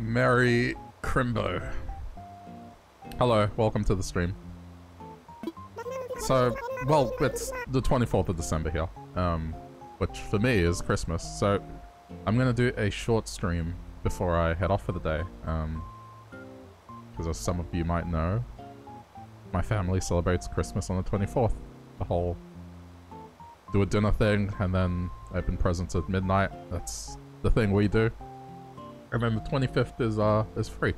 Merry Crimbo. Hello, welcome to the stream. So, well, it's the 24th of December here, um, which for me is Christmas. So, I'm gonna do a short stream before I head off for the day. Um, because as some of you might know, my family celebrates Christmas on the 24th. The whole do a dinner thing and then open presents at midnight. That's the thing we do. And then the 25th is uh is free.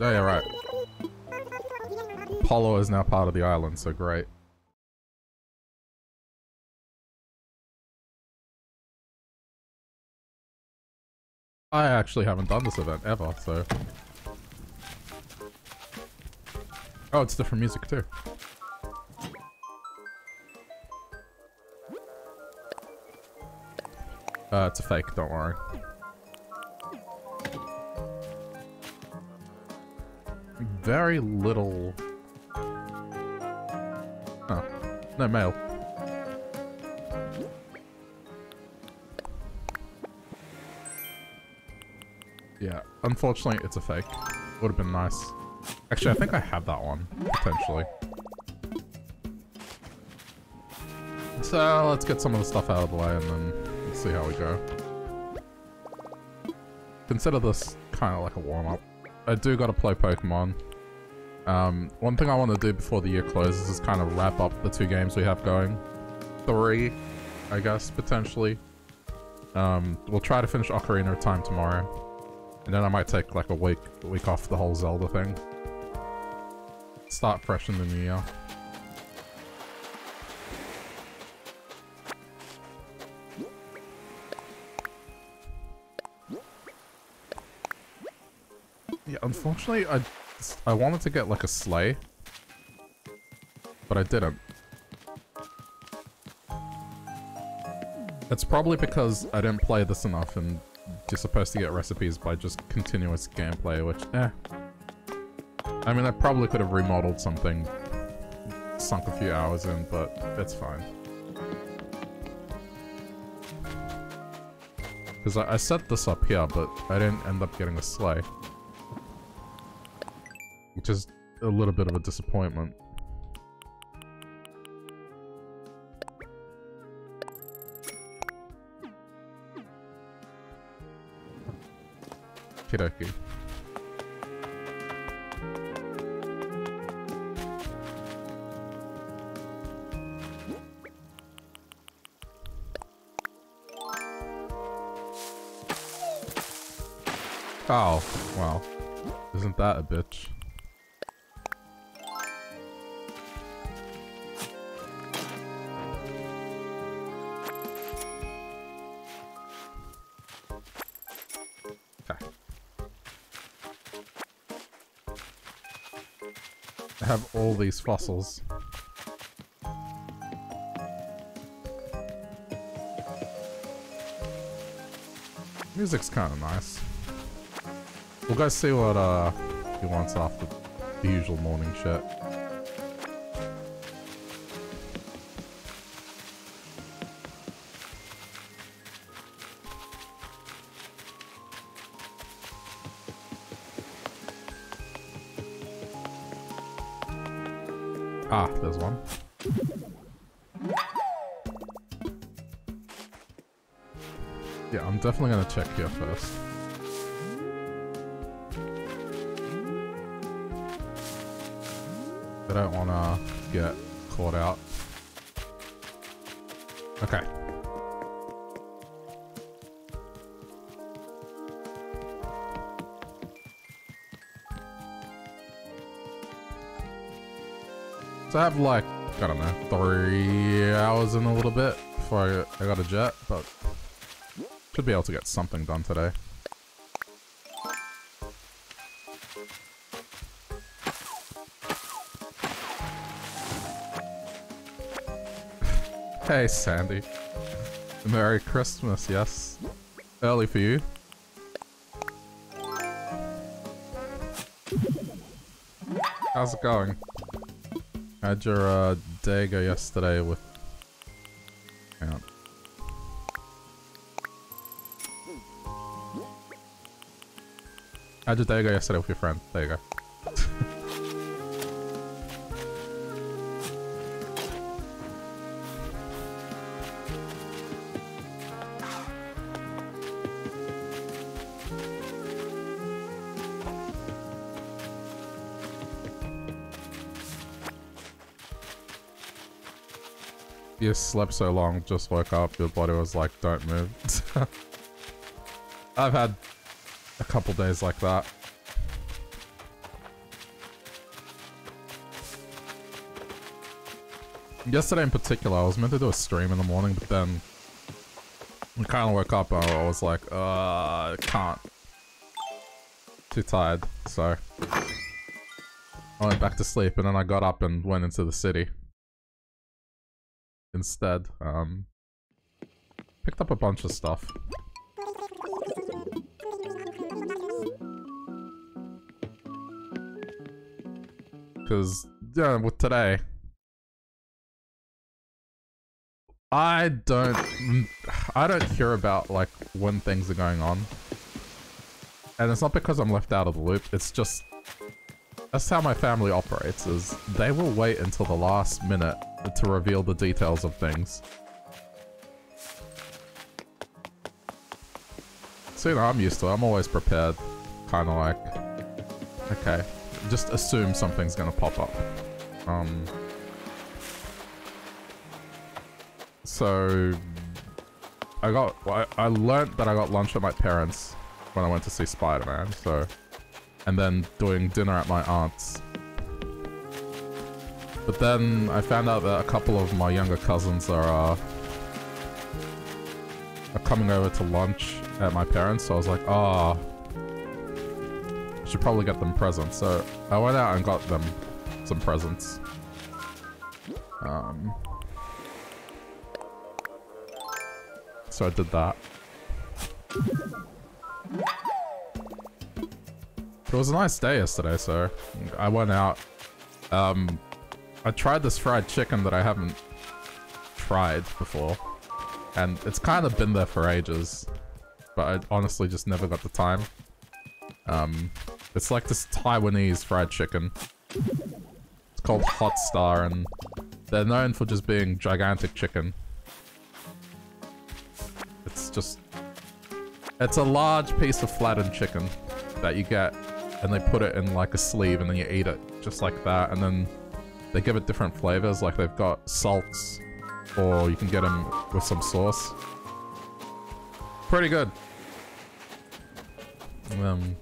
Oh yeah, right. Polo is now part of the island, so great. I actually haven't done this event ever, so... Oh, it's different music too. Uh, it's a fake, don't worry. Very little... Oh, no mail. Yeah, unfortunately it's a fake. Would have been nice. Actually, I think I have that one, potentially. So, let's get some of the stuff out of the way and then see how we go. Consider this kind of like a warm-up. I do gotta play Pokemon. Um, one thing I want to do before the year closes is kind of wrap up the two games we have going. Three, I guess, potentially. Um, we'll try to finish Ocarina of Time tomorrow. And then I might take like a week, week off the whole Zelda thing. Start fresh in the new year. Unfortunately, I I wanted to get like a sleigh, but I didn't. It's probably because I didn't play this enough and you're supposed to get recipes by just continuous gameplay, which, eh. I mean, I probably could have remodeled something, sunk a few hours in, but it's fine. Because I, I set this up here, but I didn't end up getting a sleigh. Is a little bit of a disappointment. Okie Oh, well. Isn't that a bitch? These fossils. Music's kind of nice. We'll go see what uh, he wants after the usual morning shit. Definitely gonna check here first. I don't wanna get caught out. Okay. So I have like, I don't know, three hours in a little bit before I, I got a jet, but should be able to get something done today. hey, Sandy. Merry Christmas, yes. Early for you. How's it going? How'd your uh, day go yesterday with... How'd your day go yesterday with your friend? There you go. you slept so long, just woke up, your body was like, don't move. I've had a couple days like that. Yesterday in particular, I was meant to do a stream in the morning, but then I kind of woke up and I was like, uh, can't. Too tired, so I went back to sleep and then I got up and went into the city instead. Um, picked up a bunch of stuff. Because, yeah, with today, I don't, I don't hear about, like, when things are going on. And it's not because I'm left out of the loop, it's just, that's how my family operates, is they will wait until the last minute to reveal the details of things. So, you know, I'm used to it. I'm always prepared. Kind of like, okay, just assume something's gonna pop up. Um, so, I got, I, I learned that I got lunch at my parents' when I went to see Spider-Man, so, and then doing dinner at my aunt's but then I found out that a couple of my younger cousins are, uh, are coming over to lunch at my parents, so I was like, oh, I should probably get them presents. So I went out and got them some presents. Um, so I did that. It was a nice day yesterday, so I went out. Um, I tried this fried chicken that I haven't tried before. And it's kind of been there for ages. But I honestly just never got the time. Um, it's like this Taiwanese fried chicken. It's called Hot Star and they're known for just being gigantic chicken. It's just... It's a large piece of flattened chicken that you get and they put it in like a sleeve and then you eat it just like that and then they give it different flavors, like they've got salts, or you can get them with some sauce. Pretty good. Um,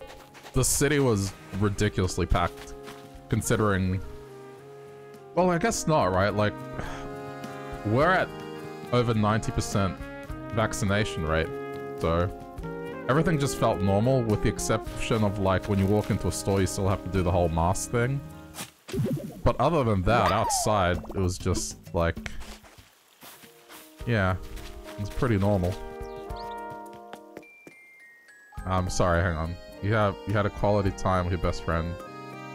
the city was ridiculously packed, considering... Well, I guess not, right? Like, we're at over 90% vaccination rate, so everything just felt normal, with the exception of, like, when you walk into a store, you still have to do the whole mask thing. But other than that, outside, it was just like... Yeah, it's pretty normal. I'm sorry, hang on. You have you had a quality time with your best friend.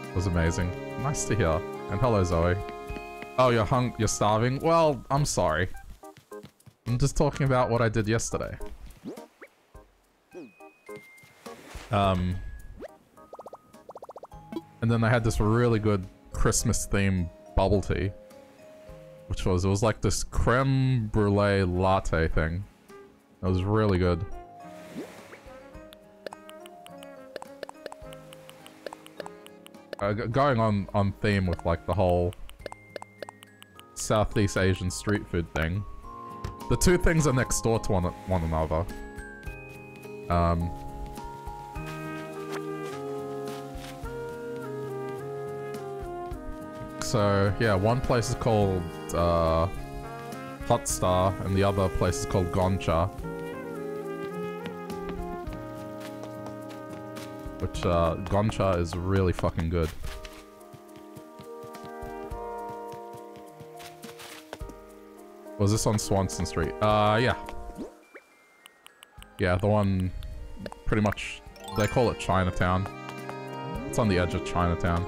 It was amazing. Nice to hear. And hello, Zoe. Oh, you're hung- you're starving? Well, I'm sorry. I'm just talking about what I did yesterday. Um... And then I had this really good Christmas themed bubble tea. Which was, it was like this creme brulee latte thing. It was really good. Uh, going on, on theme with like the whole Southeast Asian street food thing. The two things are next door to one, one another. Um, so yeah, one place is called uh, Hot Star, and the other place is called Gongcha. Which, uh, Gongcha is really fucking good. Was this on Swanston Street? Uh, yeah. Yeah, the one pretty much, they call it Chinatown. It's on the edge of Chinatown.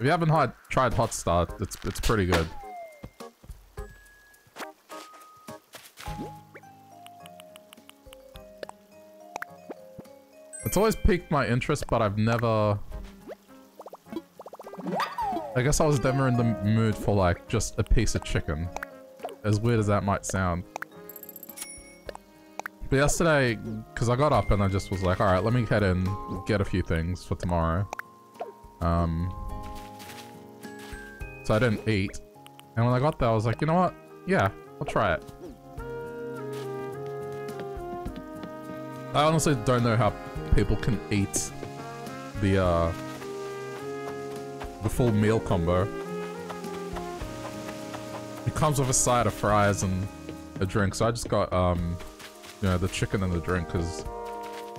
If you haven't had, tried Hot Star, it's, it's pretty good. It's always piqued my interest, but I've never... I guess I was never in the mood for, like, just a piece of chicken. As weird as that might sound. But yesterday, because I got up and I just was like, alright, let me head in, get a few things for tomorrow. Um, so I didn't eat. And when I got there, I was like, you know what? Yeah, I'll try it. I honestly don't know how people can eat the, uh, the full meal combo. It comes with a side of fries and a drink, so I just got, um, you know, the chicken and the drink, because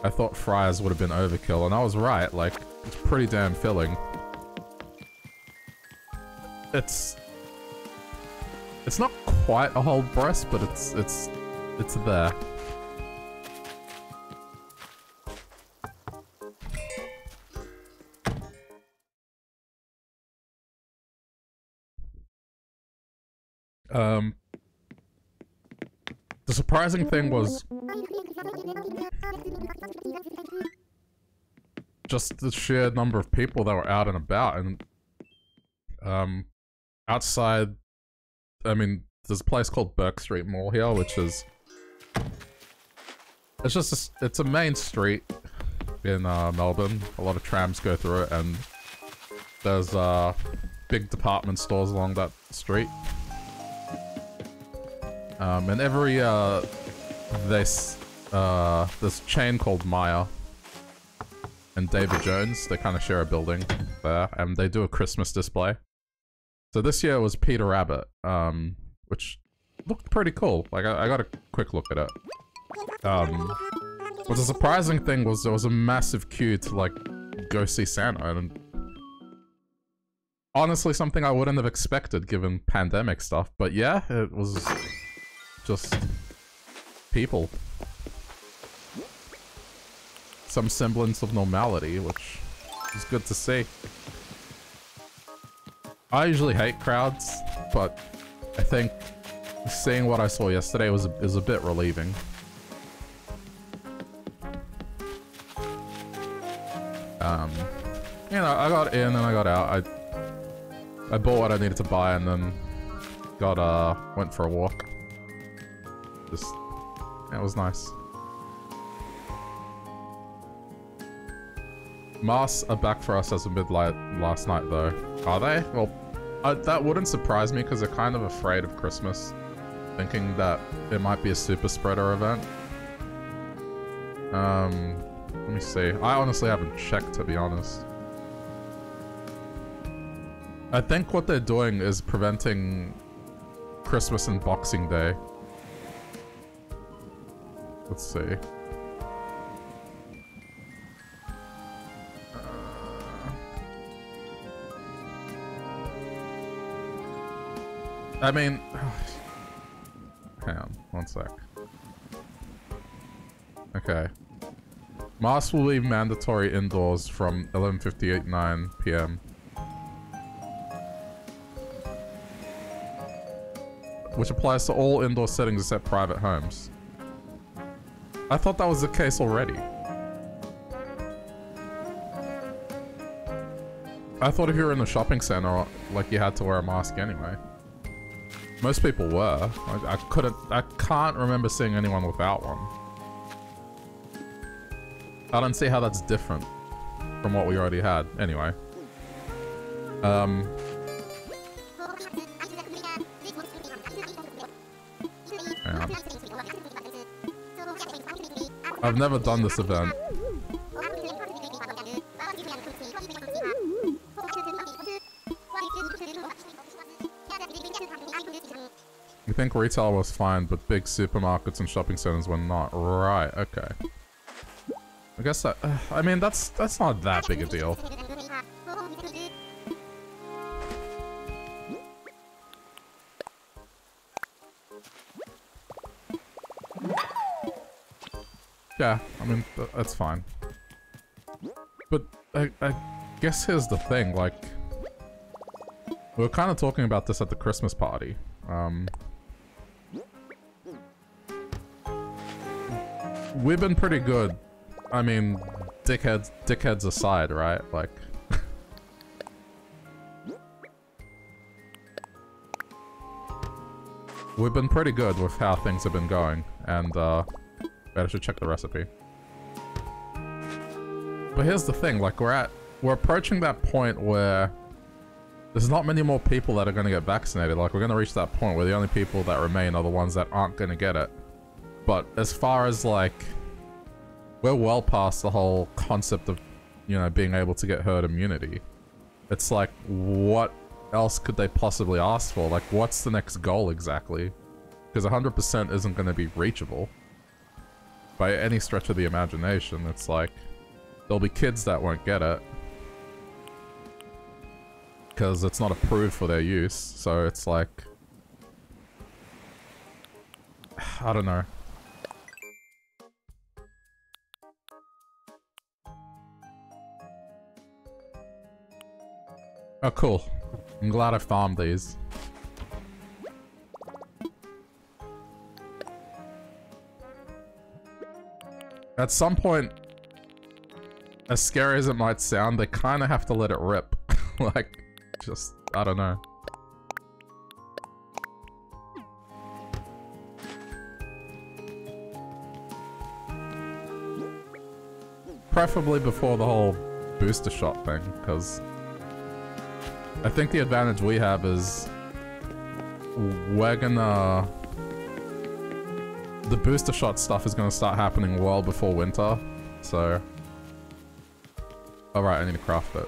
I thought fries would have been overkill, and I was right, like, it's pretty damn filling. It's... It's not quite a whole breast, but it's, it's, it's there. Um, the surprising thing was just the sheer number of people that were out and about and um outside I mean there's a place called Bourke Street Mall here which is it's just a, it's a main street in uh, Melbourne. A lot of trams go through it and there's uh big department stores along that street um, and every, uh, this, uh, this chain called Myer and David Jones, they kind of share a building there, and they do a Christmas display. So this year was Peter Rabbit, um, which looked pretty cool. Like, I, I got a quick look at it. Um, but the surprising thing was there was a massive queue to, like, go see Santa, and honestly something I wouldn't have expected given pandemic stuff, but yeah, it was just people. Some semblance of normality, which is good to see. I usually hate crowds, but I think seeing what I saw yesterday was is a bit relieving. Um, you know, I got in and I got out. I I bought what I needed to buy and then got uh went for a walk. Just, that was nice. Masks are back for us as a midnight last night, though. Are they? Well, uh, that wouldn't surprise me because they're kind of afraid of Christmas, thinking that it might be a super spreader event. Um, let me see. I honestly haven't checked, to be honest. I think what they're doing is preventing Christmas and Boxing Day Let's see. Uh, I mean, hang on, one sec. Okay. Masks will be mandatory indoors from 11.58 9 p.m. Which applies to all indoor settings except private homes. I thought that was the case already. I thought if you were in a shopping center, like you had to wear a mask anyway. Most people were. I, I couldn't, I can't remember seeing anyone without one. I don't see how that's different from what we already had. Anyway. Um, I've never done this event. You think retail was fine, but big supermarkets and shopping centers were not. Right, okay. I guess that... Uh, I mean, that's that's not that big a deal. Yeah, I mean, th that's fine. But I, I guess here's the thing, like... We were kind of talking about this at the Christmas party. Um, we've been pretty good. I mean, dickheads, dickheads aside, right? Like... We've been pretty good with how things have been going, and, uh... I should check the recipe. But here's the thing, like, we're at... We're approaching that point where... There's not many more people that are going to get vaccinated. Like, we're going to reach that point where the only people that remain are the ones that aren't going to get it. But as far as, like... We're well past the whole concept of, you know, being able to get herd immunity. It's like, what else could they possibly ask for? Like, what's the next goal exactly? Because 100% isn't going to be reachable. By any stretch of the imagination, it's like... There'll be kids that won't get it. Because it's not approved for their use, so it's like... I don't know. Oh, cool. I'm glad I farmed these. At some point, as scary as it might sound, they kind of have to let it rip. like, just, I don't know. Preferably before the whole booster shot thing, because I think the advantage we have is we're gonna... The booster shot stuff is gonna start happening well before winter, so... Alright, I need to craft it.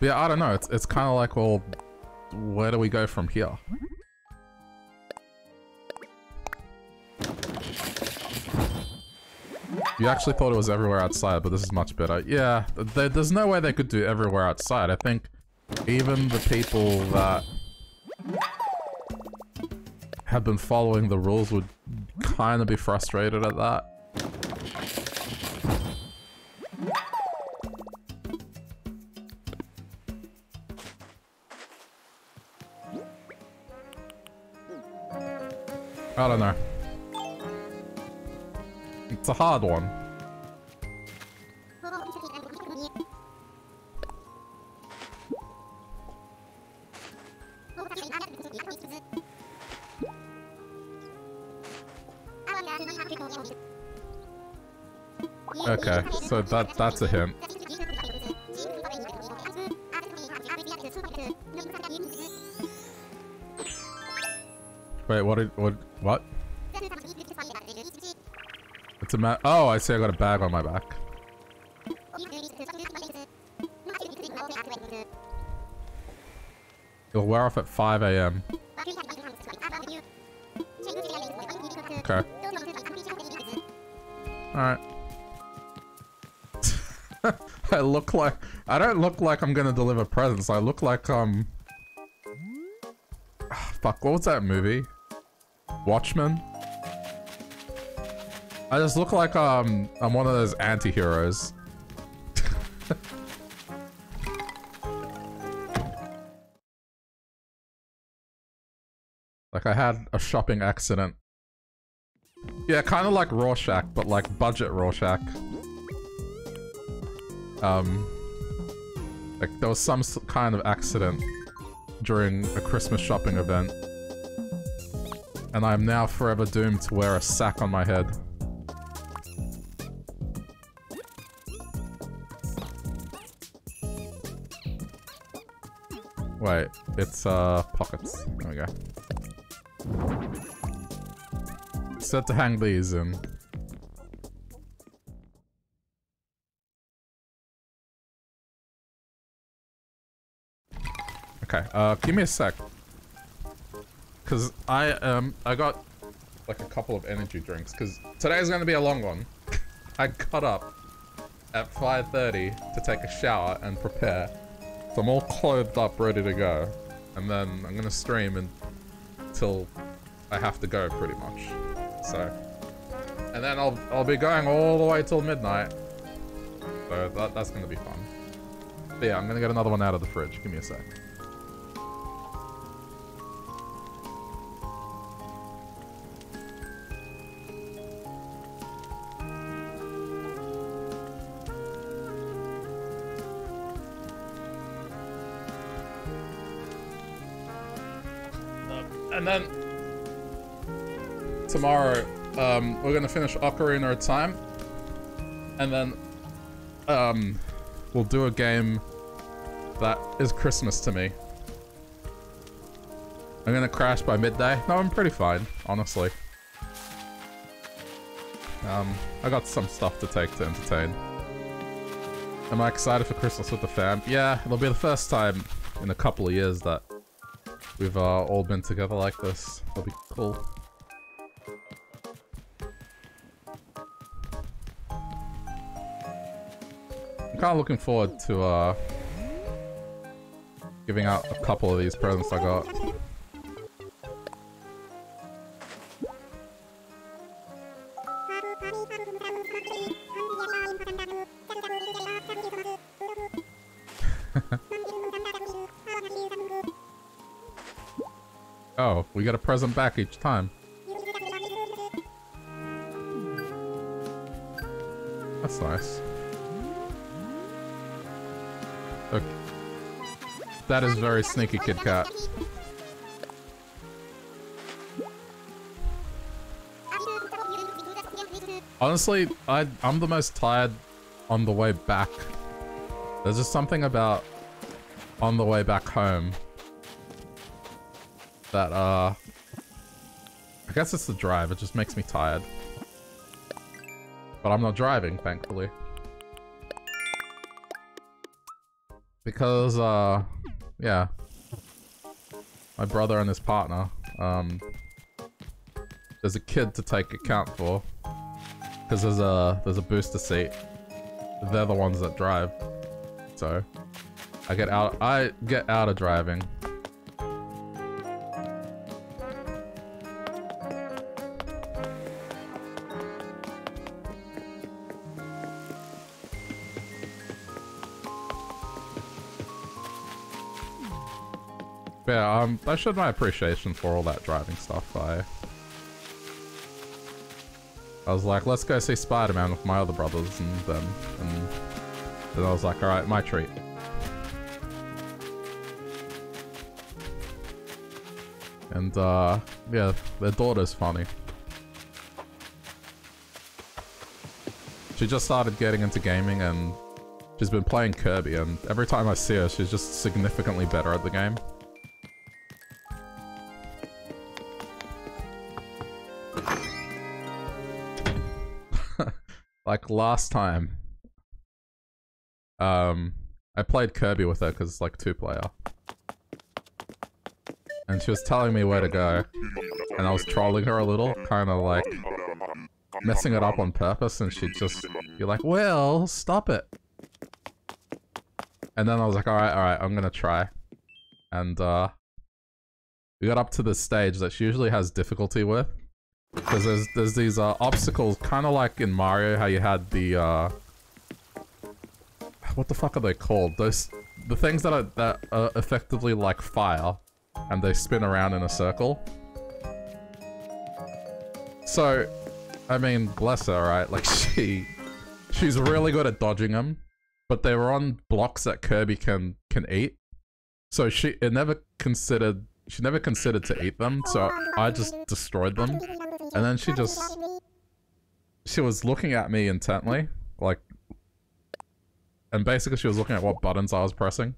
But yeah, I don't know, it's, it's kind of like, well, where do we go from here? You actually thought it was everywhere outside, but this is much better. Yeah, there, there's no way they could do everywhere outside. I think even the people that had been following the rules would kind of be frustrated at that. I don't know. It's a hard one. So that that's a hint. Wait, what did what what? It's a ma- Oh, I see I got a bag on my back. It'll wear off at 5 a.m. Okay. Alright. I look like... I don't look like I'm gonna deliver presents. I look like, um... Fuck, what was that movie? Watchmen? I just look like um I'm one of those anti-heroes. like I had a shopping accident. Yeah, kind of like Rorschach, but like budget Rorschach. Um, like there was some kind of accident during a Christmas shopping event. And I'm now forever doomed to wear a sack on my head. Wait, it's uh pockets. There we go. Set to hang these in. Okay, uh, give me a sec. Cause I, um, I got like a couple of energy drinks, cause today's gonna be a long one. I got up at 5.30 to take a shower and prepare. So I'm all clothed up, ready to go. And then I'm gonna stream until I have to go, pretty much. So... And then I'll, I'll be going all the way till midnight. So that, that's gonna be fun. But yeah, I'm gonna get another one out of the fridge. Give me a sec. Tomorrow, um, we're gonna finish Ocarina of Time. And then, um, we'll do a game that is Christmas to me. I'm gonna crash by midday. No, I'm pretty fine, honestly. Um, I got some stuff to take to entertain. Am I excited for Christmas with the fam? Yeah, it'll be the first time in a couple of years that we've uh, all been together like this. It'll be cool. Kind of looking forward to uh, giving out a couple of these presents I got. oh, we get a present back each time. That's nice. Okay. That is very sneaky, Kid Cat. Honestly, I, I'm the most tired on the way back. There's just something about on the way back home that, uh... I guess it's the drive, it just makes me tired. But I'm not driving, thankfully. Because, uh... Yeah. My brother and his partner, um... There's a kid to take account for. Because there's a, there's a booster seat. They're the ones that drive. So... I get out- I get out of driving. Um, I showed my appreciation for all that driving stuff. I, I was like, let's go see Spider-Man with my other brothers, and then, and then I was like, all right, my treat. And, uh, yeah, their daughter's funny. She just started getting into gaming and she's been playing Kirby and every time I see her, she's just significantly better at the game. Like last time, um, I played Kirby with her because it's like two player. And she was telling me where to go. And I was trolling her a little, kind of like messing it up on purpose. And she'd just be like, well, stop it. And then I was like, alright, alright, I'm gonna try. And uh, we got up to the stage that she usually has difficulty with. Because there's, there's these uh, obstacles, kind of like in Mario, how you had the... Uh, what the fuck are they called? Those the things that are that are effectively like fire and they spin around in a circle. So, I mean, bless her, right? Like, she... She's really good at dodging them, but they were on blocks that Kirby can can eat. So she it never considered she never considered to eat them, so I just destroyed them. And then she just she was looking at me intently, like and basically she was looking at what buttons I was pressing.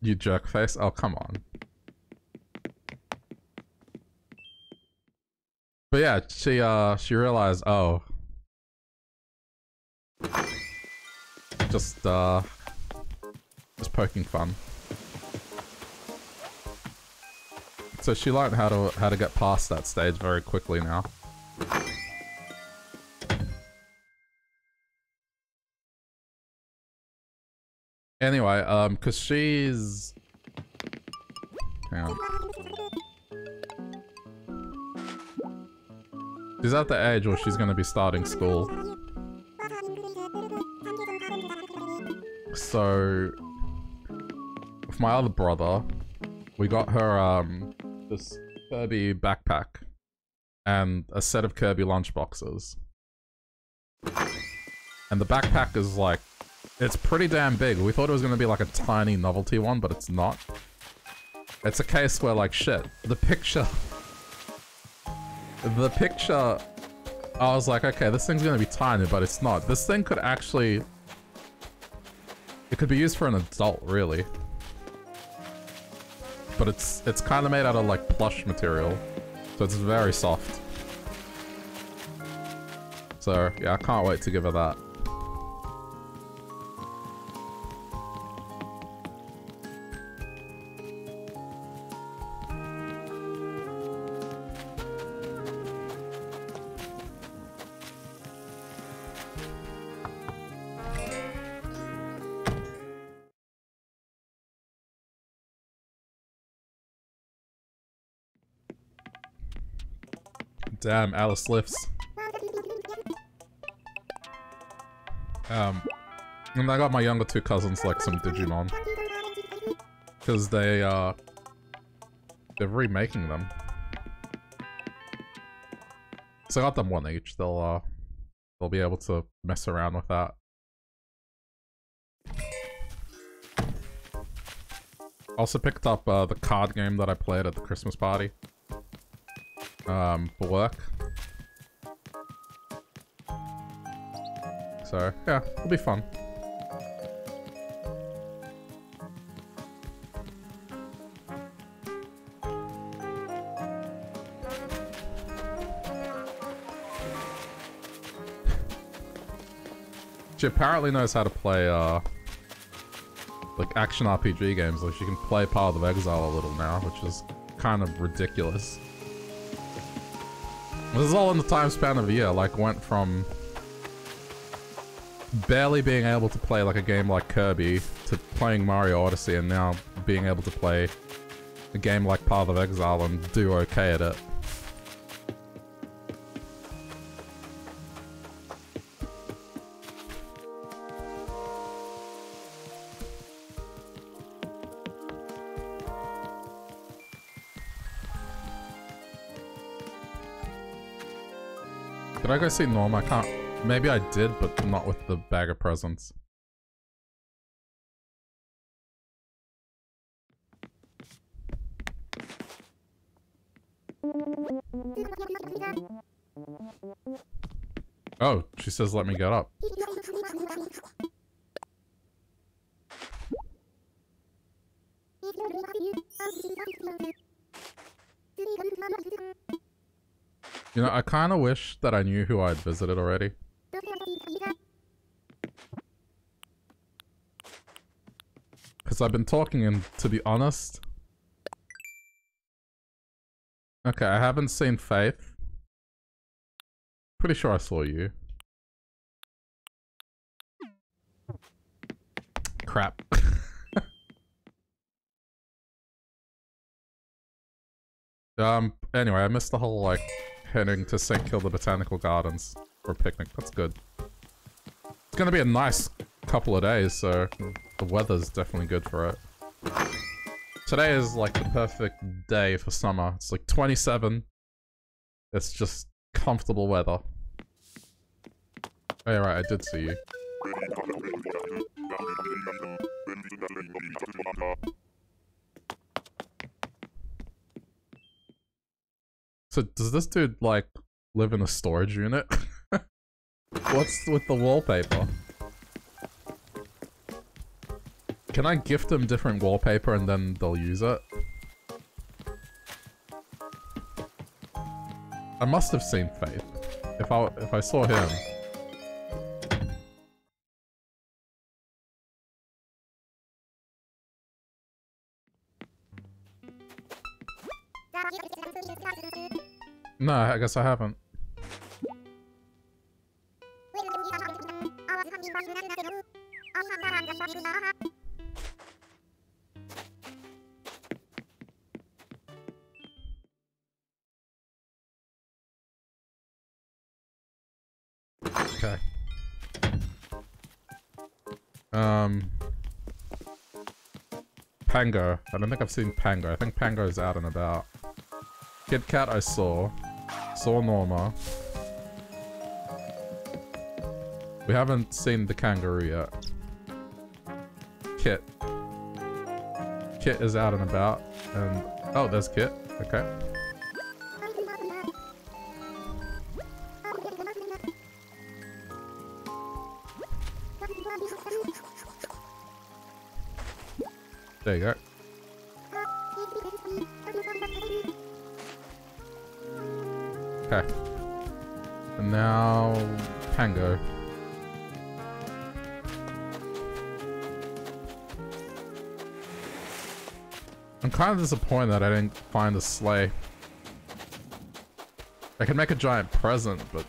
You jerk face? Oh, come on. But yeah, she uh she realized, oh. Just uh just poking fun. So she learned how to how to get past that stage very quickly now. Anyway, um, cause she's... Hang on. She's at the age where she's gonna be starting school. So... With my other brother, we got her, um, this Kirby backpack. And a set of Kirby lunchboxes. And the backpack is like It's pretty damn big. We thought it was going to be like a tiny novelty one, but it's not. It's a case where, like, shit, the picture... The picture... I was like, okay, this thing's going to be tiny, but it's not. This thing could actually... It could be used for an adult, really. But it's it's kind of made out of, like, plush material. So it's very soft. So, yeah, I can't wait to give her that. Damn, Alice lifts. Um, and I got my younger two cousins like some Digimon. Because they, uh, they're remaking them. So I got them one each. They'll, uh, they'll be able to mess around with that. Also picked up uh, the card game that I played at the Christmas party um, work. So, yeah, it'll be fun. She apparently knows how to play, uh, like action RPG games. Like she can play Path of Exile a little now, which is kind of ridiculous. This is all in the time span of a year, like went from barely being able to play like a game like Kirby to playing Mario Odyssey and now being able to play a game like Path of Exile and do okay at it. See Norm? I can't... Maybe I did, but not with the bag of presents. Oh, she says let me get up. You know, I kind of wish that I knew who I'd visited already. Because I've been talking and, to be honest... Okay, I haven't seen Faith. Pretty sure I saw you. Crap. um, anyway, I missed the whole, like, heading to St. Kilda Botanical Gardens for a picnic. That's good. It's gonna be a nice couple of days, so the weather's definitely good for it. Today is like the perfect day for summer. It's like 27. It's just comfortable weather. Oh, yeah, right, I did see you. So does this dude like live in a storage unit? What's with the wallpaper? Can I gift them different wallpaper and then they'll use it? I must have seen Faith. If I if I saw him. No, I guess I haven't. Okay. Um... Pango. I don't think I've seen Pango. I think Pango's out and about. Kid Cat I saw. Saw Norma. We haven't seen the kangaroo yet. Kitt. Kitt is out and about. And... Oh, there's Kitt. Okay. There you go. Okay. And now... Pango. I'm kind of disappointed that I didn't find a sleigh. I can make a giant present, but...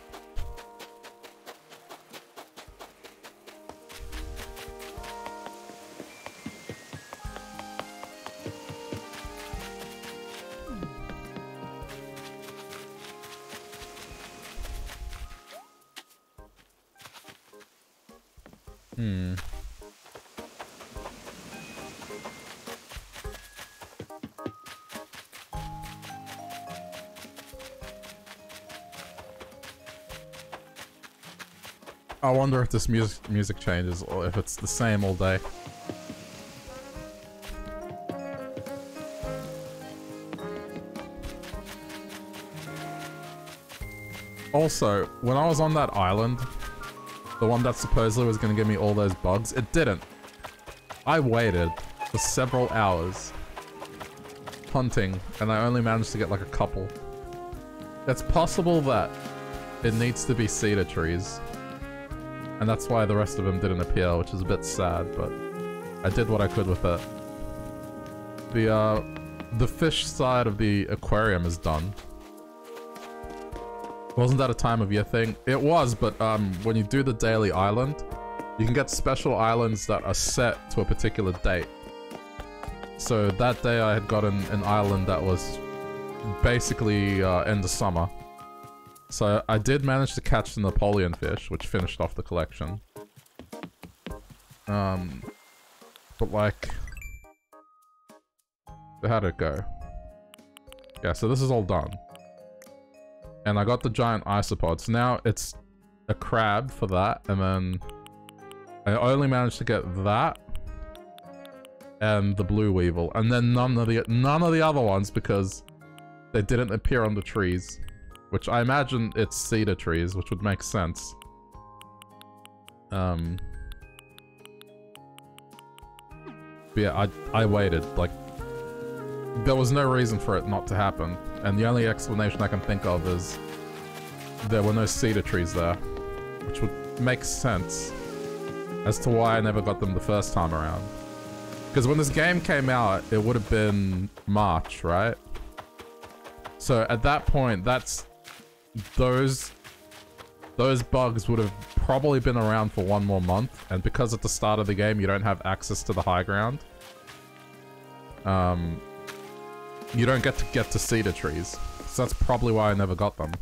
if this music music changes or if it's the same all day. Also, when I was on that island, the one that supposedly was going to give me all those bugs, it didn't. I waited for several hours hunting, and I only managed to get like a couple. It's possible that it needs to be cedar trees. And that's why the rest of them didn't appear, which is a bit sad, but I did what I could with it. The, uh, the fish side of the aquarium is done. Wasn't that a time of year thing? It was, but um, when you do the daily island, you can get special islands that are set to a particular date. So that day I had gotten an island that was basically uh, end of summer. So I did manage to catch the Napoleon fish, which finished off the collection. Um, but like, how'd it go? Yeah, so this is all done. And I got the giant isopods. Now it's a crab for that, and then I only managed to get that and the blue weevil, and then none of the none of the other ones because they didn't appear on the trees, which I imagine it's cedar trees, which would make sense. Um. But yeah, I I waited like there was no reason for it not to happen. And the only explanation I can think of is there were no cedar trees there. Which would make sense as to why I never got them the first time around. Because when this game came out, it would have been March, right? So at that point, that's... Those... Those bugs would have probably been around for one more month. And because at the start of the game, you don't have access to the high ground. Um, you don't get to get to cedar trees. So that's probably why I never got them.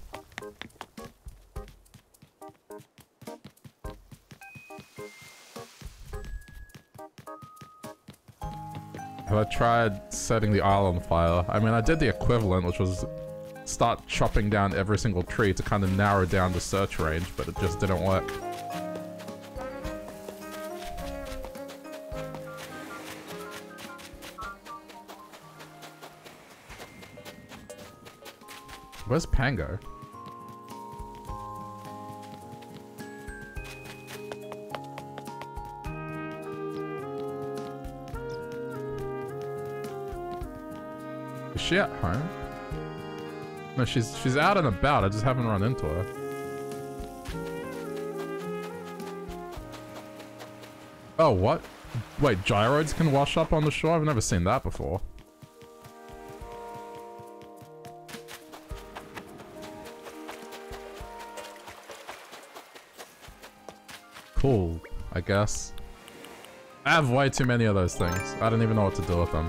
Have I tried setting the island fire? I mean, I did the equivalent, which was start chopping down every single tree to kind of narrow down the search range, but it just didn't work. Where's Pango? Is she at home? No, she's she's out and about. I just haven't run into her. Oh, what? Wait, gyroids can wash up on the shore? I've never seen that before. Cool, I guess. I have way too many of those things. I don't even know what to do with them.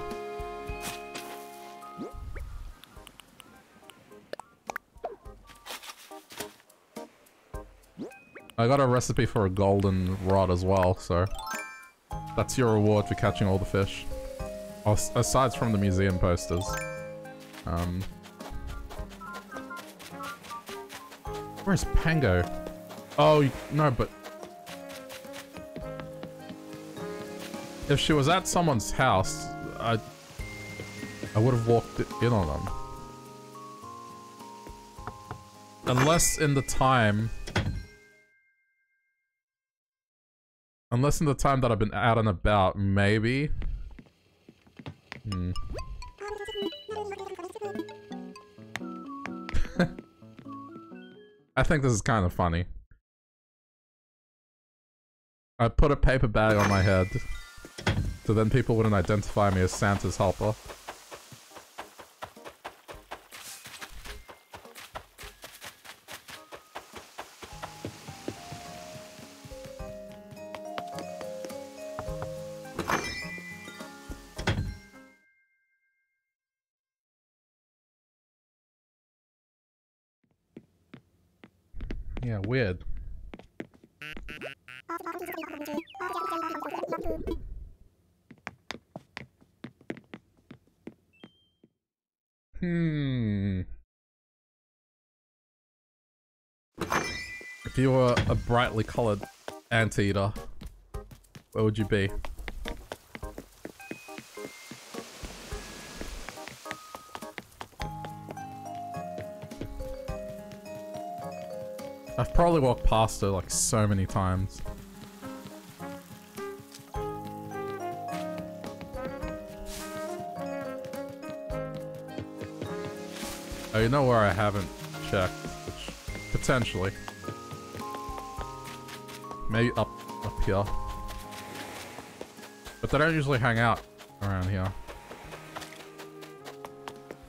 I got a recipe for a golden rod as well, so... That's your reward for catching all the fish. Aside from the museum posters. Um... Where's Pango? Oh, no, but... if she was at someone's house, I I would have walked in on them. Unless in the time... Unless in the time that I've been out and about, maybe? Hmm. I think this is kind of funny. I put a paper bag on my head, so then people wouldn't identify me as Santa's helper. Brightly colored anteater, where would you be? I've probably walked past her like so many times. Oh, you know where I haven't checked? Which, potentially. Maybe up, up here. But they don't usually hang out around here.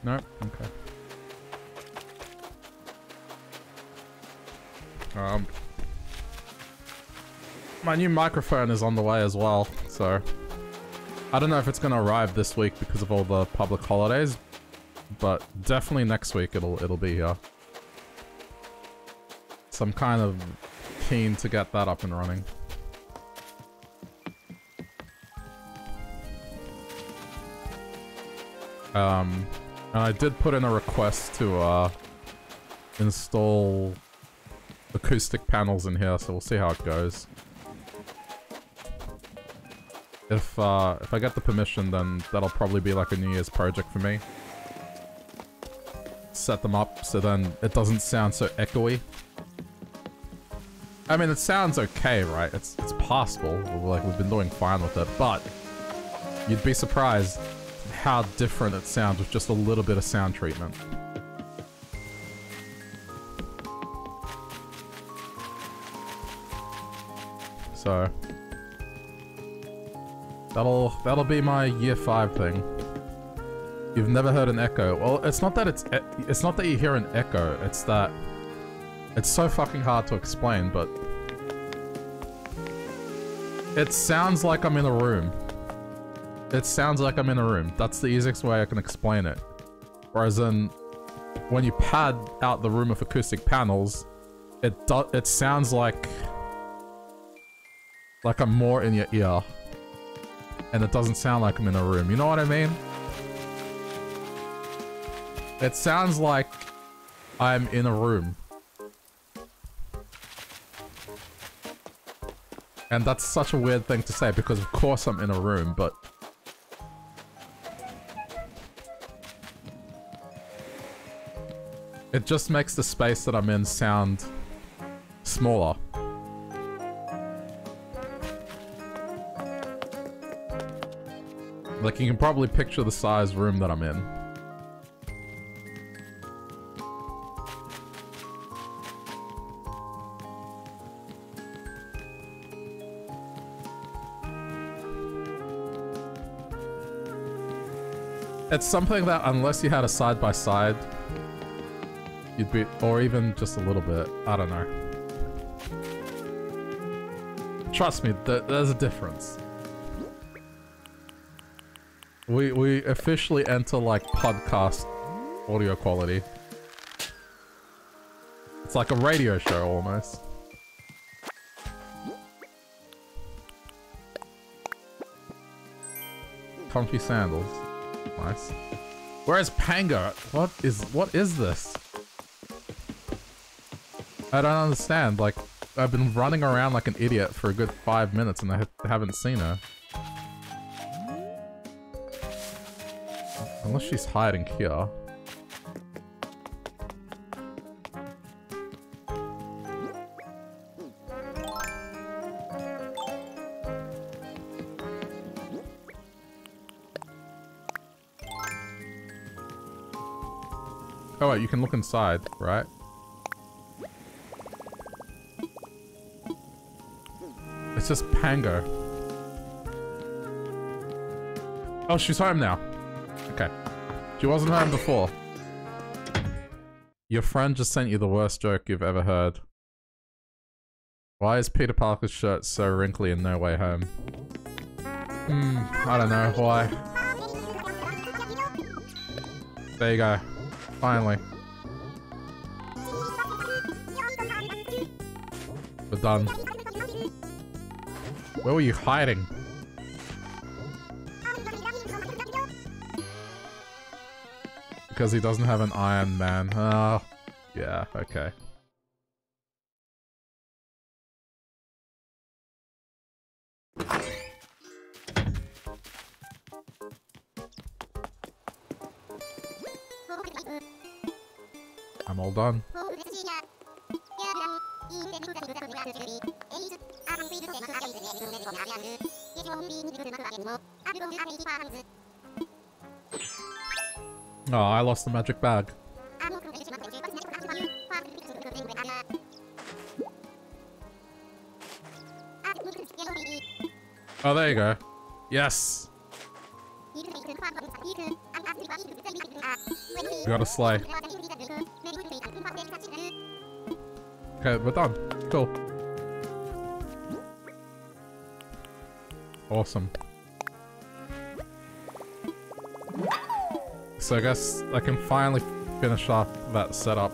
No? Okay. Um, my new microphone is on the way as well, so... I don't know if it's gonna arrive this week because of all the public holidays, but definitely next week it'll it'll be here. So I'm kind of keen to get that up and running. Um, I did put in a request to uh, install acoustic panels in here, so we'll see how it goes. If uh, if I get the permission, then that'll probably be like a New Year's project for me set them up so then it doesn't sound so echoey. I mean, it sounds okay, right? It's it's possible. Like, we've been doing fine with it, but you'd be surprised how different it sounds with just a little bit of sound treatment. So that'll that'll be my year five thing. You've never heard an echo. Well, it's not that it's it's not that you hear an echo. It's that it's so fucking hard to explain, but it sounds like I'm in a room. It sounds like I'm in a room. That's the easiest way I can explain it. Whereas in when you pad out the room of acoustic panels, it do it sounds like like I'm more in your ear. And it doesn't sound like I'm in a room. You know what I mean? It sounds like I'm in a room. And that's such a weird thing to say because of course I'm in a room, but... It just makes the space that I'm in sound smaller. Like you can probably picture the size room that I'm in. It's something that unless you had a side-by-side, you'd be, or even just a little bit, I don't know. Trust me, th there's a difference. We, we officially enter like podcast audio quality. It's like a radio show almost. Comfy sandals. Nice. Where's Pango? What is what is this? I don't understand. Like, I've been running around like an idiot for a good five minutes and I ha haven't seen her. Unless she's hiding here. You can look inside, right? It's just Pango. Oh, she's home now. Okay. She wasn't home before. Your friend just sent you the worst joke you've ever heard. Why is Peter Parker's shirt so wrinkly and no way home? Hmm, I don't know. Why? There you go. Finally. We're done. Where were you hiding? Because he doesn't have an Iron Man. Oh, yeah, okay. Oh, I lost the magic bag. Oh, there you go. Yes! We got a sleigh. Okay, we're done. Cool. Awesome. So I guess I can finally finish off that setup.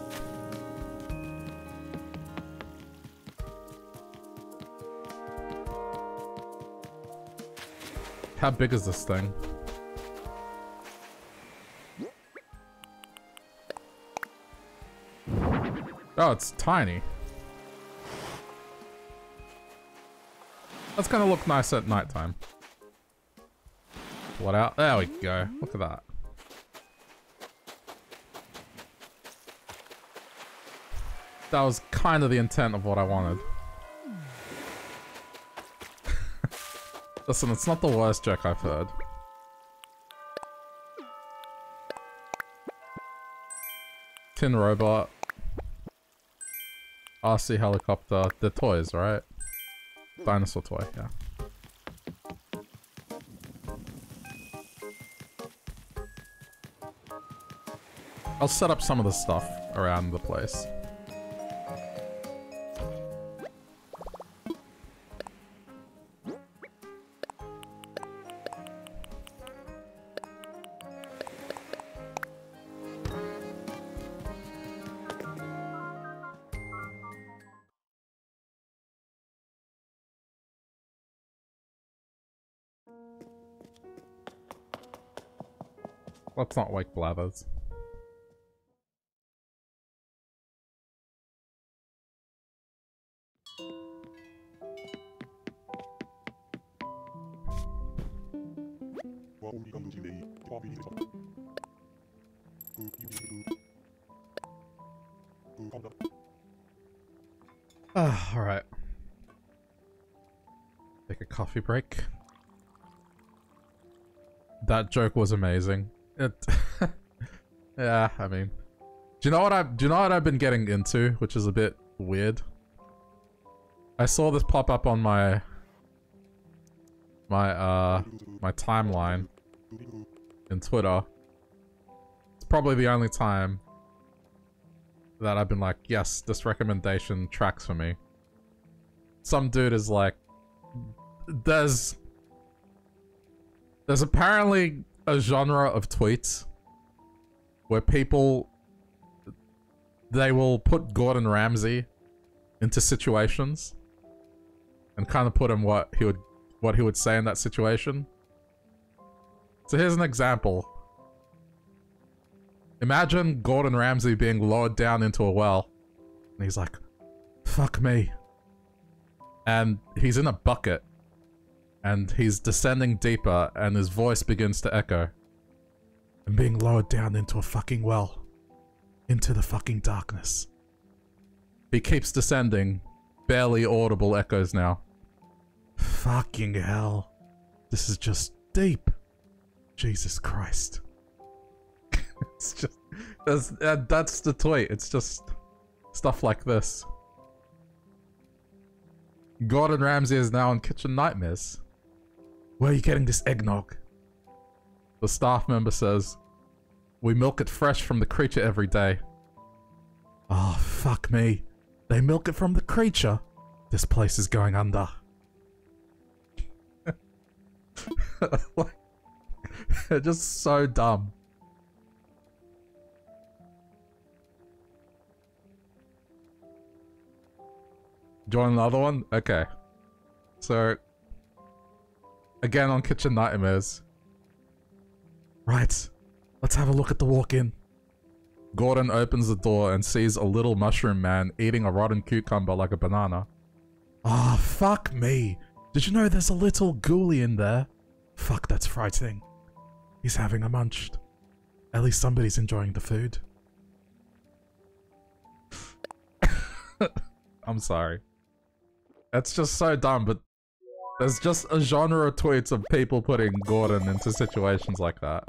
How big is this thing? Oh, it's tiny. That's gonna look nice at nighttime. What out? There we go. Look at that. That was kind of the intent of what I wanted. Listen, it's not the worst joke I've heard. Tin Robot. RC Helicopter. The toys, right? Dinosaur toy, yeah. I'll set up some of the stuff around the place. Let's not wake Blathers. Ah, alright. Take a coffee break. That joke was amazing. It Yeah, I mean. Do you know what I do you know what I've been getting into, which is a bit weird? I saw this pop up on my my uh my timeline in Twitter. It's probably the only time that I've been like, yes, this recommendation tracks for me. Some dude is like, there's, there's apparently a genre of tweets where people, they will put Gordon Ramsay into situations and kind of put him what he would, what he would say in that situation. So here's an example. Imagine Gordon Ramsay being lowered down into a well. And he's like, fuck me. And he's in a bucket. And he's descending deeper and his voice begins to echo. and being lowered down into a fucking well. Into the fucking darkness. He keeps descending. Barely audible echoes now. Fucking hell. This is just deep. Jesus Christ. it's just that's that's the tweet. It's just stuff like this. Gordon Ramsay is now in Kitchen Nightmares. Where are you getting this eggnog? The staff member says, We milk it fresh from the creature every day. Oh, fuck me. They milk it from the creature? This place is going under. just so dumb. Join another one? Okay. So, again on Kitchen Nightmares. Right. Let's have a look at the walk-in. Gordon opens the door and sees a little mushroom man eating a rotten cucumber like a banana. Ah, oh, fuck me. Did you know there's a little ghoulie in there? Fuck, that's frightening. He's having a munch. At least somebody's enjoying the food. I'm sorry. That's just so dumb, but there's just a genre of tweets of people putting Gordon into situations like that.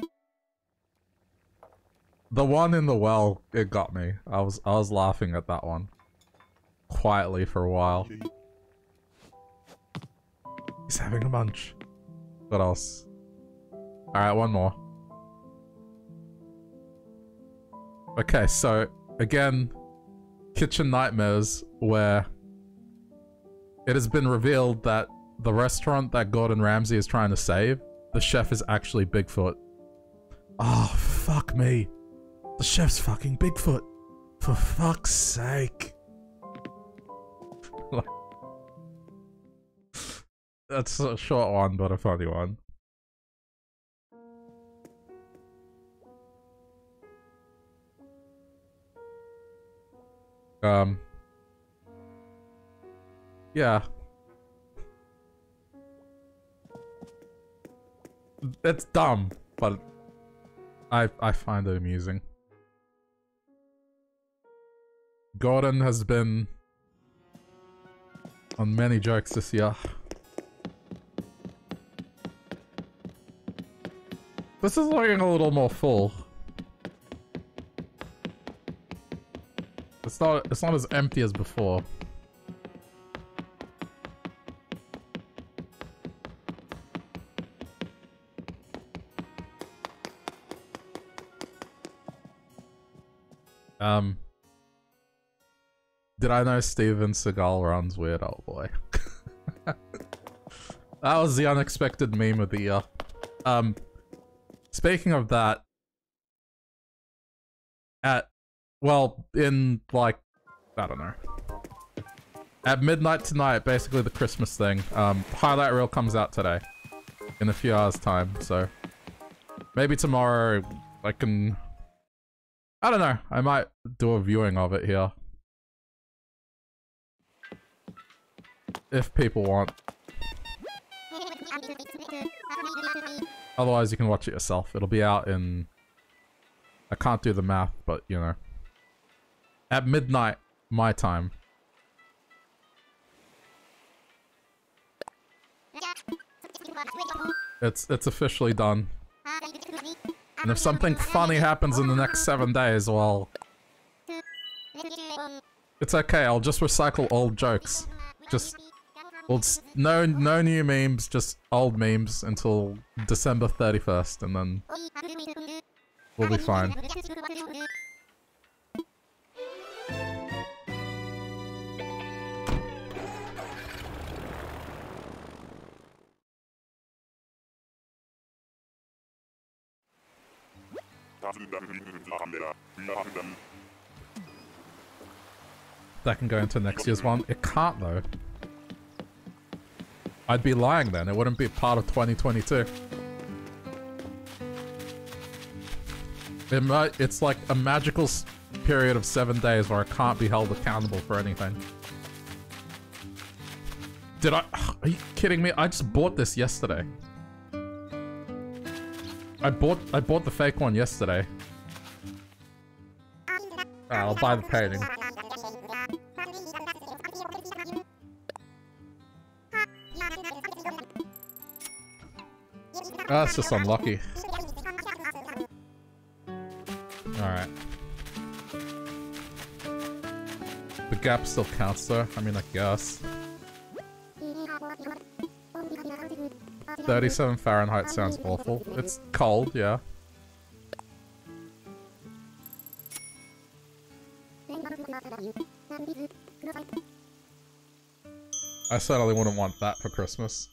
The one in the well, it got me. I was I was laughing at that one. Quietly for a while. He's having a munch. What else? Alright, one more. Okay, so again, Kitchen Nightmares, where it has been revealed that the restaurant that Gordon Ramsay is trying to save, the chef is actually Bigfoot. Oh, fuck me. The chef's fucking Bigfoot. For fuck's sake. That's a short one, but a funny one. Um, yeah. It's dumb, but I I find it amusing. Gordon has been on many jokes this year. This is looking a little more full. It's not it's not as empty as before. Um, did I know Steven Seagal runs weird? Oh boy. that was the unexpected meme of the year. Um, speaking of that, at, well, in like, I don't know. At midnight tonight, basically the Christmas thing, um, highlight reel comes out today. In a few hours time, so. Maybe tomorrow I can I don't know. I might do a viewing of it here. If people want. Otherwise, you can watch it yourself. It'll be out in... I can't do the math, but, you know. At midnight, my time. It's, it's officially done. And if something funny happens in the next seven days, well... It's okay, I'll just recycle old jokes. Just... Well, no, no new memes, just old memes until December 31st, and then... We'll be fine. That can go into next year's one. It can't though. I'd be lying then. It wouldn't be part of 2022. It might, it's like a magical period of seven days where I can't be held accountable for anything. Did I? Are you kidding me? I just bought this yesterday. I bought I bought the fake one yesterday. Ah, I'll buy the painting. Ah, That's just unlucky. Alright. The gap still counts though, I mean I guess. 37 Fahrenheit sounds awful. It's cold, yeah. I certainly wouldn't want that for Christmas.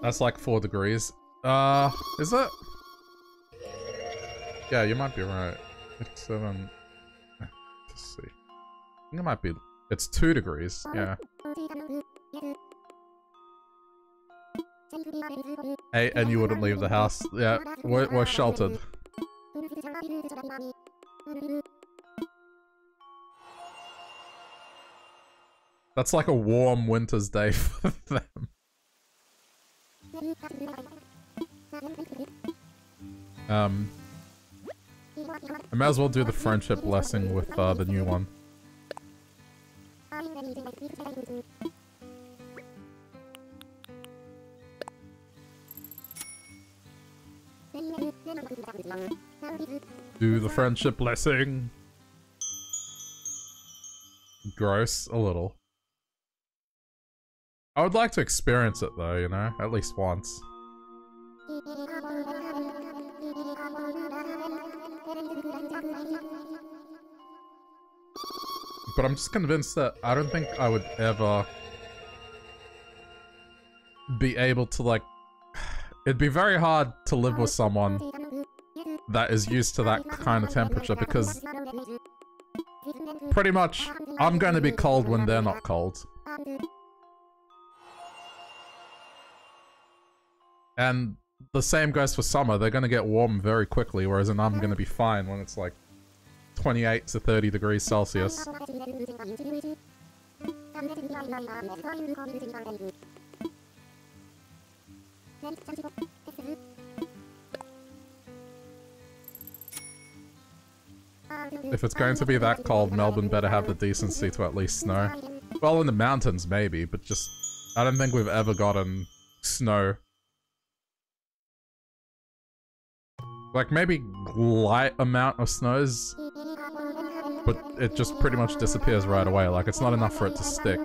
That's like four degrees. Uh, is it? Yeah, you might be right. It's seven. Let's see. I think it might be. It's two degrees. Yeah. Hey, and you wouldn't leave the house. Yeah, we're, we're sheltered. That's like a warm winter's day for them. Um, I might as well do the friendship blessing with uh, the new one. Do the friendship blessing. Gross, a little. I would like to experience it though, you know, at least once. But I'm just convinced that I don't think I would ever be able to like... It'd be very hard to live with someone that is used to that kind of temperature because pretty much I'm going to be cold when they're not cold. And the same goes for summer. They're going to get warm very quickly, whereas I'm going to be fine when it's like 28 to 30 degrees Celsius. If it's going to be that cold, Melbourne better have the decency to at least snow. Well, in the mountains, maybe, but just... I don't think we've ever gotten snow Like, maybe light amount of snows, but it just pretty much disappears right away. Like, it's not enough for it to stick.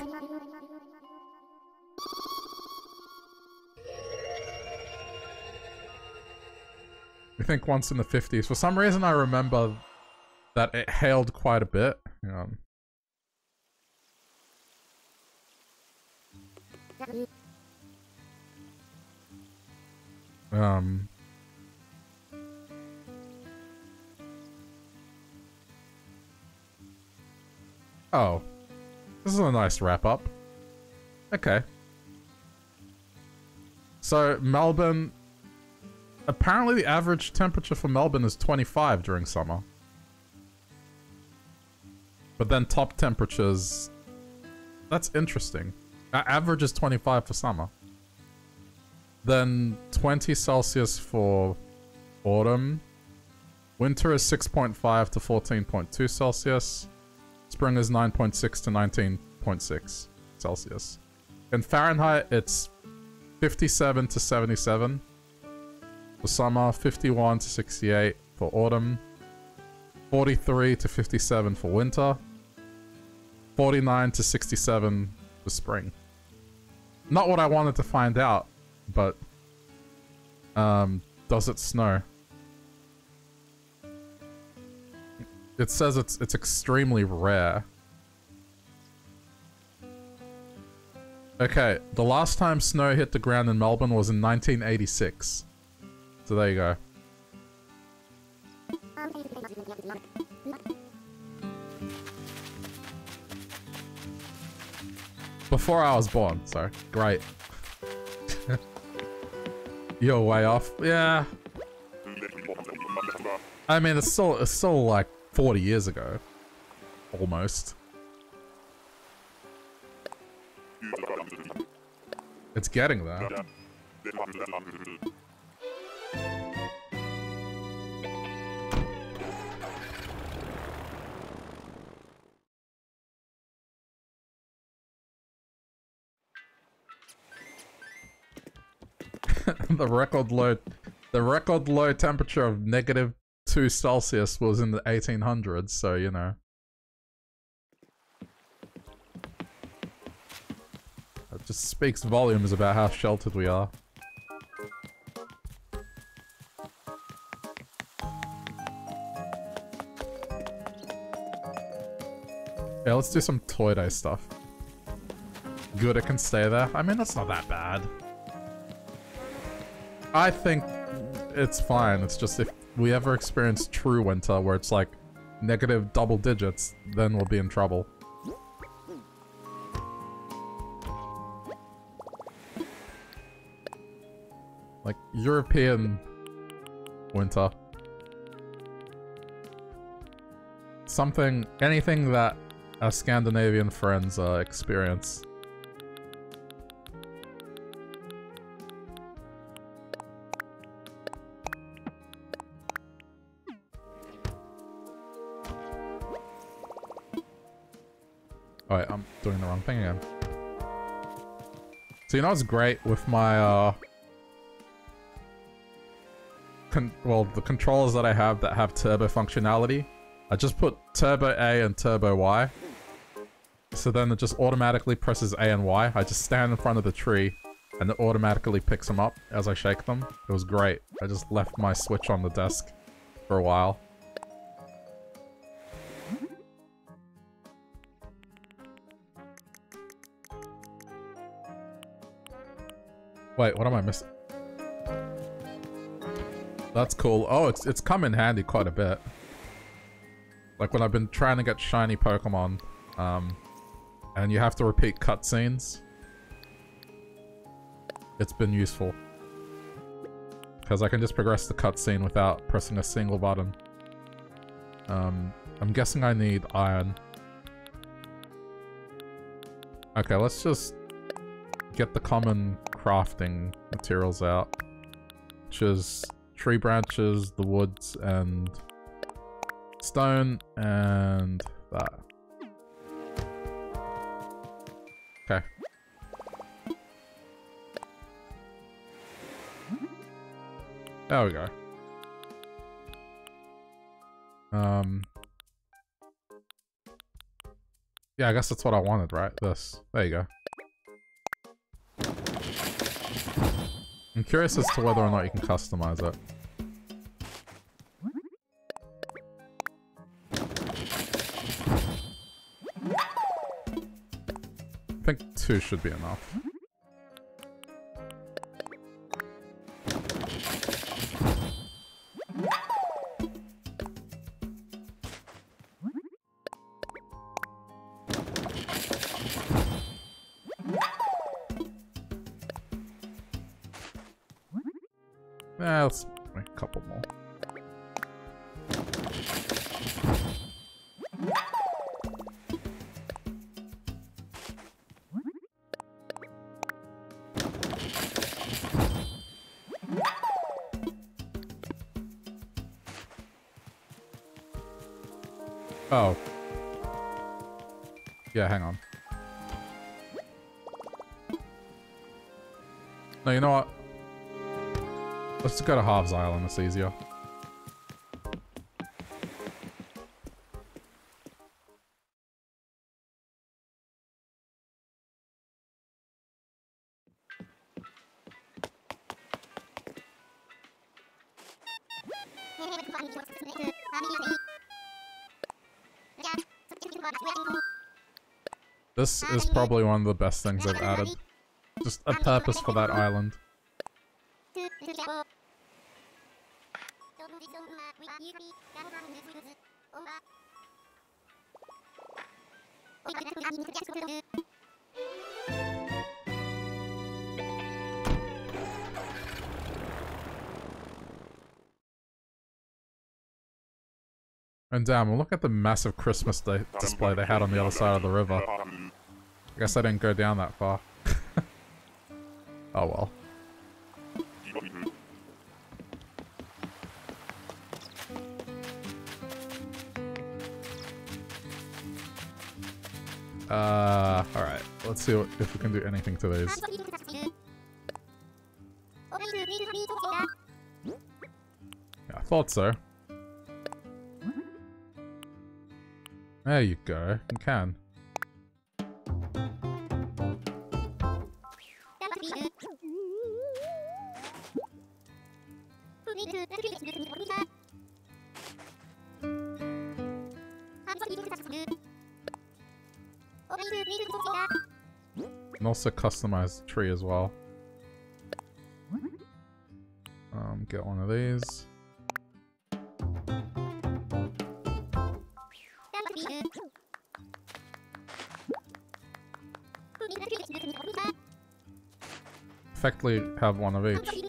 I think once in the 50s. For some reason, I remember that it hailed quite a bit. Um, um Oh. This is a nice wrap-up. Okay. So, Melbourne... Apparently the average temperature for Melbourne is 25 during summer. But then top temperatures... That's interesting. Our average is 25 for summer. Then 20 Celsius for autumn. Winter is 6.5 to 14.2 Celsius. Spring is 9.6 to 19.6 Celsius. In Fahrenheit, it's 57 to 77. For summer, 51 to 68 for autumn. 43 to 57 for winter. 49 to 67 for spring. Not what I wanted to find out, but... Um, does it snow? It says it's it's extremely rare. Okay, the last time snow hit the ground in Melbourne was in 1986. So there you go. Before I was born, so great. You're way off. Yeah. I mean, it's still, it's still like 40 years ago. Almost. It's getting there. the record low the record low temperature of negative 2 Celsius was in the 1800s, so you know. That just speaks volumes about how sheltered we are. Yeah, let's do some Toy Day stuff. Good, it can stay there. I mean, that's not that bad. I think it's fine. It's just if we ever experience true winter where it's like negative double digits, then we'll be in trouble. Like European winter. Something, anything that our Scandinavian friends uh, experience. Thing again. So you know what's great with my, uh... well, the controllers that I have that have turbo functionality? I just put turbo A and turbo Y. So then it just automatically presses A and Y. I just stand in front of the tree and it automatically picks them up as I shake them. It was great. I just left my Switch on the desk for a while. Wait, what am I missing? That's cool. Oh, it's it's come in handy quite a bit. Like when I've been trying to get shiny Pokemon, um, and you have to repeat cutscenes. It's been useful. Because I can just progress the cutscene without pressing a single button. Um, I'm guessing I need iron. Okay, let's just get the common crafting materials out. Which is tree branches, the woods, and stone, and that. Okay. There we go. Um... Yeah, I guess that's what I wanted, right? This. There you go. I'm curious as to whether or not you can customize it. I think two should be enough. To Island, it's easier. This is probably one of the best things I've added. Just a purpose for that island. And damn, look at the massive Christmas display they had on the other side of the river. I guess I didn't go down that far. oh well. Uh, alright. Let's see what, if we can do anything to these. Yeah, I thought so. There you go. You can. And also customize the tree as well. Um, get one of these. Effectively have one of each.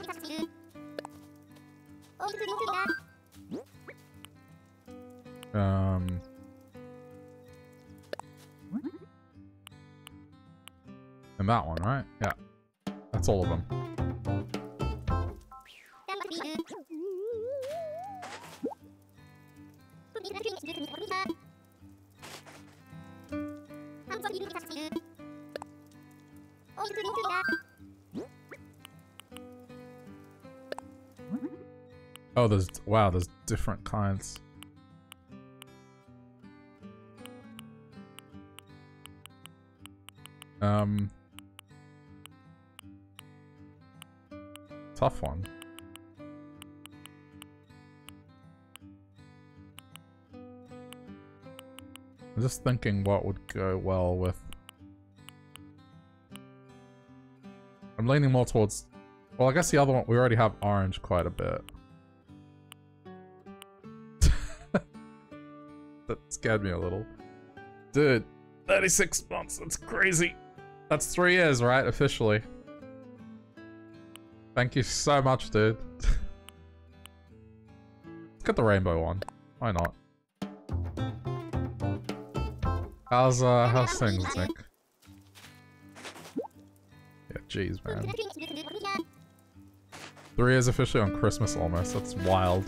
Wow, there's different kinds. Um... Tough one. I'm just thinking what would go well with... I'm leaning more towards... Well, I guess the other one, we already have orange quite a bit. Scared me a little. Dude, 36 months, that's crazy. That's three years, right? Officially. Thank you so much, dude. Let's get the rainbow one. Why not? How's, uh, how's things, Nick? Yeah, jeez, man. Three years officially on Christmas almost. That's wild.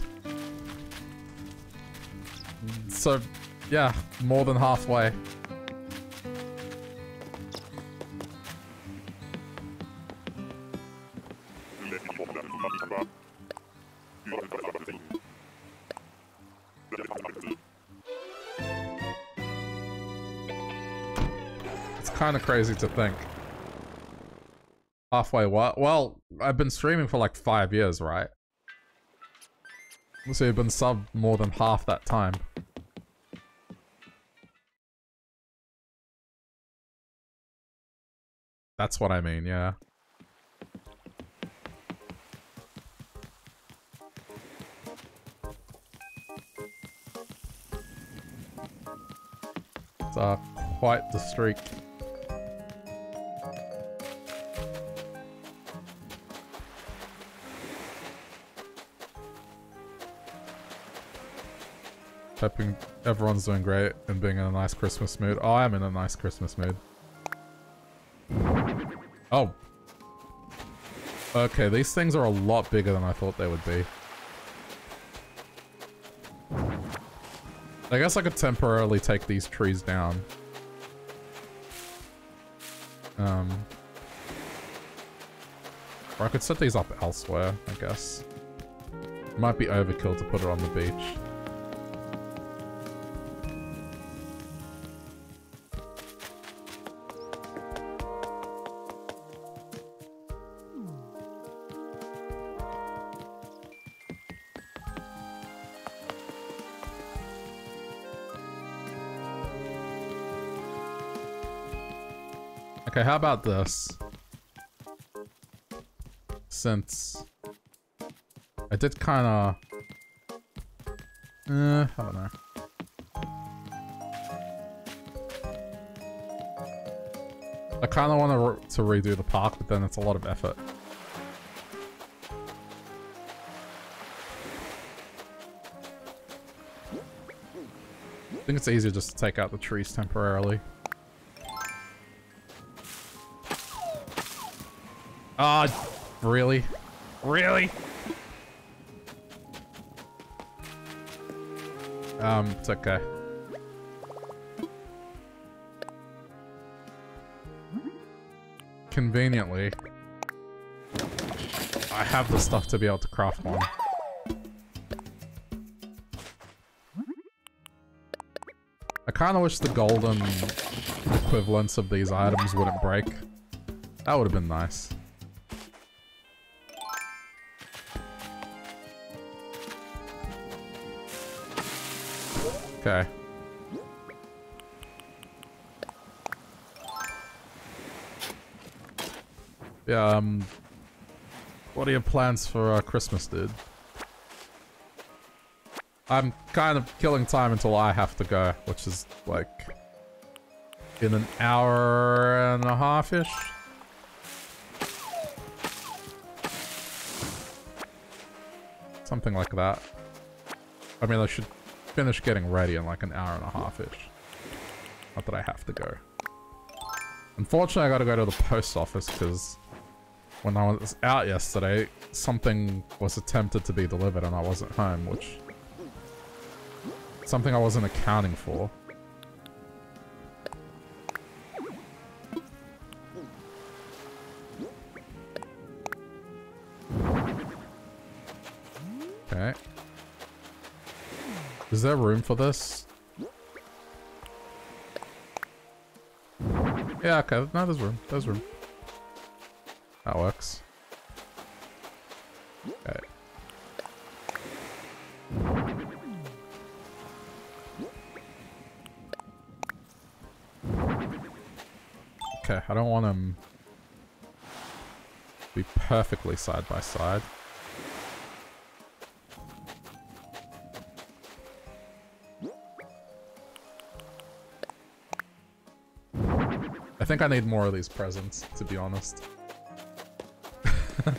So, yeah, more than halfway. It's kind of crazy to think. Halfway what? Well, I've been streaming for like five years, right? So you've been subbed more than half that time. That's what I mean, yeah. It's uh, quite the streak. Hoping everyone's doing great and being in a nice Christmas mood. Oh, I am in a nice Christmas mood. Oh. Okay, these things are a lot bigger than I thought they would be. I guess I could temporarily take these trees down. Um, or I could set these up elsewhere, I guess. Might be overkill to put it on the beach. How about this? Since I did kind of... Uh, I don't know. I kind of want to, to redo the park, but then it's a lot of effort. I think it's easier just to take out the trees temporarily. Ah, oh, really? Really? Um, it's okay. Conveniently, I have the stuff to be able to craft one. I kind of wish the golden equivalents of these items wouldn't break. That would have been nice. Okay. Yeah, um... What are your plans for uh, Christmas, dude? I'm kind of killing time until I have to go, which is, like... In an hour and a half-ish? Something like that. I mean, I should finish getting ready in like an hour and a half-ish. Not that I have to go. Unfortunately, I gotta go to the post office because when I was out yesterday, something was attempted to be delivered and I wasn't home, which... Something I wasn't accounting for. There room for this? Yeah, okay. No, there's room. There's room. That works. Okay. Okay, I don't want them to be perfectly side by side. Think I need more of these presents, to be honest.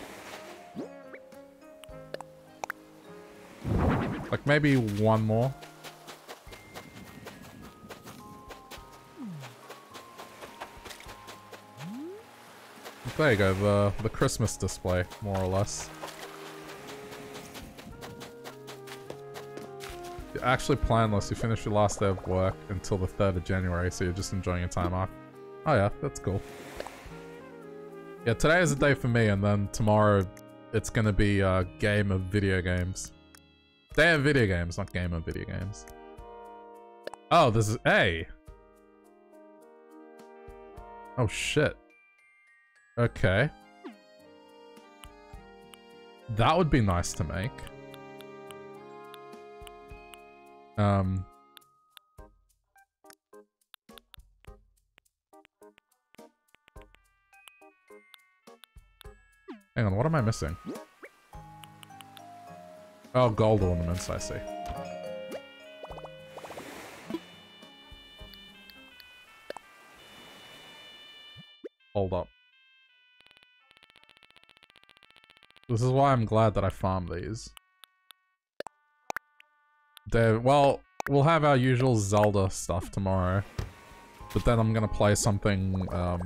like maybe one more. There you go, the, the Christmas display, more or less. You're actually planless, you finish your last day of work until the 3rd of January, so you're just enjoying your time off. Oh yeah, that's cool. Yeah, today is a day for me, and then tomorrow it's gonna be a game of video games. Day of video games, not game of video games. Oh, this is... Hey! Oh, shit. Okay. That would be nice to make. Um... am I missing? Oh, gold ornaments, I see. Hold up. This is why I'm glad that I farmed these. They, well, we'll have our usual Zelda stuff tomorrow. But then I'm gonna play something um,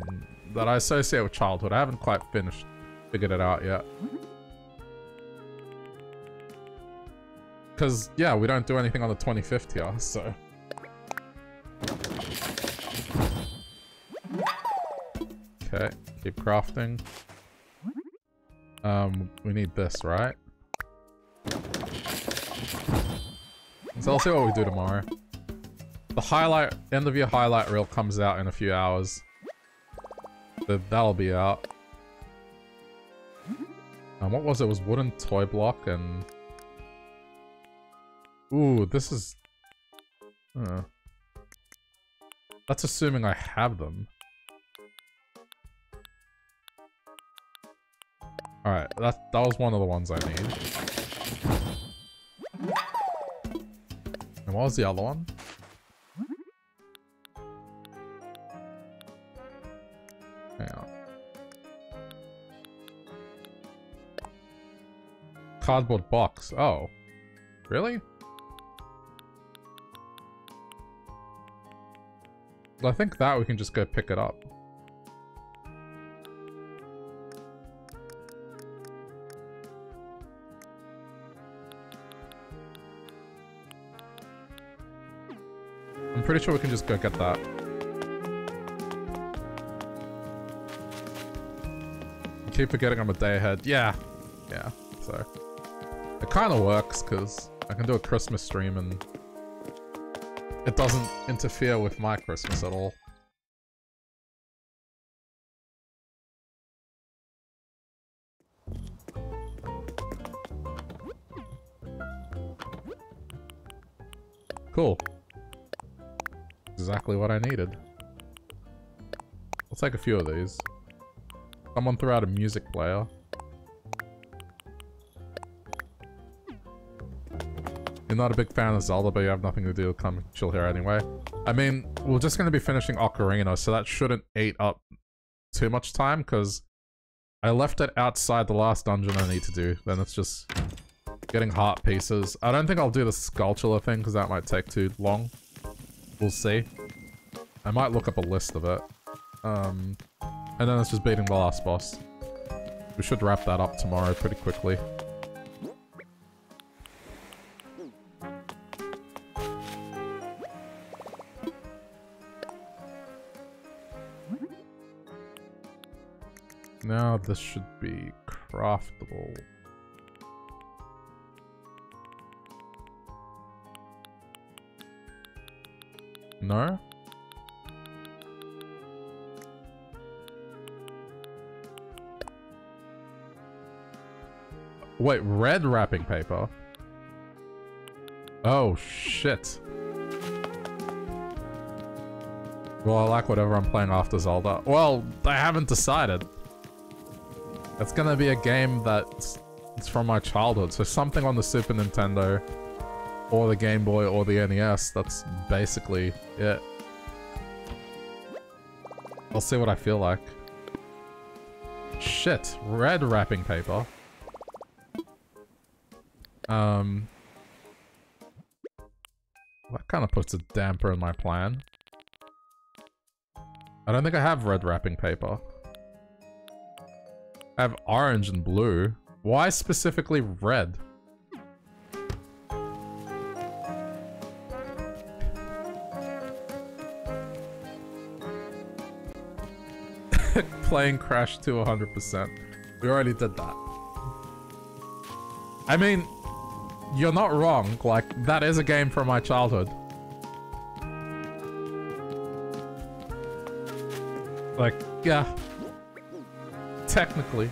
that I associate with childhood. I haven't quite finished figured it out yet. Because, yeah, we don't do anything on the 25th here, so... Okay, keep crafting. Um, we need this, right? So I'll see what we do tomorrow. The highlight, end of your highlight reel comes out in a few hours. So that'll be out. And what was it? it was wooden toy block and... Ooh, this is... Uh, that's assuming I have them. Alright, that, that was one of the ones I need. And what was the other one? Cardboard box. Oh. Really? I think that we can just go pick it up. I'm pretty sure we can just go get that. I keep forgetting I'm a day ahead. Yeah. Yeah, so. It kind of works, because I can do a Christmas stream and it doesn't interfere with my Christmas at all. Cool. Exactly what I needed. I'll take a few of these. Someone threw out a music player. Not a big fan of Zelda, but you have nothing to do. Come chill here anyway. I mean, we're just going to be finishing Ocarina, so that shouldn't eat up too much time, because I left it outside the last dungeon I need to do. Then it's just getting heart pieces. I don't think I'll do the Skulltula thing, because that might take too long. We'll see. I might look up a list of it. Um, and then it's just beating the last boss. We should wrap that up tomorrow pretty quickly. This should be craftable. No? Wait, red wrapping paper? Oh, shit. Well, I like whatever I'm playing after Zelda. Well, I haven't decided. It's gonna be a game that's it's from my childhood, so something on the Super Nintendo or the Game Boy or the NES, that's basically it. I'll see what I feel like. Shit, red wrapping paper. Um, that kind of puts a damper in my plan. I don't think I have red wrapping paper. Have orange and blue. Why specifically red? Playing Crash to 100%. We already did that. I mean, you're not wrong. Like, that is a game from my childhood. Like, yeah, technically.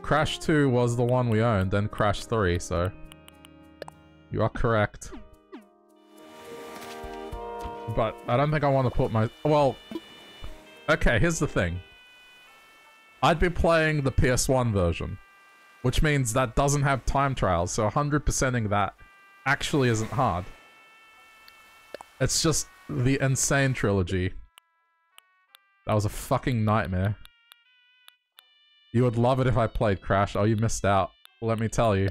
Crash 2 was the one we owned, then Crash 3, so... You are correct. But I don't think I want to put my... Well... Okay, here's the thing. I'd be playing the PS1 version. Which means that doesn't have time trials, so 100%ing that actually isn't hard. It's just the N. Sane Trilogy. That was a fucking nightmare. You would love it if I played Crash. Oh, you missed out. Let me tell you.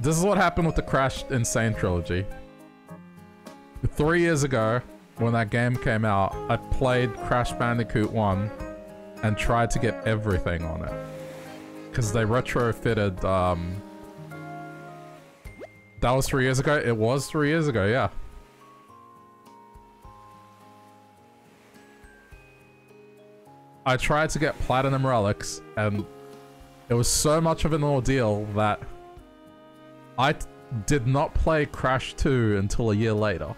This is what happened with the Crash N. Sane Trilogy. Three years ago, when that game came out, I played Crash Bandicoot 1 and tried to get everything on it. Because they retrofitted um, that was three years ago? It was three years ago, yeah. I tried to get Platinum Relics, and it was so much of an ordeal that I did not play Crash 2 until a year later.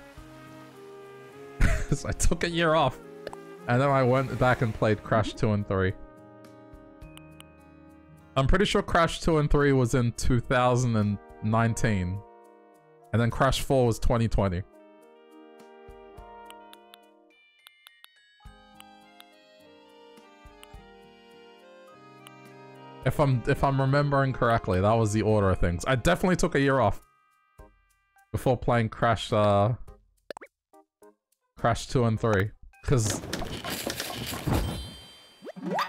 so I took a year off, and then I went back and played Crash 2 and 3. I'm pretty sure Crash 2 and 3 was in 2019. And then Crash 4 was 2020. If I'm if I'm remembering correctly, that was the order of things. I definitely took a year off before playing Crash uh Crash 2 and 3 cuz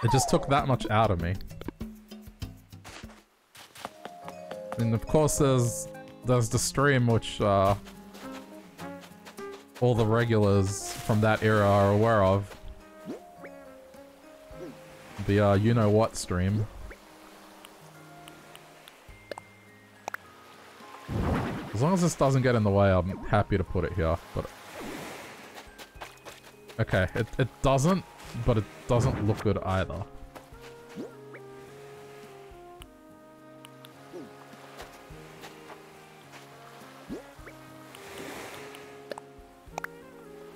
it just took that much out of me. And of course there's there's the stream which uh, all the regulars from that era are aware of. The uh, you know what stream. As long as this doesn't get in the way, I'm happy to put it here. But Okay, it, it doesn't, but it doesn't look good either.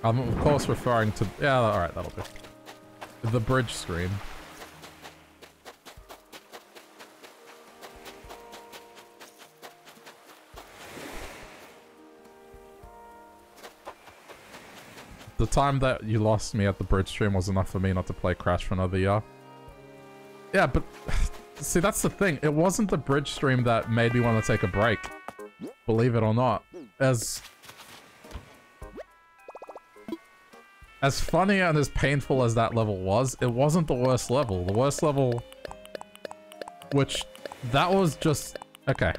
I'm of course referring to... Yeah, alright, that'll do. The bridge stream. The time that you lost me at the bridge stream was enough for me not to play Crash for another year. Yeah, but... See, that's the thing. It wasn't the bridge stream that made me want to take a break. Believe it or not. As As funny and as painful as that level was, it wasn't the worst level. The worst level... Which... That was just... Okay.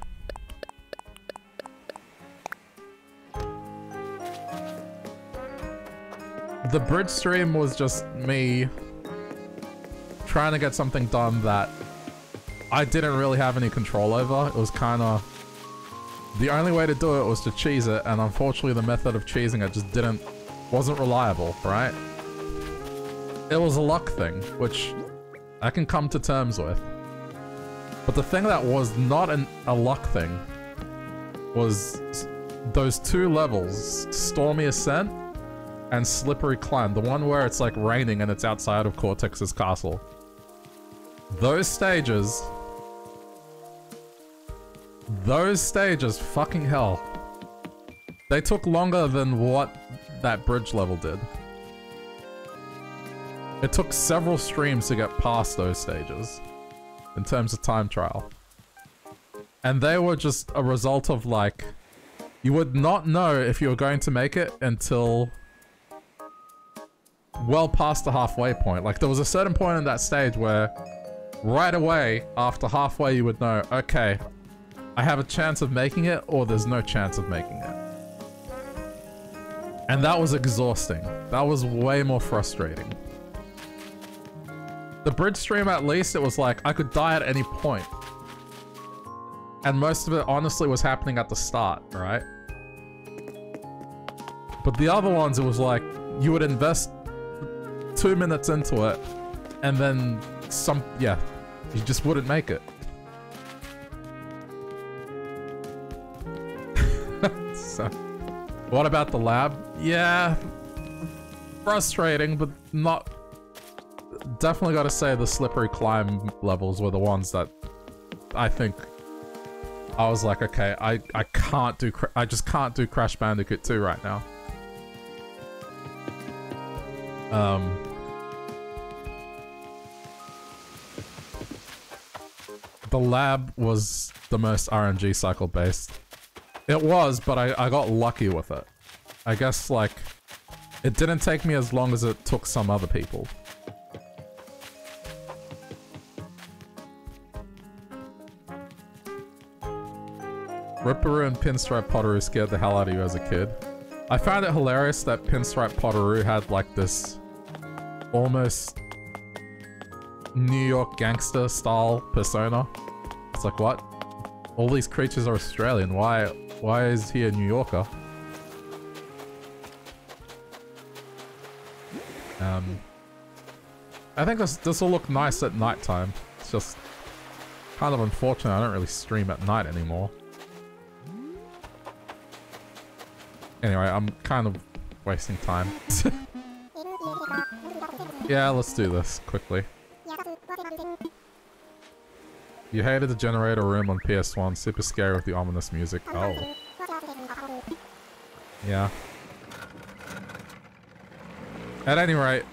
The bridge stream was just me... Trying to get something done that... I didn't really have any control over. It was kinda... The only way to do it was to cheese it, and unfortunately the method of cheesing it just didn't wasn't reliable, right? It was a luck thing, which I can come to terms with. But the thing that was not an, a luck thing was those two levels, Stormy Ascent and Slippery Climb, the one where it's like raining and it's outside of Cortex's castle. Those stages... Those stages, fucking hell. They took longer than what that bridge level did. It took several streams to get past those stages in terms of time trial. And they were just a result of like, you would not know if you were going to make it until well past the halfway point. Like there was a certain point in that stage where right away after halfway you would know, okay, I have a chance of making it or there's no chance of making it. And that was exhausting. That was way more frustrating. The bridge stream, at least, it was like, I could die at any point. And most of it, honestly, was happening at the start, right? But the other ones, it was like, you would invest two minutes into it, and then some, yeah, you just wouldn't make it. so, what about the lab? Yeah, frustrating, but not... Definitely gotta say the slippery climb levels were the ones that I think I was like, okay, I, I can't do, I just can't do Crash Bandicoot 2 right now. Um... The lab was the most RNG cycle based. It was, but I, I got lucky with it. I guess, like, it didn't take me as long as it took some other people. Ripper Roo and Pinstripe Potoroo scared the hell out of you as a kid. I found it hilarious that Pinstripe Potoroo had like this almost New York gangster style persona. It's like, what? All these creatures are Australian. Why, why is he a New Yorker? Um, I think this this will look nice at nighttime. It's just kind of unfortunate I don't really stream at night anymore. Anyway, I'm kind of wasting time. yeah, let's do this quickly. You hated the generator room on PS1, super scary with the ominous music. Oh. Yeah. At any rate,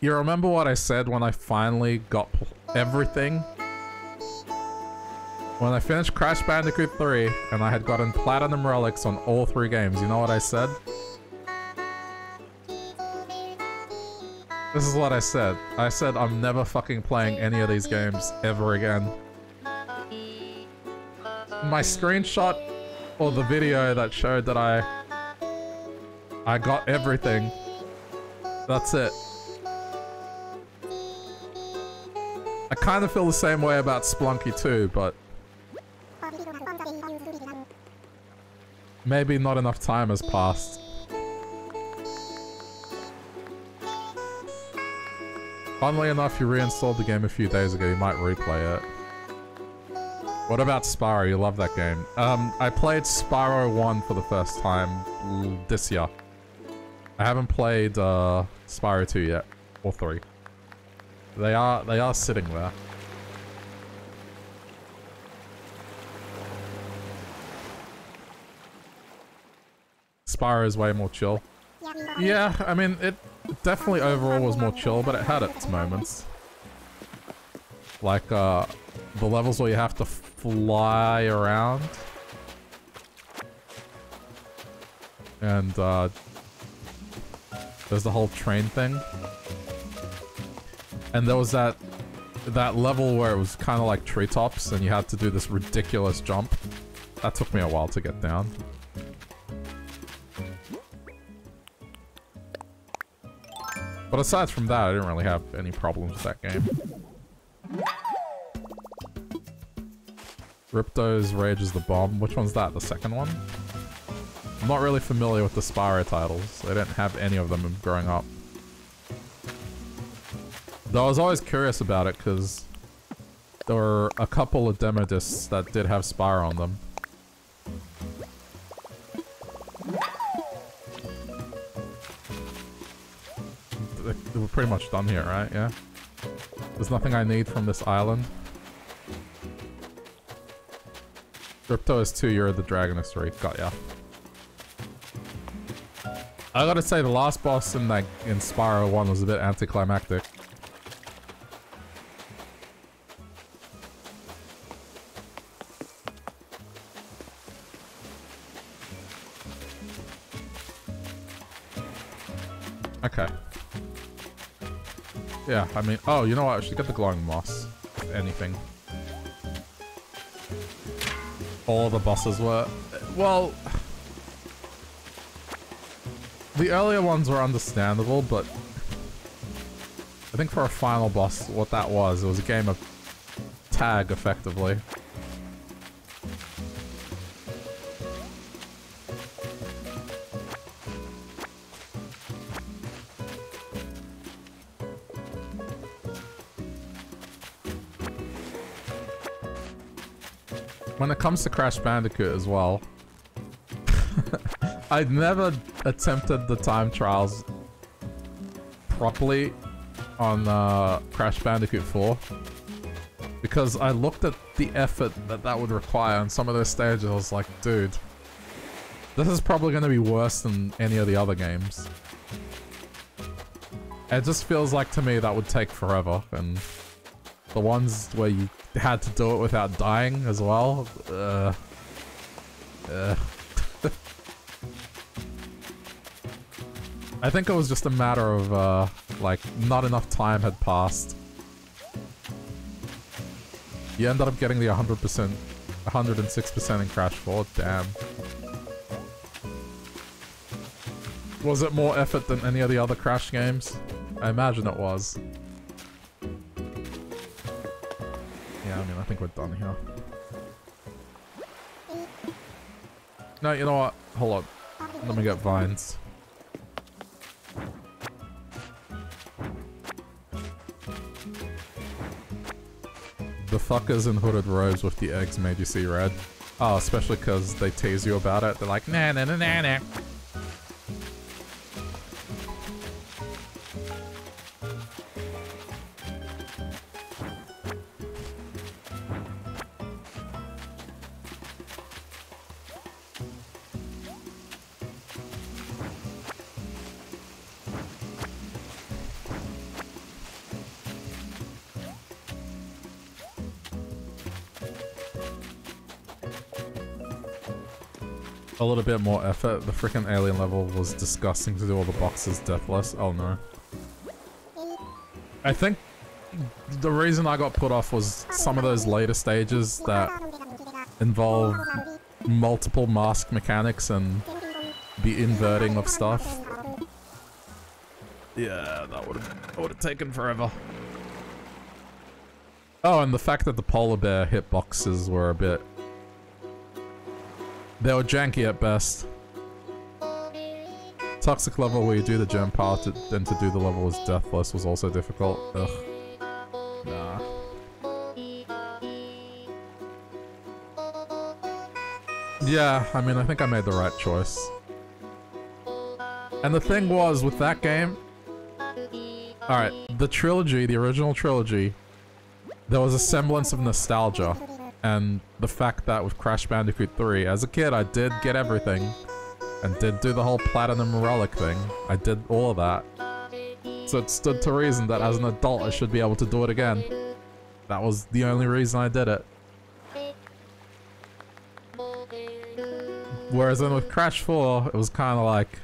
you remember what I said when I finally got everything? When I finished Crash Bandicoot 3 and I had gotten Platinum Relics on all three games, you know what I said? This is what I said. I said I'm never fucking playing any of these games ever again. my screenshot or the video that showed that I I got everything. That's it. I kind of feel the same way about Spelunky too, but maybe not enough time has passed. Funnily enough, you reinstalled the game a few days ago. You might replay it. What about Spyro? You love that game. Um, I played Spyro 1 for the first time this year. I haven't played uh, Spyro 2 yet. Or 3. They are they are sitting there. Spyro is way more chill. Yeah, I mean, it definitely overall was more chill, but it had its moments. Like, uh, the levels where you have to fly around. And, uh, there's the whole train thing. And there was that that level where it was kind of like treetops and you had to do this ridiculous jump. That took me a while to get down. But aside from that, I didn't really have any problems with that game. Ripto's Rage is the Bomb. Which one's that? The second one? I'm not really familiar with the Spyro titles. I didn't have any of them growing up. Though I was always curious about it because there were a couple of demo discs that did have Spyro on them. We're pretty much done here, right? Yeah? There's nothing I need from this island. Ripto is 2, Year of the Dragon is 3. Got ya. I gotta say, the last boss in like in Spyro 1 was a bit anticlimactic. Yeah, I mean, oh, you know what? I should get the glowing moss. If anything. All the bosses were... Well... The earlier ones were understandable, but... I think for a final boss, what that was, it was a game of tag, effectively. When it comes to Crash Bandicoot as well, I'd never attempted the time trials properly on uh, Crash Bandicoot 4 because I looked at the effort that that would require on some of those stages. I was like, dude, this is probably going to be worse than any of the other games. It just feels like to me that would take forever and the ones where you had to do it without dying as well. Uh, uh. I think it was just a matter of, uh, like, not enough time had passed. You ended up getting the 100%, 106% in Crash 4, damn. Was it more effort than any of the other Crash games? I imagine it was. I mean, I think we're done here. No, you know what? Hold on. Let me get vines. The fuckers in hooded robes with the eggs made you see red. Oh, especially because they tease you about it. They're like, nah, nah, nah, nah, nah. Little bit more effort. The freaking alien level was disgusting to do all the boxes deathless. Oh no. I think the reason I got put off was some of those later stages that involve multiple mask mechanics and the inverting of stuff. Yeah, that would have would have taken forever. Oh, and the fact that the polar bear hitboxes were a bit... They were janky at best. Toxic level where you do the gem part, then to do the level was deathless was also difficult. Ugh. Nah. Yeah, I mean, I think I made the right choice. And the thing was, with that game... Alright, the trilogy, the original trilogy, there was a semblance of nostalgia. And the fact that with Crash Bandicoot 3, as a kid, I did get everything. And did do the whole Platinum Relic thing. I did all of that. So it stood to reason that as an adult, I should be able to do it again. That was the only reason I did it. Whereas then with Crash 4, it was kind of like...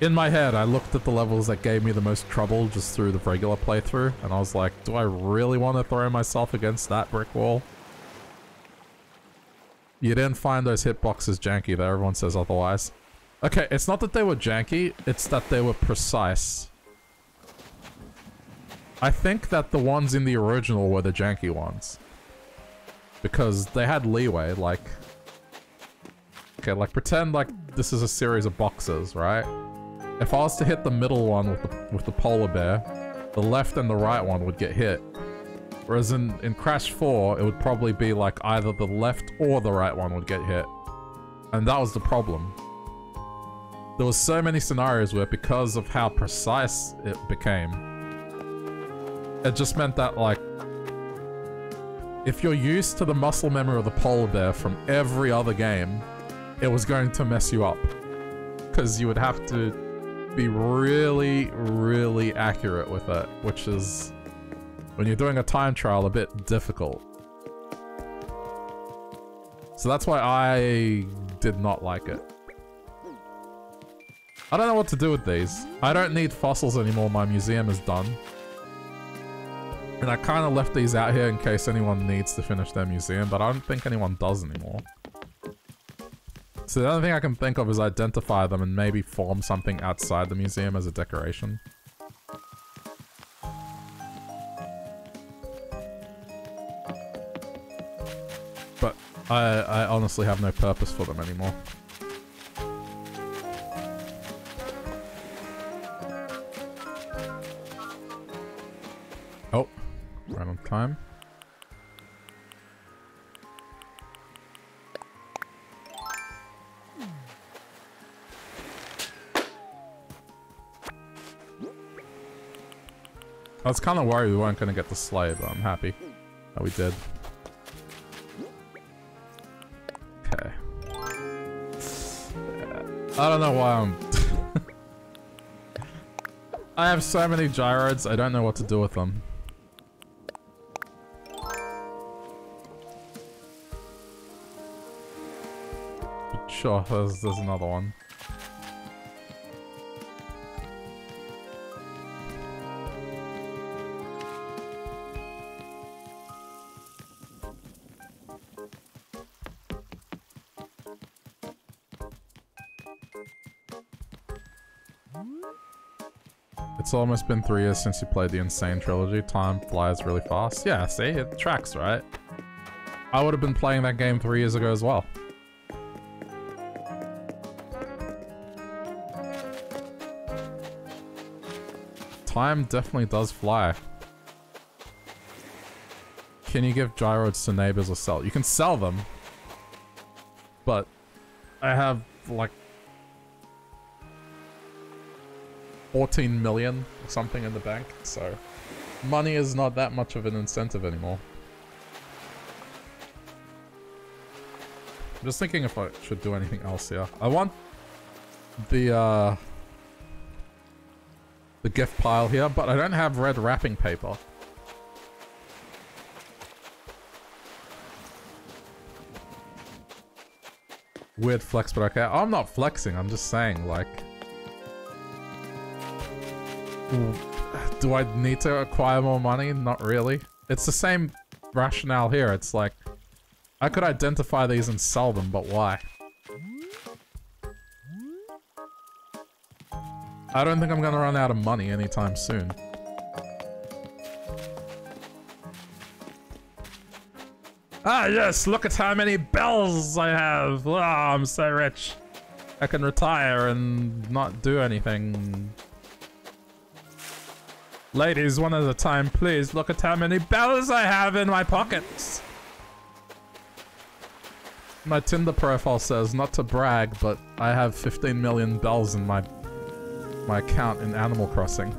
In my head, I looked at the levels that gave me the most trouble just through the regular playthrough, and I was like, do I really want to throw myself against that brick wall? You didn't find those hitboxes janky, though everyone says otherwise. Okay, it's not that they were janky, it's that they were precise. I think that the ones in the original were the janky ones. Because they had leeway, like... Okay, like pretend like this is a series of boxes, right? If I was to hit the middle one with the, with the polar bear, the left and the right one would get hit. Whereas in, in Crash 4, it would probably be like either the left or the right one would get hit. And that was the problem. There was so many scenarios where because of how precise it became, it just meant that like, if you're used to the muscle memory of the polar bear from every other game, it was going to mess you up. Because you would have to be really, really accurate with it, which is, when you're doing a time trial, a bit difficult. So that's why I did not like it. I don't know what to do with these. I don't need fossils anymore, my museum is done. And I kind of left these out here in case anyone needs to finish their museum, but I don't think anyone does anymore. So the only thing I can think of is identify them and maybe form something outside the museum as a decoration. But I, I honestly have no purpose for them anymore. Oh, on time. I was kind of worried we weren't going to get the sleigh, but I'm happy that we did. Okay. I don't know why I'm... I have so many gyroids, I don't know what to do with them. Sure, there's, there's another one. It's almost been three years since you played the N. Sane Trilogy. Time flies really fast. Yeah, see? It tracks, right? I would have been playing that game three years ago as well. Time definitely does fly. Can you give gyroids to neighbors or sell? You can sell them. But I have like 14 million or something in the bank, so money is not that much of an incentive anymore. I'm just thinking if I should do anything else here. I want the uh, the gift pile here, but I don't have red wrapping paper. Weird flex, but okay. I'm not flexing, I'm just saying, like... Do I need to acquire more money? Not really. It's the same rationale here. It's like, I could identify these and sell them, but why? I don't think I'm gonna run out of money anytime soon. Ah, yes, look at how many bells I have. Oh, I'm so rich. I can retire and not do anything. Ladies, one at a time, please. Look at how many bells I have in my pockets. My Tinder profile says, not to brag, but I have 15 million bells in my my account in Animal Crossing.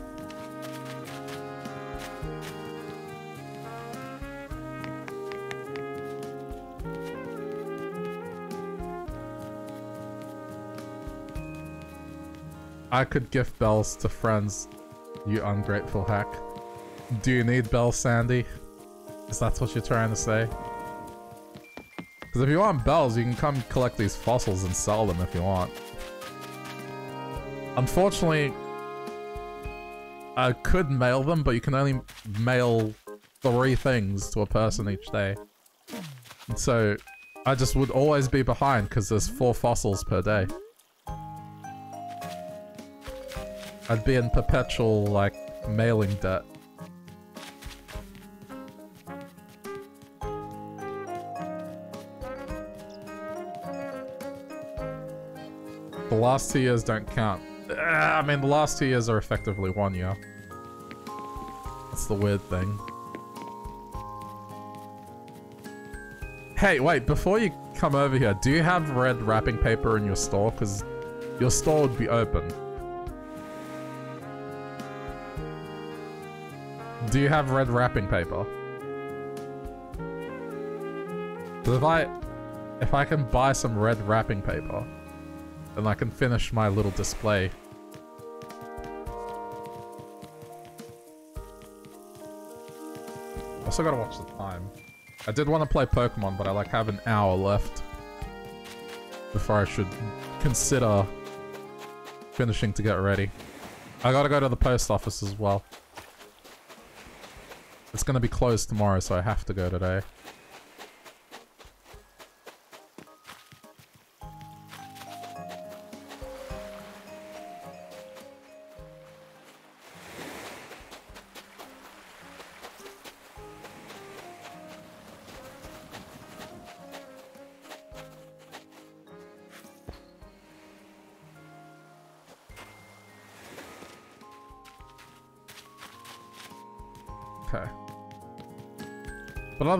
I could gift bells to friends, you ungrateful hack. Do you need bells, Sandy? Is that what you're trying to say? Because if you want bells, you can come collect these fossils and sell them if you want. Unfortunately, I could mail them, but you can only mail three things to a person each day. And so, I just would always be behind because there's four fossils per day. I'd be in perpetual, like, mailing debt. The last two years don't count. Uh, I mean, the last two years are effectively one year. That's the weird thing. Hey, wait, before you come over here, do you have red wrapping paper in your store? Because your store would be open. Do you have red wrapping paper? if I, if I can buy some red wrapping paper, then I can finish my little display. Also gotta watch the time. I did want to play Pokemon, but I like have an hour left before I should consider finishing to get ready. I gotta go to the post office as well. It's gonna be closed tomorrow, so I have to go today.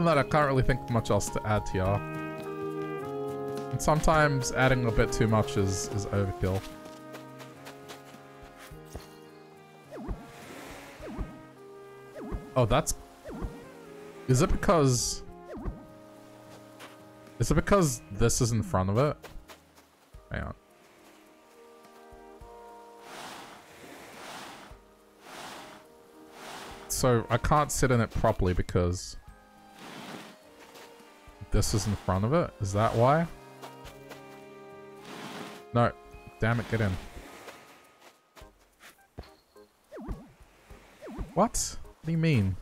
That, I can't really think much else to add here. And sometimes adding a bit too much is, is overkill. Oh, that's... Is it because... Is it because this is in front of it? Hang on. So, I can't sit in it properly because this is in front of it? Is that why? No. Damn it, get in. What? What do you mean?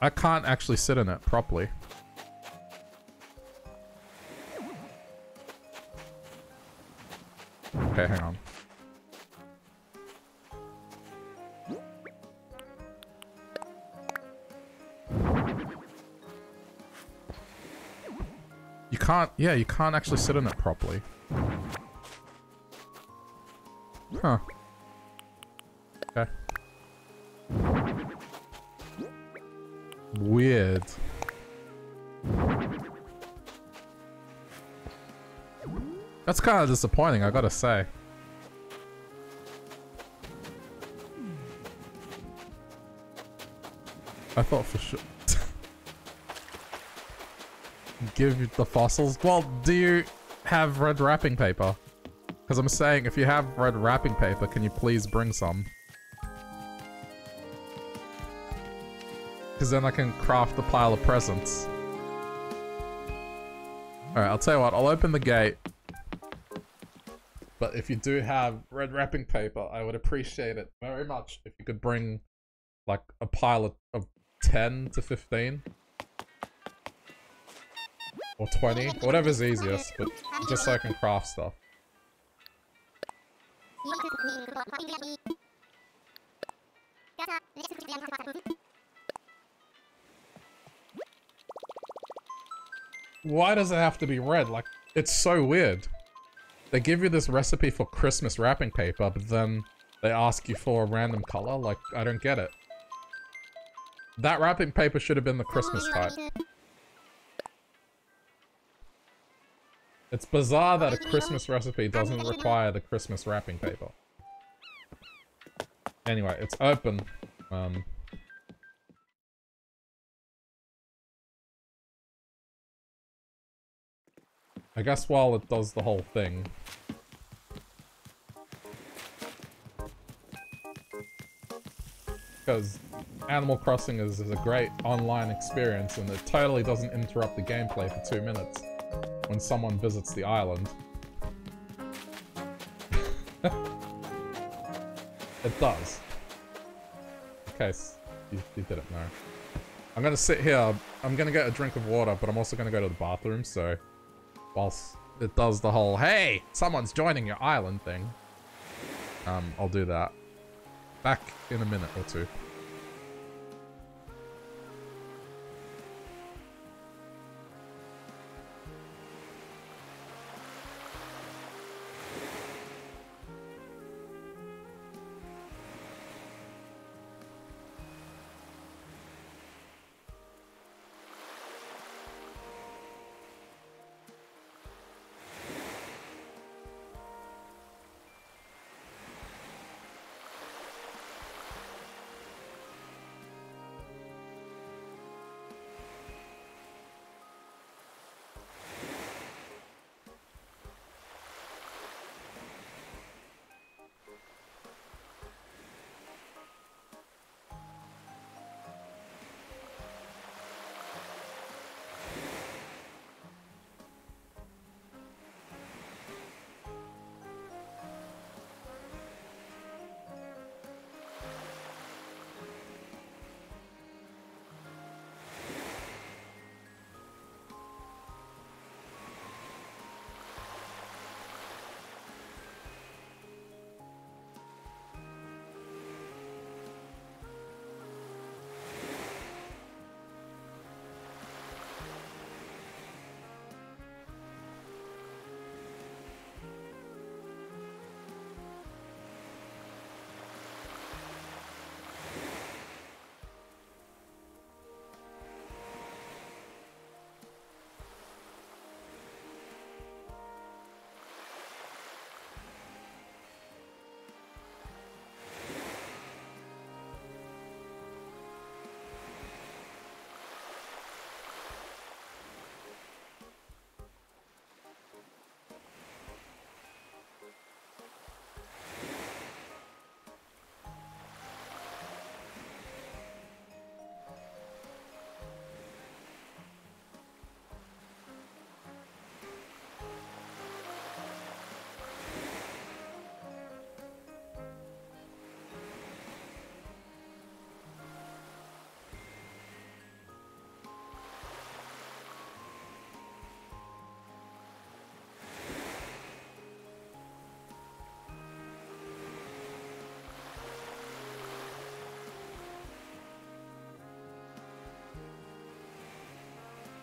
I can't actually sit in it properly. Okay, hang on. Can't, yeah, you can't actually sit in it properly. Huh. Okay. Weird. That's kind of disappointing, I gotta say. I thought for sure give the fossils? Well, do you have red wrapping paper? Because I'm saying, if you have red wrapping paper, can you please bring some? Because then I can craft a pile of presents. Alright, I'll tell you what, I'll open the gate. But if you do have red wrapping paper, I would appreciate it very much if you could bring like a pile of, of 10 to 15. Or 20, whatever's easiest, but just so I can craft stuff. Why does it have to be red? Like, it's so weird. They give you this recipe for Christmas wrapping paper, but then they ask you for a random color? Like, I don't get it. That wrapping paper should have been the Christmas type. It's bizarre that a Christmas recipe doesn't require the Christmas wrapping paper. Anyway, it's open. Um, I guess while it does the whole thing. Because Animal Crossing is, is a great online experience and it totally doesn't interrupt the gameplay for two minutes when someone visits the island. it does. In case you, you didn't know. I'm gonna sit here, I'm gonna get a drink of water, but I'm also gonna go to the bathroom, so... Whilst it does the whole, hey, someone's joining your island thing. Um, I'll do that. Back in a minute or two.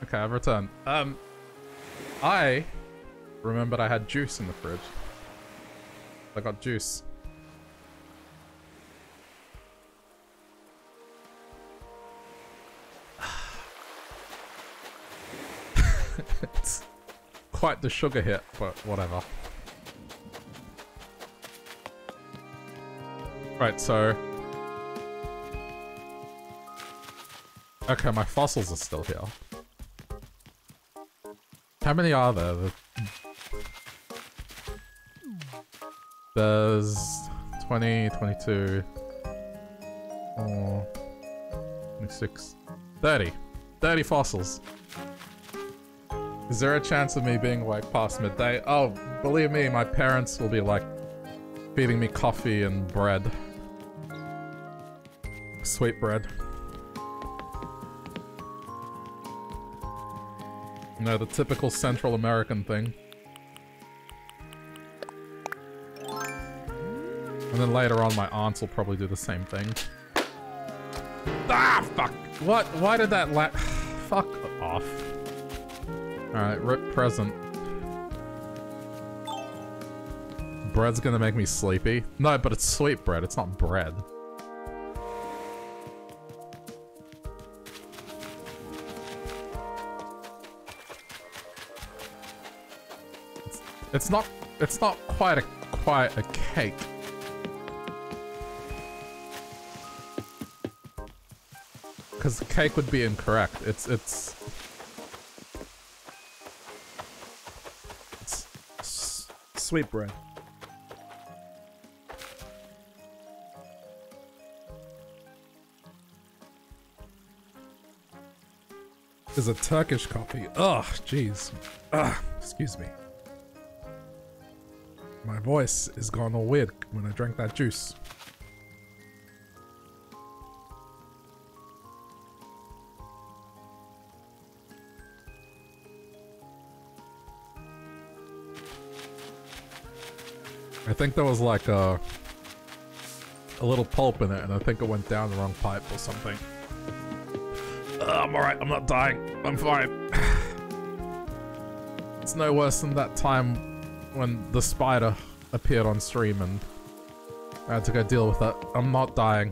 Okay, I've returned. Um, I remembered I had juice in the fridge. I got juice. it's quite the sugar hit, but whatever. Right, so... Okay, my fossils are still here. How many are there? There's 20, 22, oh, 26, 30. 30 fossils. Is there a chance of me being awake past midday? Oh, believe me, my parents will be like feeding me coffee and bread. sweet bread. You know, the typical Central American thing. And then later on, my aunts will probably do the same thing. Ah, fuck! What? Why did that la- Fuck off. Alright, rip present. Bread's gonna make me sleepy. No, but it's sweet bread, it's not bread. It's, not, it's not quite a, quite a cake. Because cake would be incorrect. It's, it's... It's sweet bread. Is a Turkish coffee. Ugh, jeez. Ugh, excuse me. My voice is gone all weird when I drank that juice. I think there was like a a little pulp in it, and I think it went down the wrong pipe or something. Uh, I'm alright, I'm not dying. I'm fine. it's no worse than that time when the spider appeared on stream and I had to go deal with it. I'm not dying.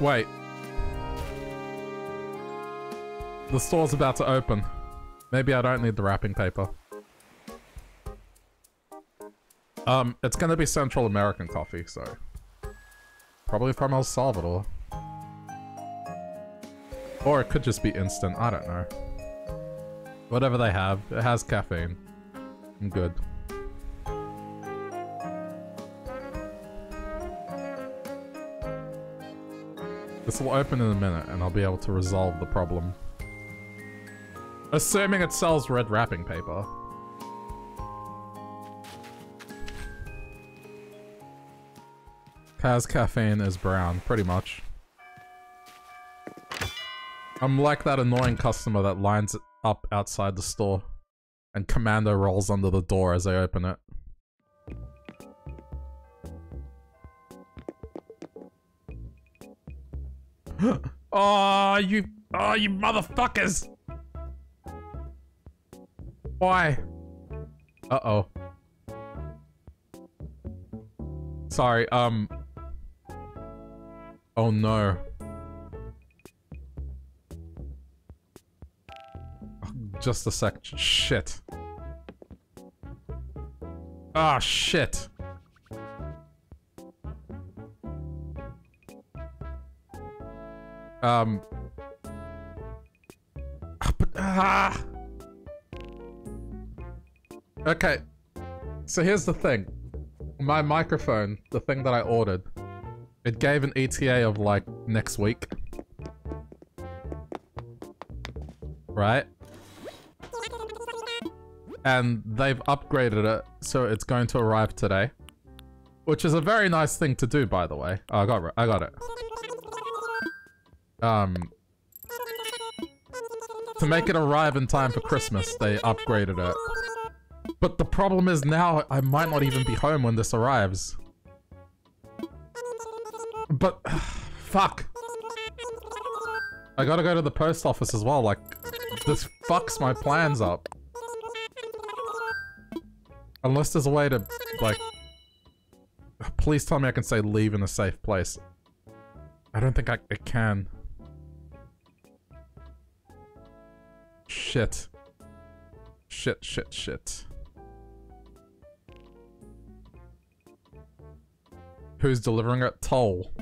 Wait. The store's about to open. Maybe I don't need the wrapping paper. Um, it's gonna be Central American coffee, so... Probably from El Salvador. Or it could just be instant, I don't know. Whatever they have, it has caffeine. I'm good. This will open in a minute and I'll be able to resolve the problem. Assuming it sells red wrapping paper. Has caffeine is brown, pretty much. I'm like that annoying customer that lines up outside the store and Commando rolls under the door as they open it. oh, you... Oh, you motherfuckers! Why? Uh-oh. Sorry, um... Oh no. Just a sec. Shit. Ah, shit. Um... Ah! Okay. So here's the thing. My microphone, the thing that I ordered, it gave an ETA of like next week. Right? And they've upgraded it, so it's going to arrive today. Which is a very nice thing to do, by the way. Oh, I got. I got it. Um, to make it arrive in time for Christmas, they upgraded it. But the problem is now I might not even be home when this arrives. But, fuck. I gotta go to the post office as well, like, this fucks my plans up. Unless there's a way to, like... Please tell me I can say leave in a safe place. I don't think I, I can. Shit. Shit, shit, shit. Who's delivering it? Toll.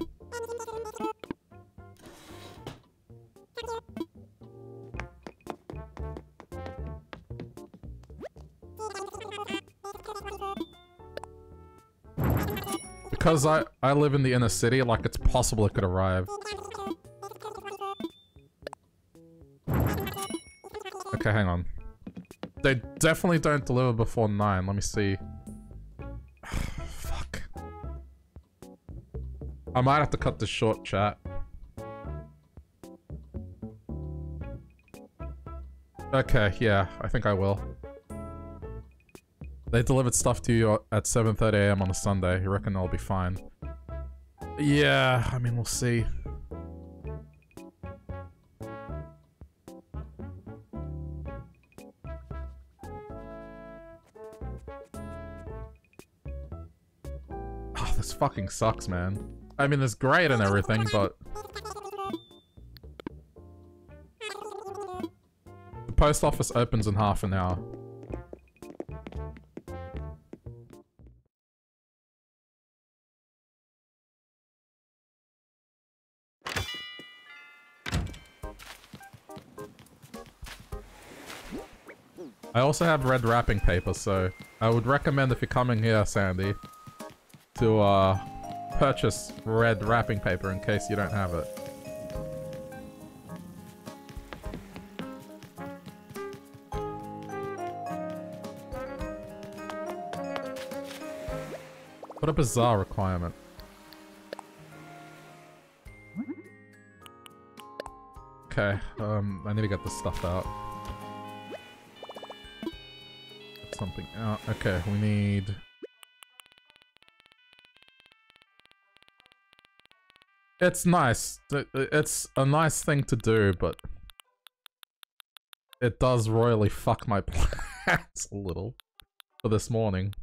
Because I, I live in the inner city, like it's possible it could arrive. Okay, hang on. they definitely don't deliver before 9. Let me see. Fuck. I might have to cut this short, chat. Okay, yeah, I think I will. They delivered stuff to you at 7.30am on a Sunday. You reckon I'll be fine? Yeah, I mean, we'll see. Oh, this fucking sucks, man. I mean, it's great and everything, but... The post office opens in half an hour. Also have red wrapping paper, so I would recommend if you're coming here, Sandy, to uh, purchase red wrapping paper in case you don't have it. What a bizarre requirement. Okay, um, I need to get this stuff out. Something out. Okay, we need... It's nice. It's a nice thing to do, but... It does royally fuck my plans a little. For this morning.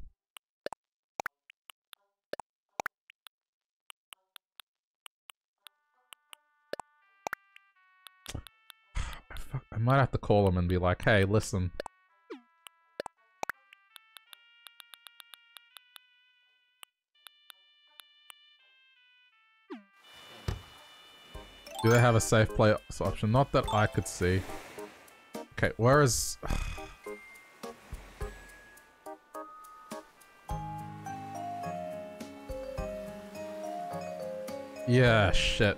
I might have to call him and be like, hey, listen. Do they have a safe play option? Not that I could see. Okay, where is... yeah, shit.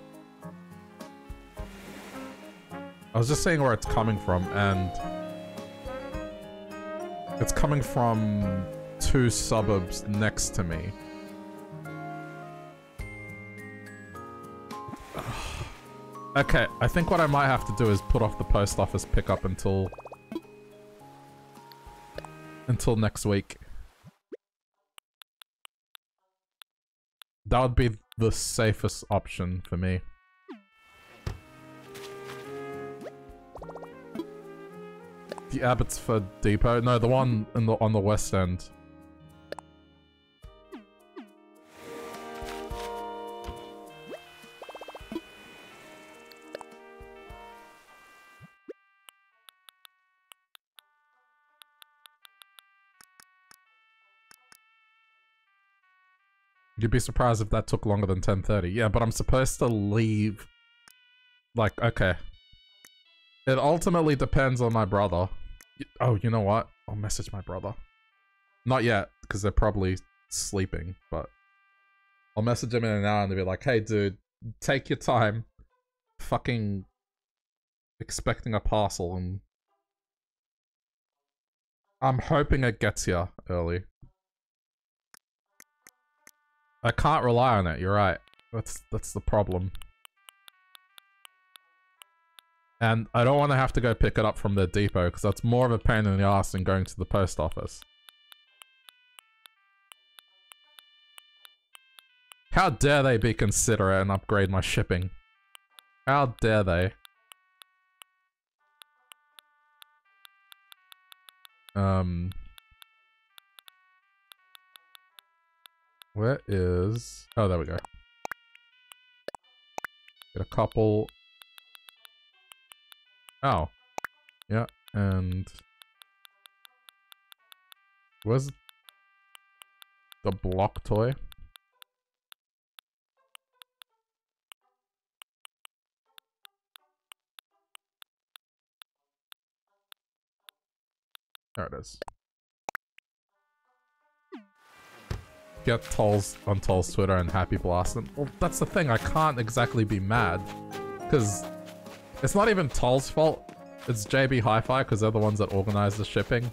I was just saying where it's coming from, and... It's coming from two suburbs next to me. Okay, I think what I might have to do is put off the post office pickup until... Until next week. That would be the safest option for me. The Abbotsford Depot? No, the one in the on the west end. You'd be surprised if that took longer than 10.30. Yeah, but I'm supposed to leave... Like, okay. It ultimately depends on my brother. Oh, you know what? I'll message my brother. Not yet, because they're probably sleeping, but... I'll message him in an hour and be like, hey, dude, take your time. Fucking... Expecting a parcel and... I'm hoping it gets here early. I can't rely on it, you're right. That's that's the problem. And I don't want to have to go pick it up from the depot, because that's more of a pain in the ass than going to the post office. How dare they be considerate and upgrade my shipping? How dare they? Um... Where is... Oh, there we go. Get a couple... Oh. Yeah, and... Where's the block toy? There it is. Get Tolls on Toll's Twitter and happy blasting. Well, that's the thing. I can't exactly be mad. Because it's not even Toll's fault. it's JB Hi-Fi because they're the ones that organize the shipping,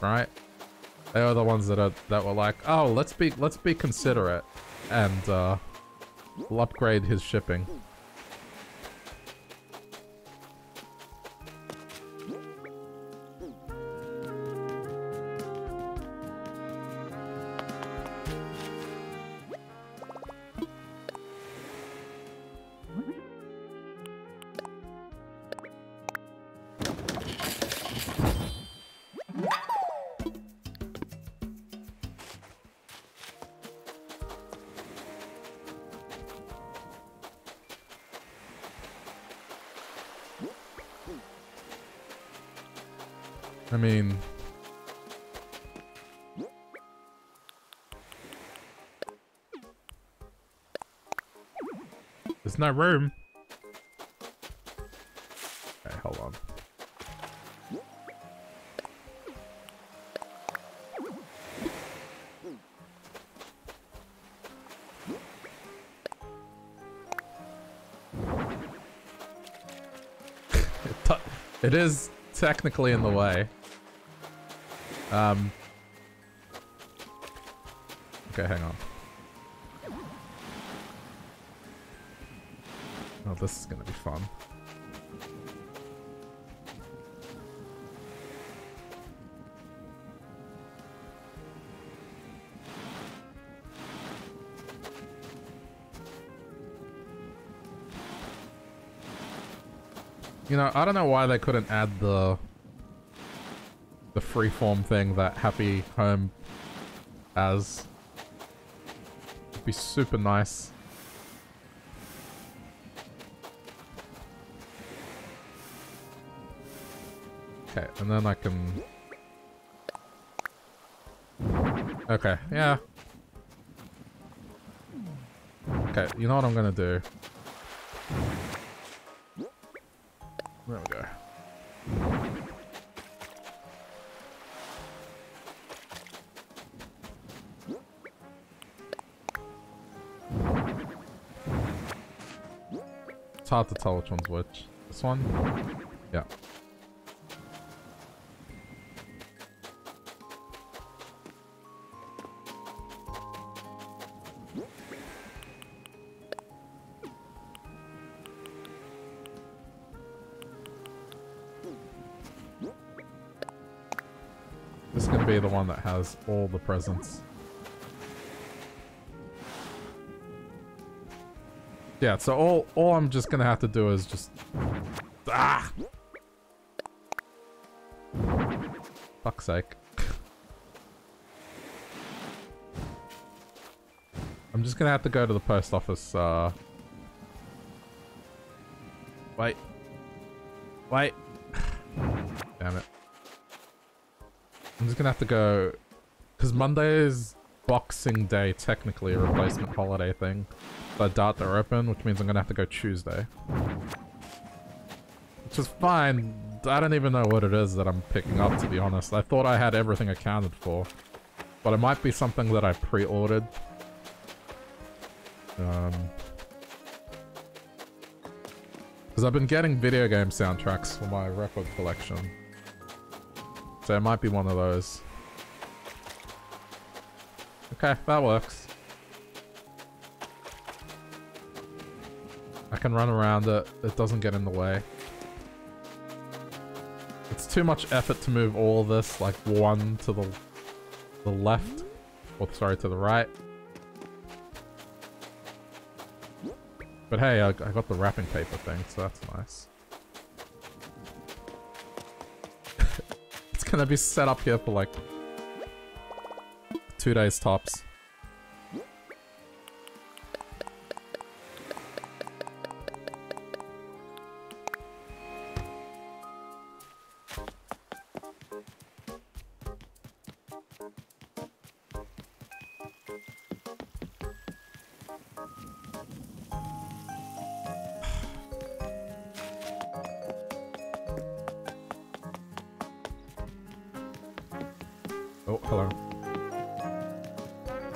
right? They are the ones that are that were like, oh, let's be let's be considerate, and uh, we'll upgrade his shipping. No room. Okay, hold on. it is technically in the way. Um. Okay, hang on. This is gonna be fun. You know, I don't know why they couldn't add the the freeform thing that Happy Home has. It'd be super nice. And then I can... Okay, yeah. Okay, you know what I'm gonna do? There we go. It's hard to tell which one's which. This one? Yeah. One that has all the presents. Yeah, so all all I'm just gonna have to do is just ah. Fuck's sake. I'm just gonna have to go to the post office. Uh. Wait. Wait. Gonna have to go because Monday is Boxing Day, technically a replacement holiday thing. So Dart they're open, which means I'm gonna have to go Tuesday. Which is fine. I don't even know what it is that I'm picking up, to be honest. I thought I had everything accounted for. But it might be something that I pre-ordered. Um... Because I've been getting video game soundtracks for my record collection. It might be one of those. Okay, that works. I can run around it. It doesn't get in the way. It's too much effort to move all this, like one to the, the left. Or sorry, to the right. But hey, I, I got the wrapping paper thing, so that's nice. Gonna be set up here for like two days tops.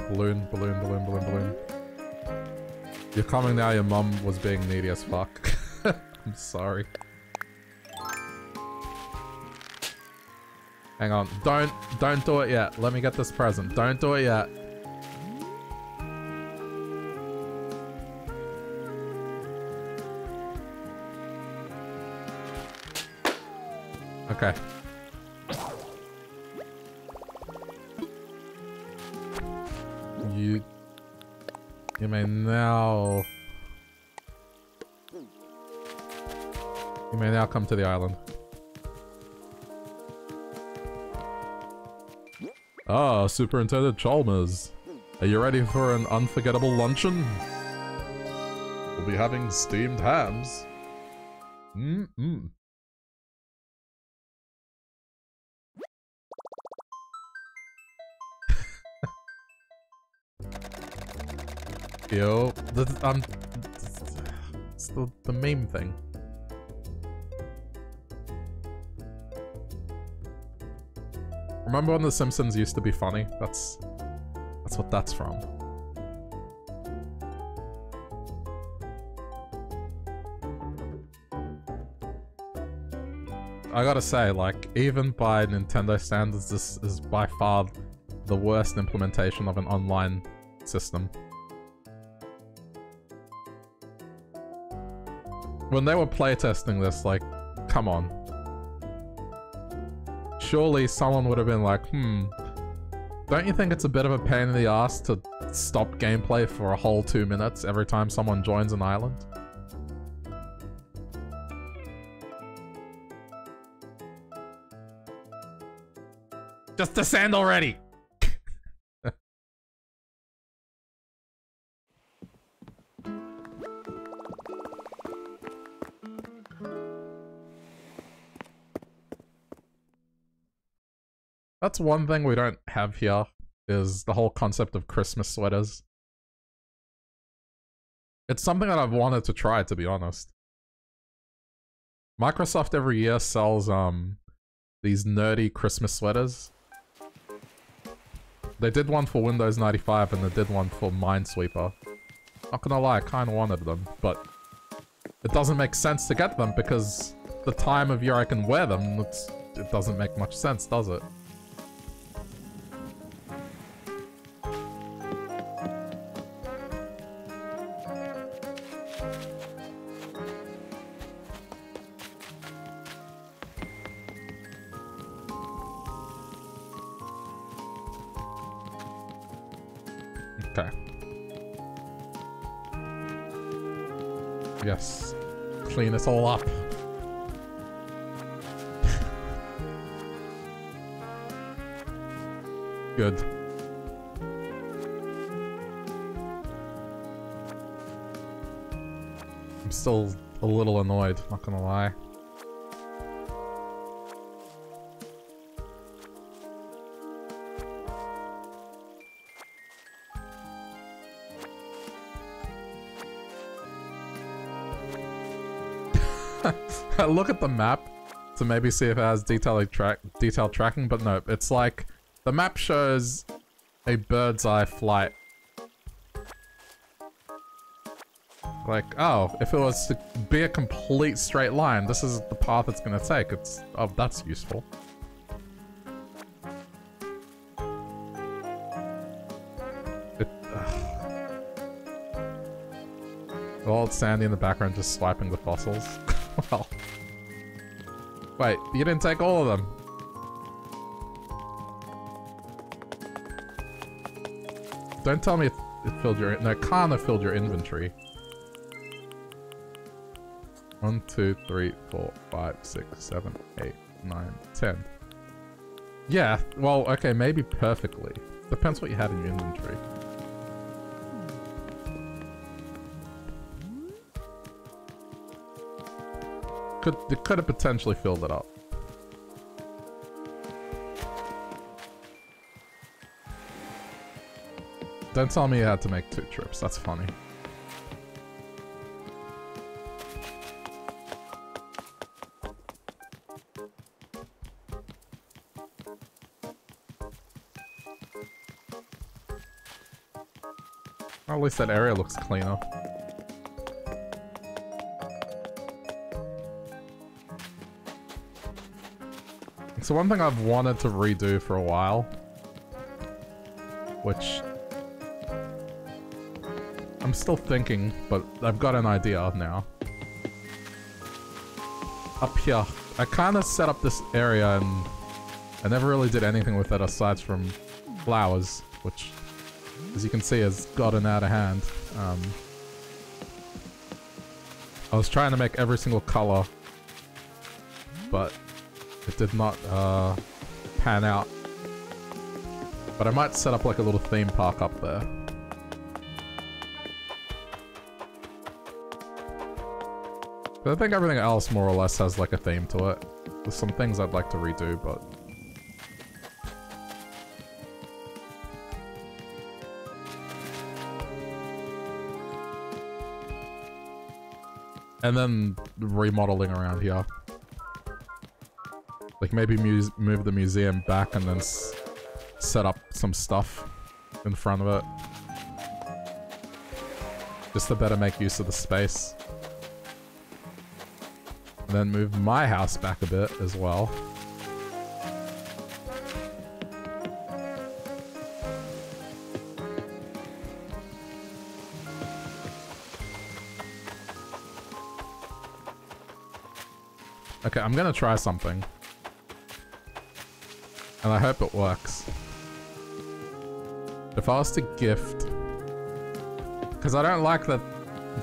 Balloon, balloon, balloon, balloon, balloon. You're coming now, your mum was being needy as fuck. I'm sorry. Hang on. Don't don't do it yet. Let me get this present. Don't do it yet. Okay. Now come to the island. Ah, Superintendent Chalmers. Are you ready for an unforgettable luncheon? We'll be having steamed hams. Mm-mm. Yo, the, um, it's the, the meme thing. Remember when The Simpsons used to be funny? That's that's what that's from. I gotta say, like, even by Nintendo standards, this is by far the worst implementation of an online system. When they were playtesting this, like, come on surely someone would have been like, hmm, don't you think it's a bit of a pain in the ass to stop gameplay for a whole two minutes every time someone joins an island? Just descend already! That's one thing we don't have here, is the whole concept of Christmas sweaters. It's something that I've wanted to try, to be honest. Microsoft every year sells um these nerdy Christmas sweaters. They did one for Windows 95 and they did one for Minesweeper. Not gonna lie, I kinda wanted them, but it doesn't make sense to get them because the time of year I can wear them, it doesn't make much sense, does it? At the map to maybe see if it has detailed track detailed tracking, but no, it's like the map shows a bird's eye flight. Like, oh, if it was to be a complete straight line, this is the path it's gonna take. It's oh, that's useful. Well, it's Sandy in the background just swiping the fossils. Wait, you didn't take all of them. Don't tell me it, it filled your... No, have filled your inventory. One, two, three, four, five, six, seven, eight, nine, ten. Yeah, well, okay, maybe perfectly. Depends what you had in your inventory. Could it could have potentially filled it up. Don't tell me you had to make two trips. That's funny. at least that area looks cleaner. So one thing I've wanted to redo for a while, which I'm still thinking, but I've got an idea now. Up here, I kind of set up this area and I never really did anything with it aside from flowers, which, as you can see, has gotten out of hand. Um, I was trying to make every single color, but it did not uh, pan out. But I might set up like a little theme park up there. But I think everything else more or less has like a theme to it. There's some things I'd like to redo, but... And then remodeling around here. Maybe move the museum back and then set up some stuff in front of it. Just to better make use of the space. And then move my house back a bit as well. Okay, I'm gonna try something. And I hope it works. If I was to gift... Because I don't like that,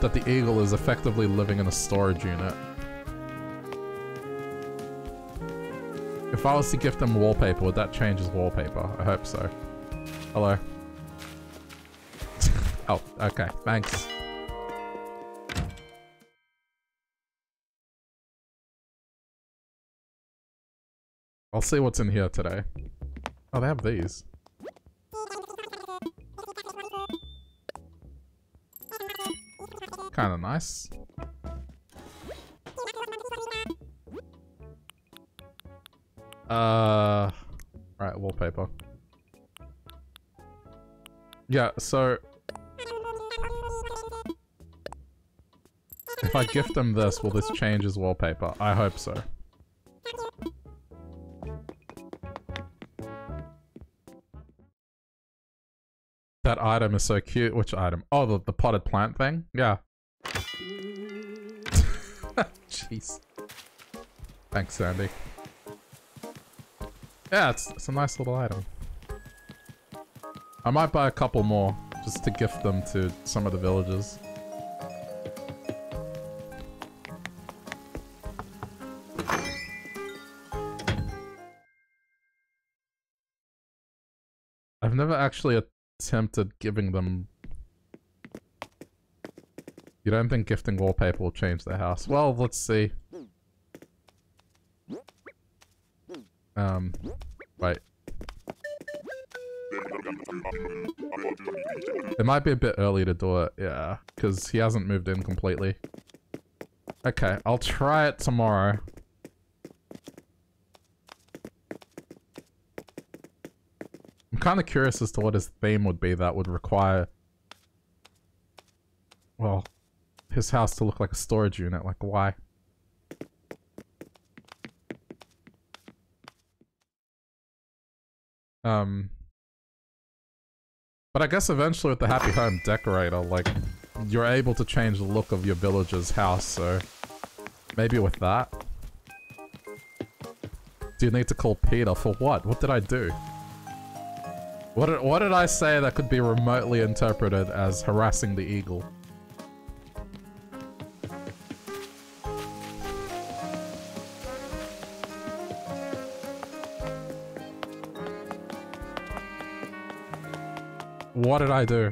that the eagle is effectively living in a storage unit. If I was to gift him wallpaper, would that change his wallpaper? I hope so. Hello. oh, okay. Thanks. I'll see what's in here today. Oh, they have these. Kinda nice. Uh, right, wallpaper. Yeah, so... If I gift him this, will this change his wallpaper? I hope so. That item is so cute. Which item? Oh, the, the potted plant thing? Yeah. Jeez. Thanks, Sandy. Yeah, it's, it's a nice little item. I might buy a couple more, just to gift them to some of the villagers. I've never actually attempted giving them... You don't think gifting wallpaper will change their house? Well, let's see. Um, wait. It might be a bit early to do it, yeah, because he hasn't moved in completely. Okay, I'll try it tomorrow. Kind of curious as to what his theme would be that would require... Well, his house to look like a storage unit. Like, why? Um... But I guess eventually with the Happy Home Decorator, like, you're able to change the look of your village's house, so... Maybe with that? Do you need to call Peter? For what? What did I do? What did, what did I say that could be remotely interpreted as harassing the eagle? What did I do?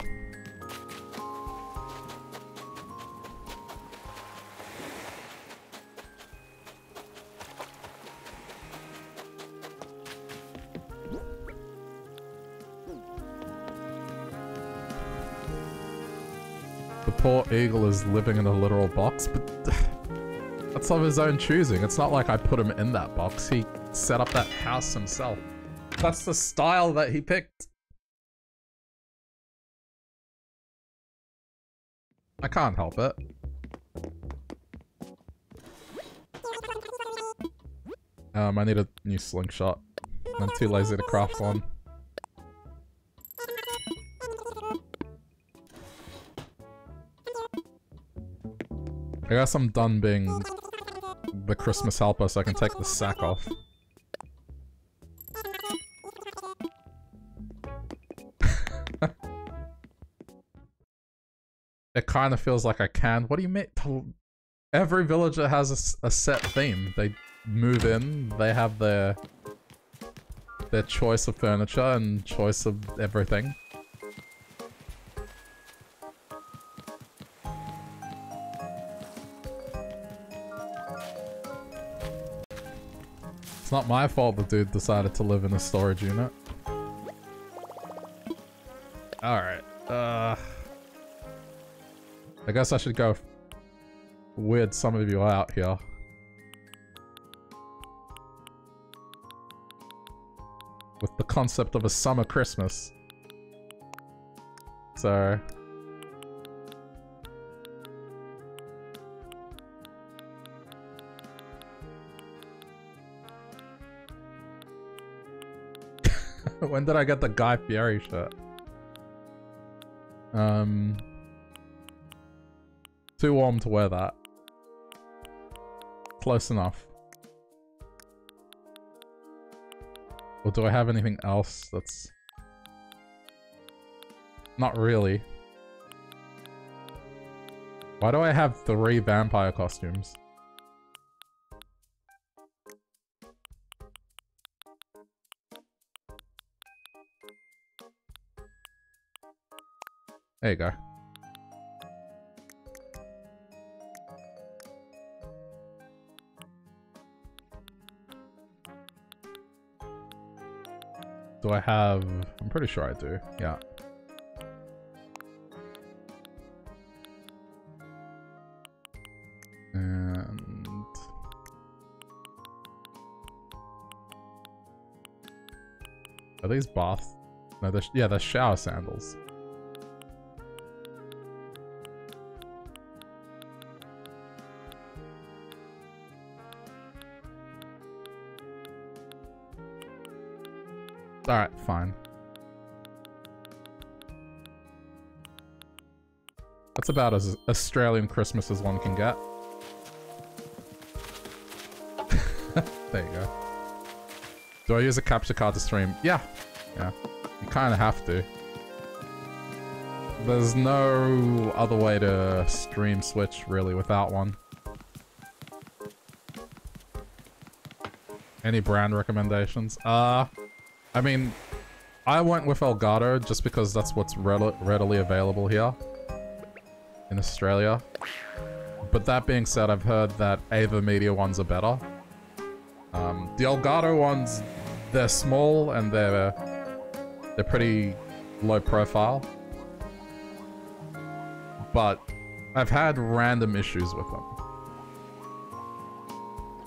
Eagle is living in a literal box, but that's of his own choosing. It's not like I put him in that box. He set up that house himself. That's the style that he picked. I can't help it. Um, I need a new slingshot. I'm too lazy to craft one. I guess I'm done being the Christmas helper so I can take the sack off. it kind of feels like I can. What do you mean? Every villager has a, a set theme. They move in, they have their their choice of furniture and choice of everything. It's not my fault the dude decided to live in a storage unit. Alright, uh... I guess I should go weird some of you out here. With the concept of a summer Christmas. So... when did I get the Guy Fieri shirt? Um, too warm to wear that. Close enough. Or do I have anything else that's... Not really. Why do I have three vampire costumes? There you go. Do I have... I'm pretty sure I do. Yeah. And... Are these bath? No, they're, yeah, they're shower sandals. Alright, fine. That's about as Australian Christmas as one can get. there you go. Do I use a capture card to stream? Yeah. Yeah. You kind of have to. There's no other way to stream Switch, really, without one. Any brand recommendations? Uh, I mean, I went with Elgato just because that's what's readily available here in Australia. But that being said, I've heard that AverMedia ones are better. Um, the Elgato ones, they're small and they're they're pretty low profile. But I've had random issues with them.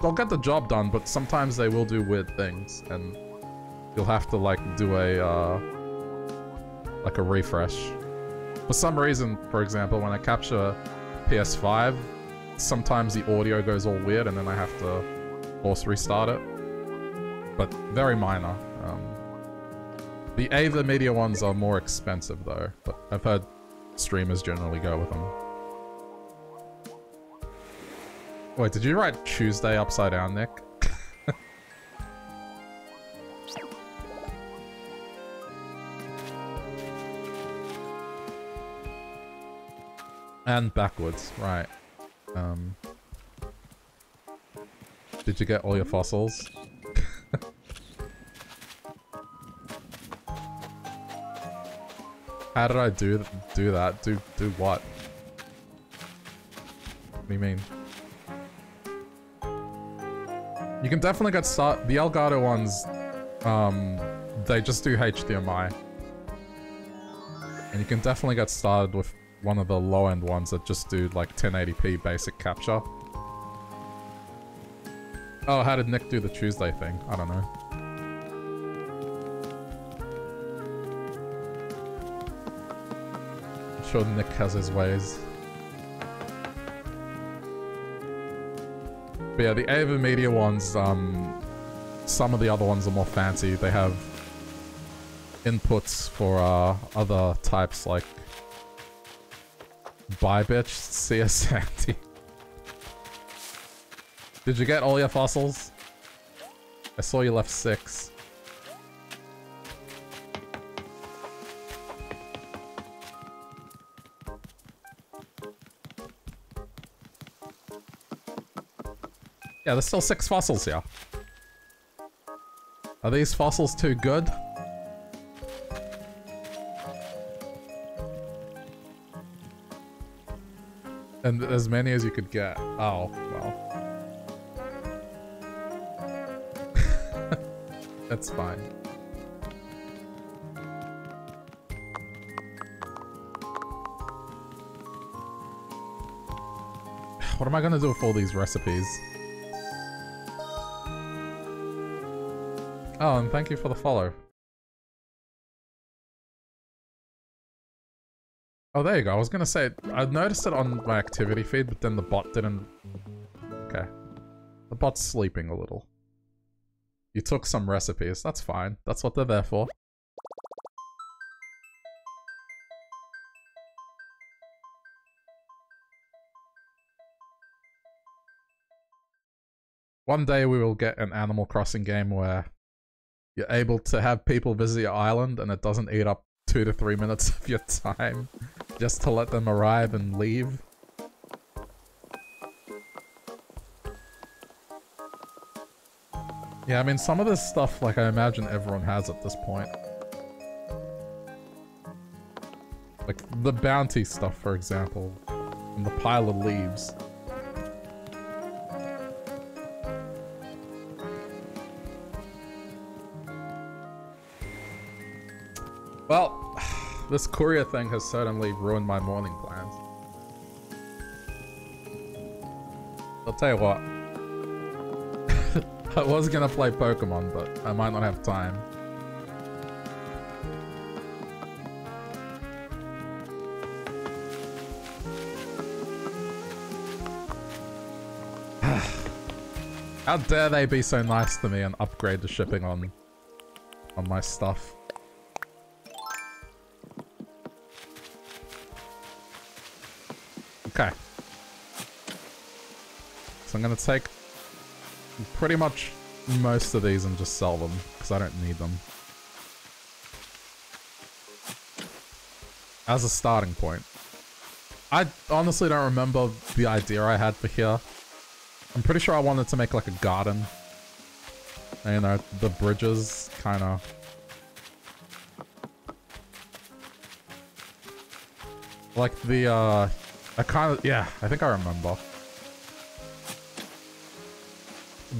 They'll get the job done, but sometimes they will do weird things, and you'll have to like do a uh, like a refresh. For some reason, for example, when I capture PS5, sometimes the audio goes all weird and then I have to force restart it. But very minor. Um, the AverMedia ones are more expensive though, but I've heard streamers generally go with them. Wait, did you write Tuesday upside down, Nick? And backwards, right. Um, did you get all your fossils? How did I do do that? Do do what? What do you mean? You can definitely get start. The Elgato ones, um, they just do HDMI, and you can definitely get started with one of the low-end ones that just do like 1080p basic capture. Oh, how did Nick do the Tuesday thing? I don't know. I'm sure Nick has his ways. But yeah, the AverMedia ones, um, some of the other ones are more fancy. They have inputs for uh, other types like Bye bitch, see ya Sandy. Did you get all your fossils? I saw you left six. Yeah, there's still six fossils here. Are these fossils too good? And as many as you could get. Oh, well. That's fine. What am I gonna do with all these recipes? Oh, and thank you for the follow. Oh, there you go. I was gonna say, I noticed it on my activity feed, but then the bot didn't... Okay. The bot's sleeping a little. You took some recipes. That's fine. That's what they're there for. One day we will get an Animal Crossing game where you're able to have people visit your island and it doesn't eat up two to three minutes of your time just to let them arrive and leave. Yeah, I mean, some of this stuff, like, I imagine everyone has at this point. Like, the bounty stuff, for example. And the pile of leaves. This courier thing has certainly ruined my morning plans. I'll tell you what. I was gonna play Pokemon, but I might not have time. How dare they be so nice to me and upgrade the shipping on on my stuff. So I'm gonna take pretty much most of these and just sell them, because I don't need them. As a starting point. I honestly don't remember the idea I had for here. I'm pretty sure I wanted to make like a garden. You know, the bridges kind of... Like the, uh... I kind of... Yeah, I think I remember.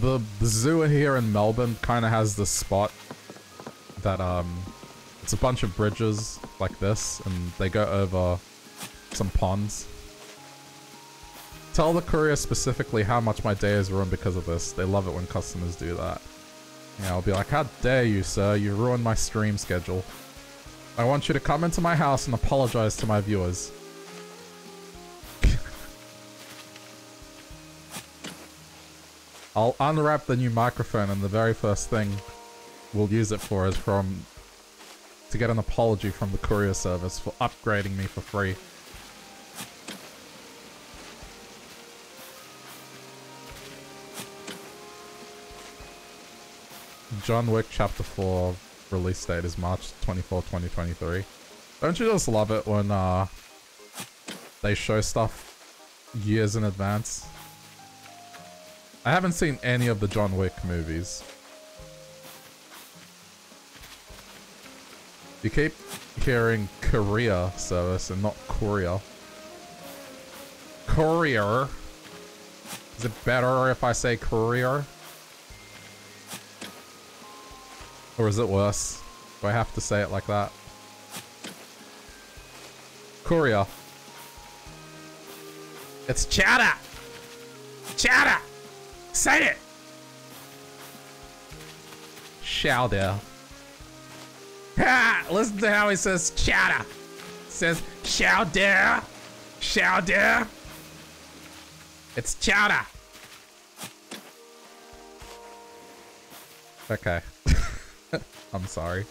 The, zoo here in Melbourne kind of has this spot that, um... It's a bunch of bridges like this, and they go over some ponds. Tell the courier specifically how much my day is ruined because of this. They love it when customers do that. Yeah, I'll be like, how dare you, sir? You ruined my stream schedule. I want you to come into my house and apologize to my viewers. I'll unwrap the new microphone and the very first thing we'll use it for is from to get an apology from the courier service for upgrading me for free. John Wick Chapter 4 release date is March 24, 2023. Don't you just love it when uh, they show stuff years in advance? I haven't seen any of the John Wick movies. You keep hearing Korea service and not Korea. Courier. Is it better if I say courier? Or is it worse? Do I have to say it like that? Courier. It's chowder! Chowder! Say it! Chowder. Ha! Listen to how he says chowder. says chowder. Chowder. It's chowder. Okay. I'm sorry.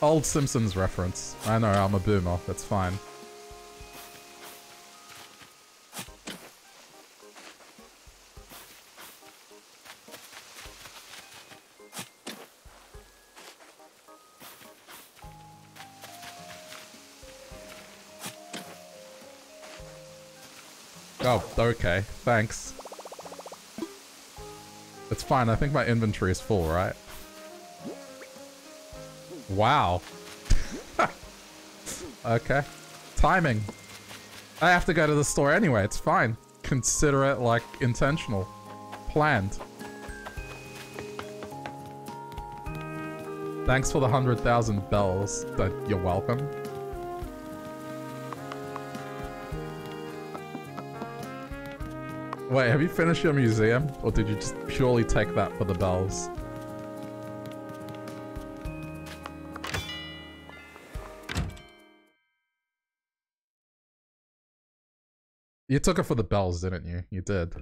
Old Simpsons reference. I know, I'm a boomer. That's fine. Okay. Thanks. It's fine. I think my inventory is full, right? Wow. okay. Timing. I have to go to the store anyway. It's fine. Consider it, like, intentional. Planned. Thanks for the 100,000 bells. But you're welcome. Wait, have you finished your museum? Or did you just purely take that for the bells? You took it for the bells, didn't you? You did.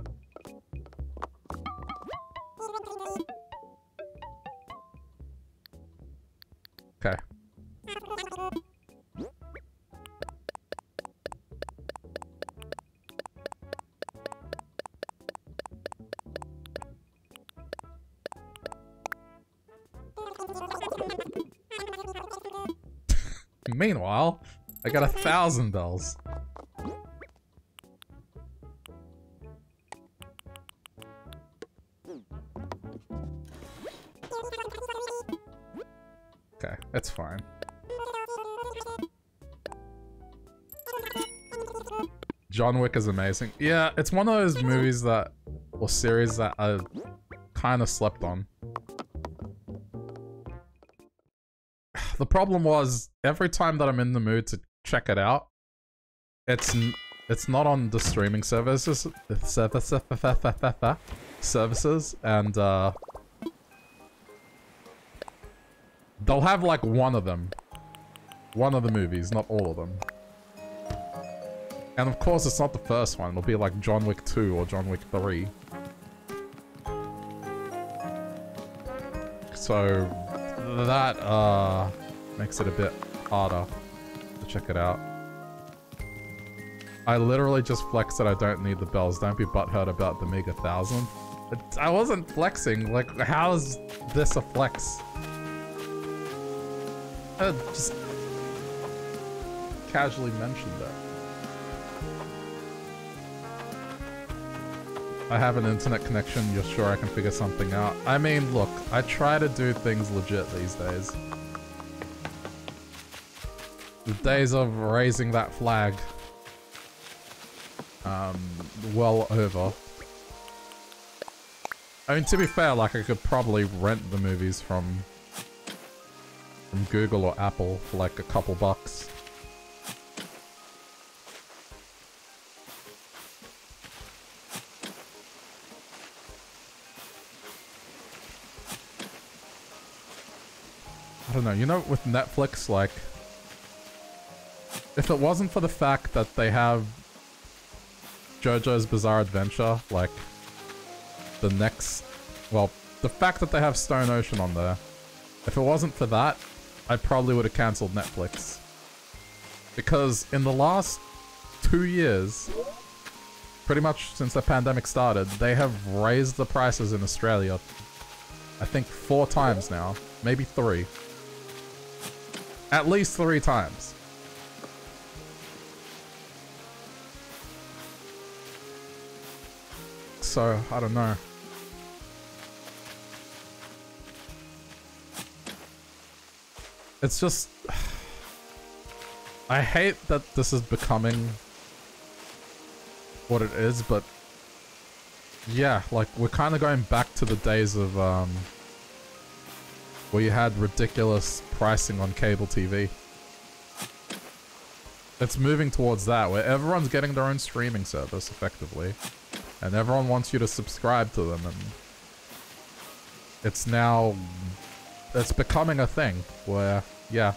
Thousand bells. Okay, that's fine. John Wick is amazing. Yeah, it's one of those movies that, or series that I kind of slept on. The problem was, every time that I'm in the mood to check it out, it's it's not on the streaming services, services, services, and uh, they'll have like one of them, one of the movies, not all of them. And of course, it's not the first one. It'll be like John Wick 2 or John Wick 3. So that uh makes it a bit harder to check it out. I literally just flexed that I don't need the bells. Don't be butthurt about the Mega Thousand. I wasn't flexing. Like, how is this a flex? I just casually mentioned it. I have an internet connection, you're sure I can figure something out? I mean, look, I try to do things legit these days. The days of raising that flag, um, well over. I mean, to be fair, like, I could probably rent the movies from, from Google or Apple for like a couple bucks. I don't know, you know, with Netflix, like, if it wasn't for the fact that they have JoJo's Bizarre Adventure, like, the next, well, the fact that they have Stone Ocean on there, if it wasn't for that, I probably would have cancelled Netflix. Because in the last two years, pretty much since the pandemic started, they have raised the prices in Australia, I think four times now, maybe three. At least three times. So, I don't know. It's just... I hate that this is becoming what it is, but yeah, like we're kind of going back to the days of um, where you had ridiculous pricing on cable TV. It's moving towards that, where everyone's getting their own streaming service, effectively. And everyone wants you to subscribe to them, and... It's now... It's becoming a thing, where, yeah.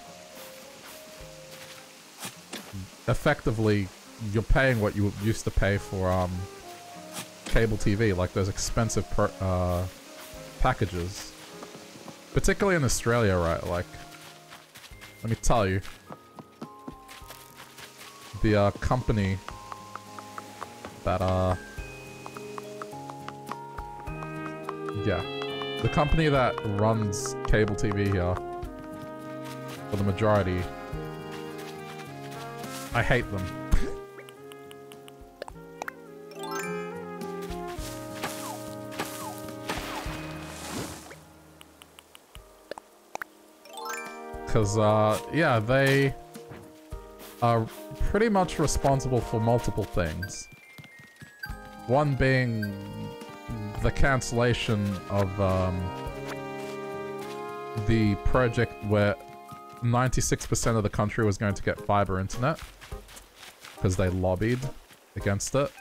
Effectively, you're paying what you used to pay for, um, cable TV, like those expensive uh, packages. Particularly in Australia, right? Like, let me tell you. The uh, company that, uh... Yeah. The company that runs cable TV here, for the majority, I hate them. Because, uh, yeah, they are pretty much responsible for multiple things. One being the cancellation of um, the project where 96% of the country was going to get fiber internet because they lobbied against it.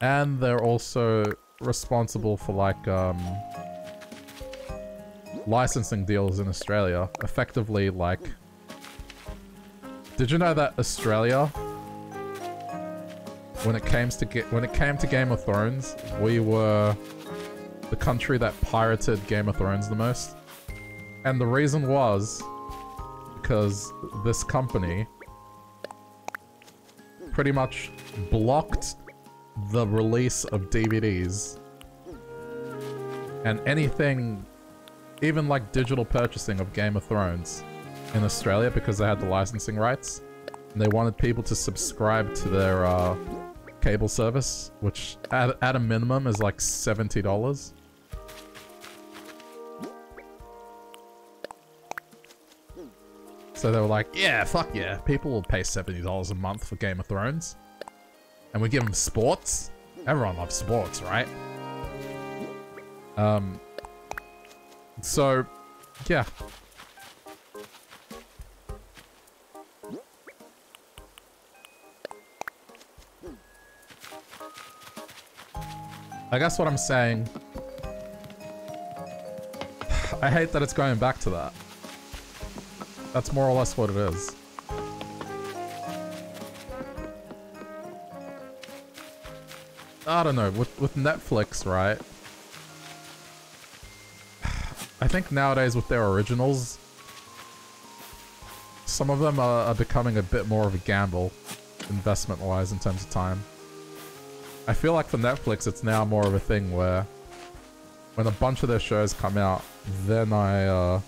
And they're also responsible for like um, licensing deals in Australia. Effectively like... Did you know that Australia when it came to get when it came to Game of Thrones, we were the country that pirated Game of Thrones the most. And the reason was because this company pretty much blocked the release of DVDs and anything even like digital purchasing of Game of Thrones in Australia because they had the licensing rights. And they wanted people to subscribe to their uh, cable service, which at, at a minimum is like $70. So they were like, yeah, fuck yeah, people will pay $70 a month for Game of Thrones. And we give them sports. Everyone loves sports, right? Um, so, yeah, I guess what I'm saying... I hate that it's going back to that. That's more or less what it is. I don't know, with, with Netflix, right? I think nowadays with their originals, some of them are, are becoming a bit more of a gamble, investment-wise, in terms of time. I feel like for Netflix, it's now more of a thing where when a bunch of their shows come out, then I, uh,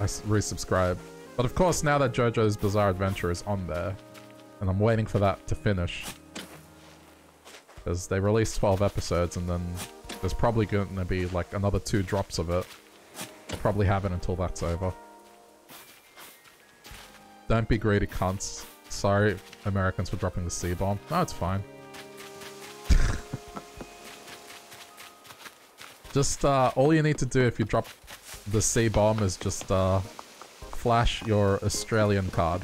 I resubscribe. But of course, now that JoJo's Bizarre Adventure is on there, and I'm waiting for that to finish, because they released 12 episodes, and then there's probably going to be like another two drops of it. I'll probably have it until that's over. Don't be greedy cunts. Sorry, Americans, for dropping the C-bomb. No, it's fine. just, uh, all you need to do if you drop the C-bomb is just, uh, flash your Australian card.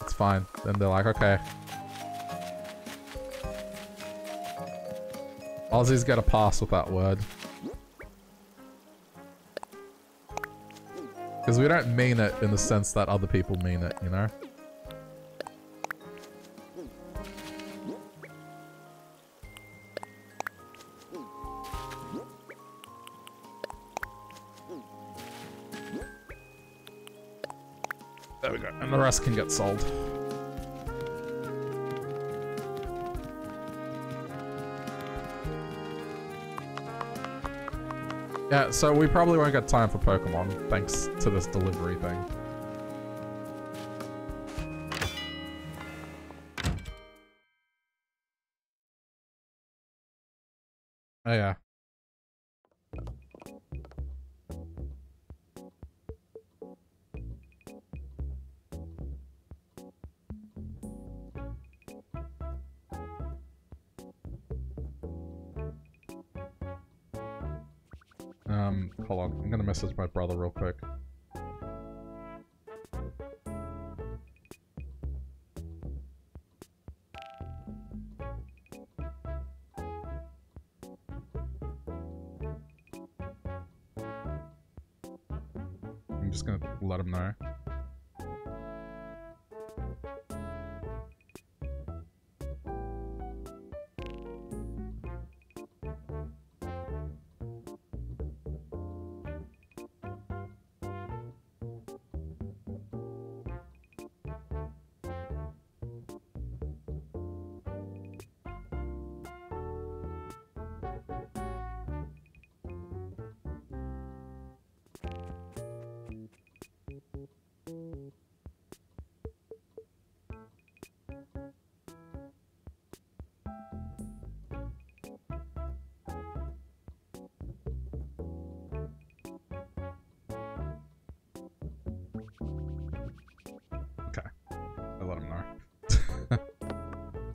It's fine. Then they're like, okay. Aussies get a pass with that word. Because we don't mean it in the sense that other people mean it, you know? Rest can get sold. Yeah, so we probably won't get time for Pokemon, thanks to this delivery thing.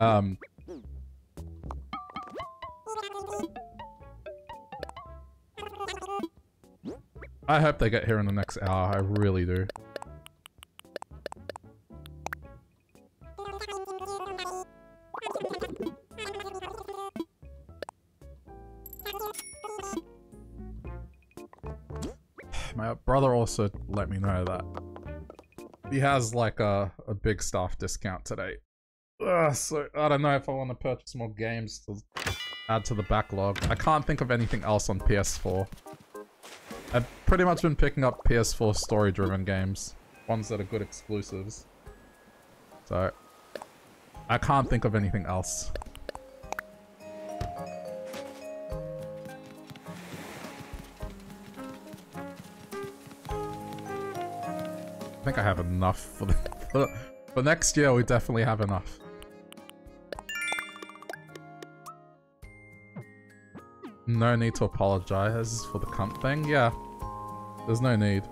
Um. I hope they get here in the next hour. I really do. My brother also let me know that he has like a, a big staff discount today. So I don't know if I want to purchase more games to add to the backlog. I can't think of anything else on PS4. I've pretty much been picking up PS4 story-driven games. Ones that are good exclusives. So, I can't think of anything else. I think I have enough for the, for next year. We definitely have enough. No need to apologize for the cunt thing. Yeah, there's no need.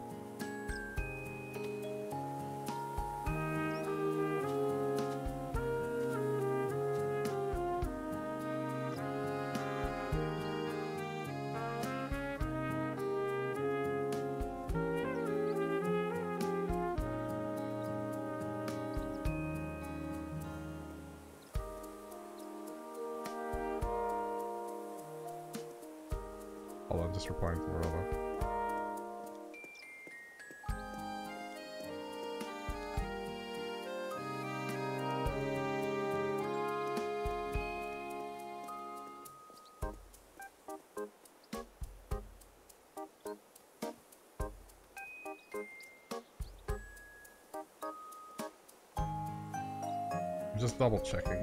I'm just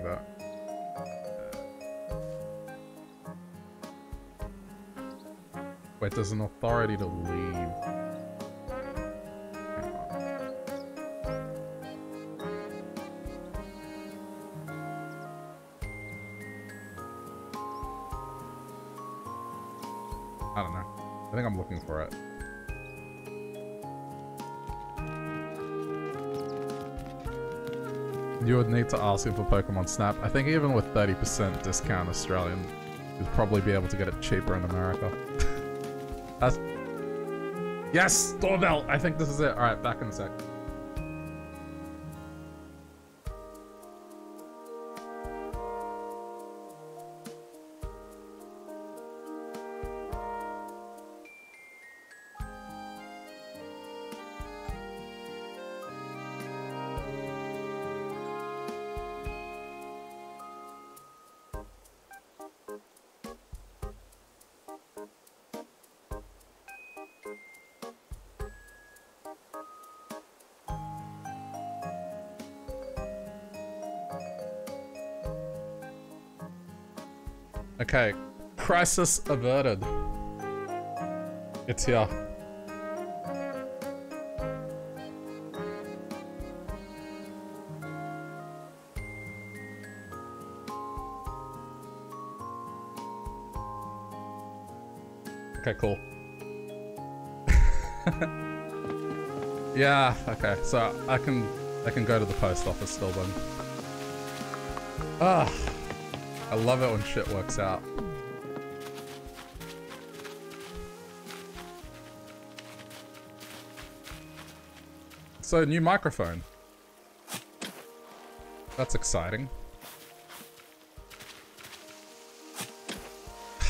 him for Pokemon Snap. I think even with 30% discount Australian, you'd probably be able to get it cheaper in America. That's... Yes! Doorbell! I think this is it. Alright, back in a sec. Okay, crisis averted. It's here. Okay, cool. yeah, okay, so I can I can go to the post office still then. Ah. I love it when shit works out. So, new microphone. That's exciting.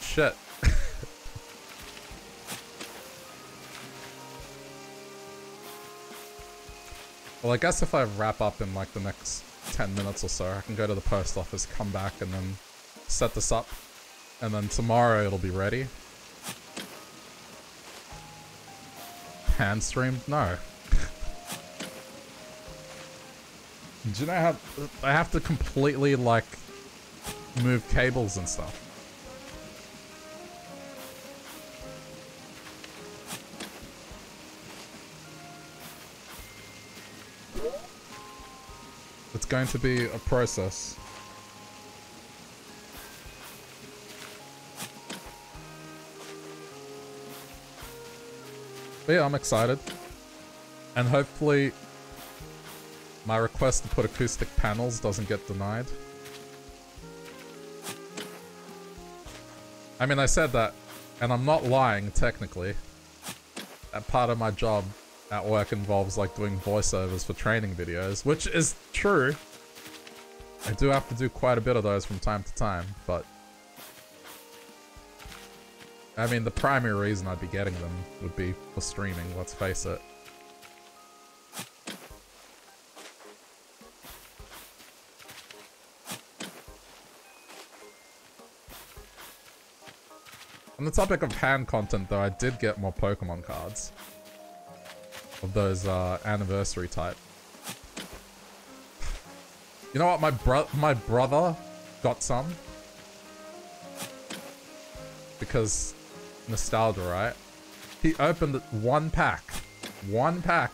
Shit. well, I guess if I wrap up in like the next 10 minutes or so. I can go to the post office, come back, and then set this up. And then tomorrow it'll be ready. Hand stream? No. Do you know how... I have to completely, like, move cables and stuff. Going to be a process. But yeah, I'm excited. And hopefully my request to put acoustic panels doesn't get denied. I mean, I said that, and I'm not lying, technically. That part of my job at work involves, like, doing voiceovers for training videos, which is true. I do have to do quite a bit of those from time to time, but... I mean, the primary reason I'd be getting them would be for streaming, let's face it. On the topic of hand content, though, I did get more Pokemon cards. Of those, uh, anniversary type. You know what? My bro my brother got some. Because nostalgia, right? He opened one pack. One pack.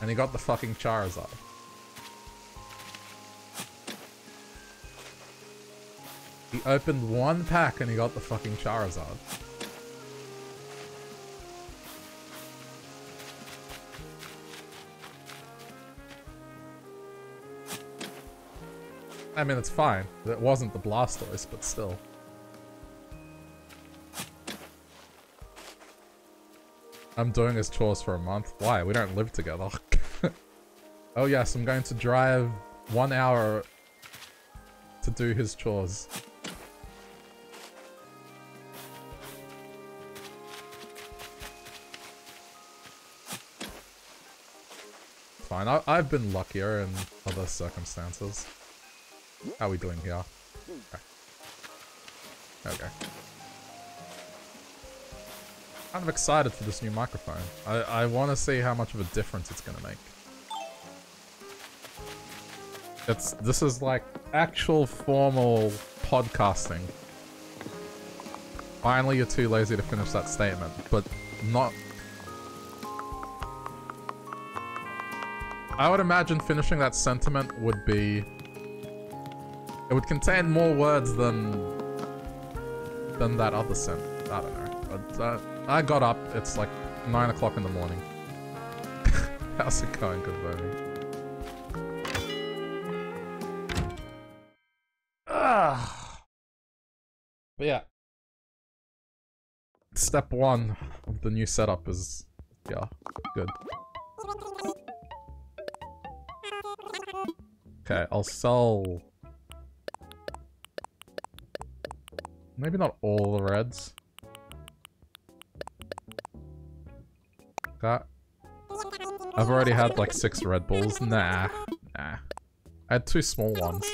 And he got the fucking Charizard. He opened one pack and he got the fucking Charizard. I mean, it's fine. It wasn't the Blastoise, but still. I'm doing his chores for a month. Why? We don't live together. oh yes, I'm going to drive one hour to do his chores. fine. I I've been luckier in other circumstances. How are we doing here? Okay. okay. Kind of excited for this new microphone. I, I want to see how much of a difference it's going to make. It's This is like actual formal podcasting. Finally, you're too lazy to finish that statement, but not I would imagine finishing that sentiment would be... It would contain more words than... than that other sentence. I don't know. But, uh, I got up. It's like 9 o'clock in the morning. How's it going, Good Ah. But yeah. Step one of the new setup is, yeah, good. Okay, I'll sell... Maybe not all the reds. That. I've already had like six Red Bulls. Nah. Nah. I had two small ones.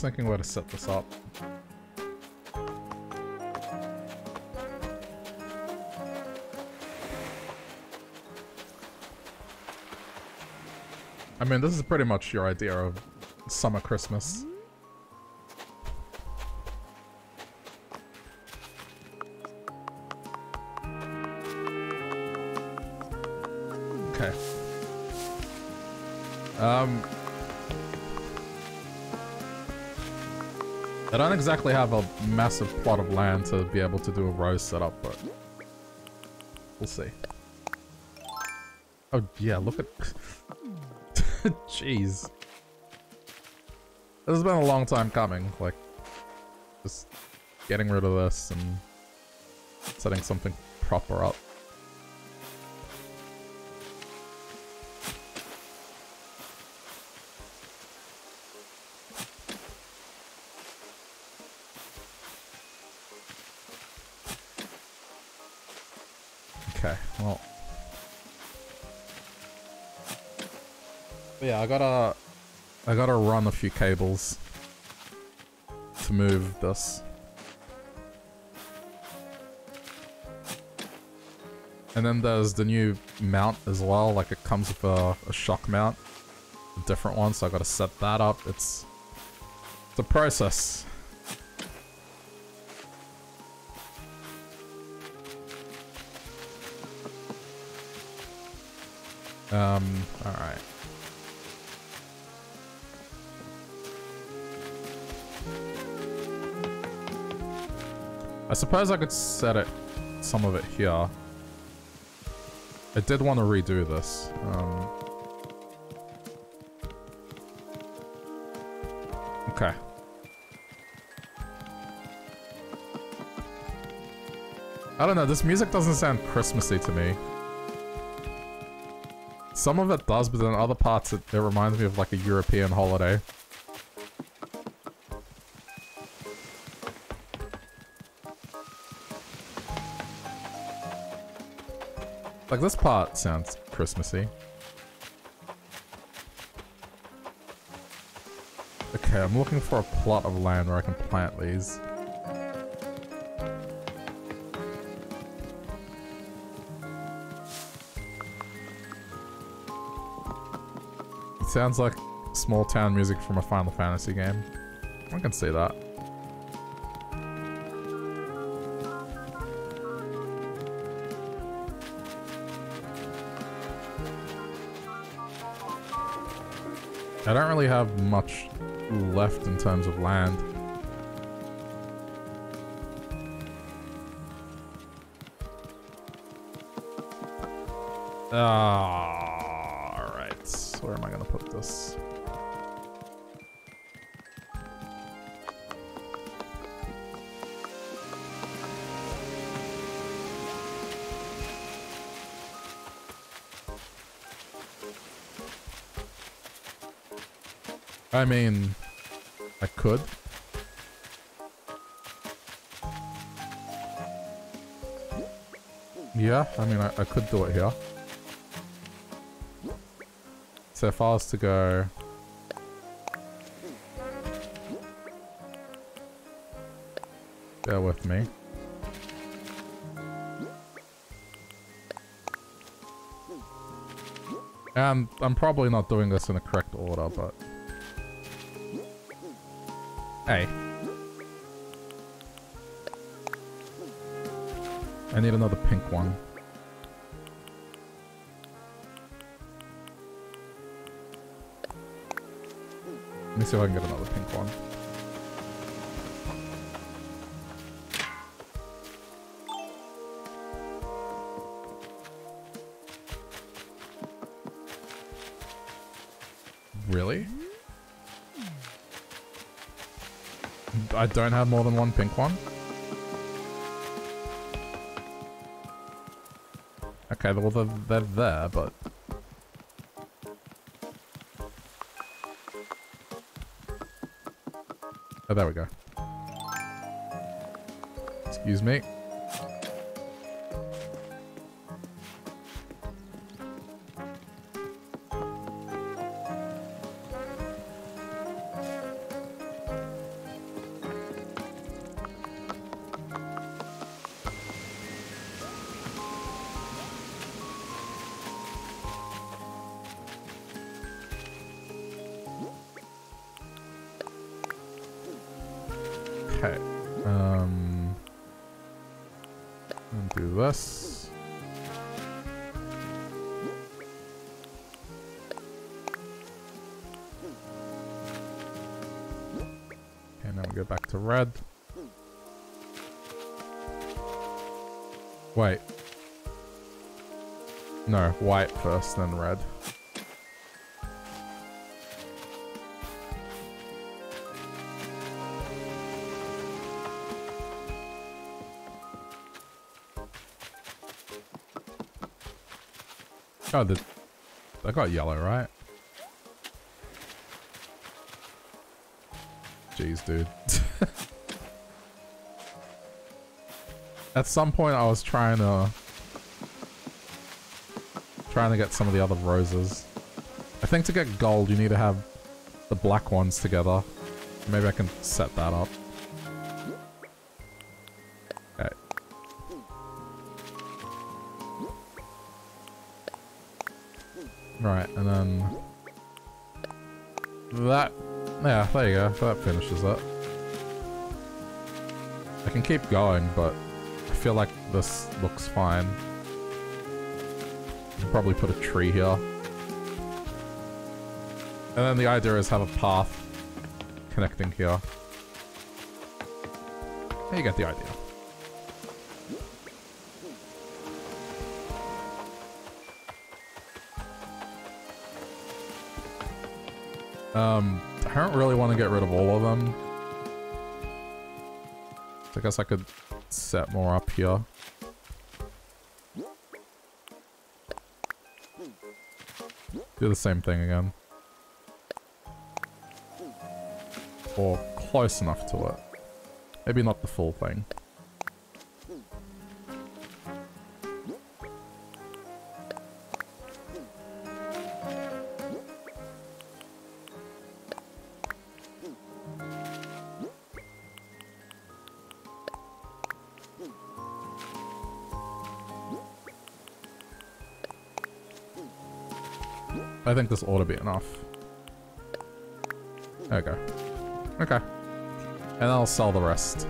Just thinking where to set this up. I mean, this is pretty much your idea of summer Christmas. Okay. Um, I don't exactly have a massive plot of land to be able to do a rose setup, but we'll see. Oh yeah, look at... Jeez. This has been a long time coming, like, just getting rid of this and setting something proper up. I gotta... I gotta run a few cables to move this. And then there's the new mount as well, like it comes with a, a shock mount. A different one, so I gotta set that up. It's, it's the process. Um, alright. I suppose I could set it, some of it here. I did want to redo this. Um, okay. I don't know, this music doesn't sound Christmassy to me. Some of it does, but then other parts it, it reminds me of like a European holiday. Like this part sounds Christmassy. Okay, I'm looking for a plot of land where I can plant these. It sounds like small town music from a Final Fantasy game. I can see that. I don't really have much left in terms of land. Ah, I mean, I could. Yeah, I mean, I, I could do it here. So if I was to go... Bear with me. And I'm probably not doing this in the correct order, but... Hey. I need another pink one. Let me see if I can get another pink one. Really? I don't have more than one pink one? Okay, well they're, they're there, but... Oh, there we go. Excuse me. First, then red. Oh, the, I got yellow, right? Jeez, dude. At some point, I was trying to... Trying to get some of the other roses. I think to get gold, you need to have the black ones together. Maybe I can set that up. Okay. Right, and then... That Yeah, there you go. That finishes it. I can keep going, but I feel like this looks fine. Probably put a tree here. And then the idea is have a path connecting here. You get the idea. Um, I don't really want to get rid of all of them. I guess I could set more up here. Do the same thing again. Or close enough to it. Maybe not the full thing. Think this ought to be enough. Okay. Okay. And I'll sell the rest.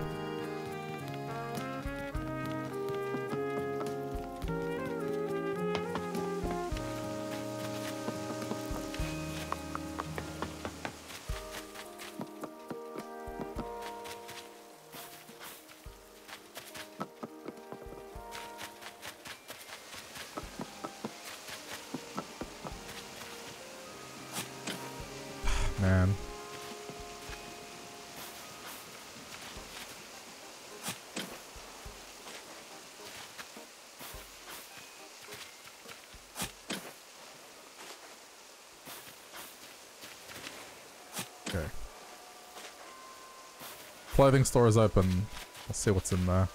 Clothing store is open. Let's see what's in there.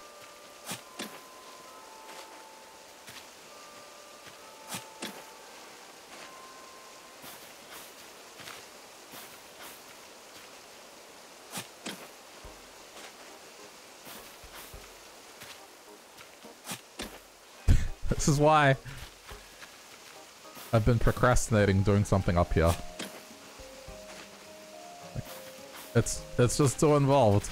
This is why I've been procrastinating doing something up here. It's it's just too involved.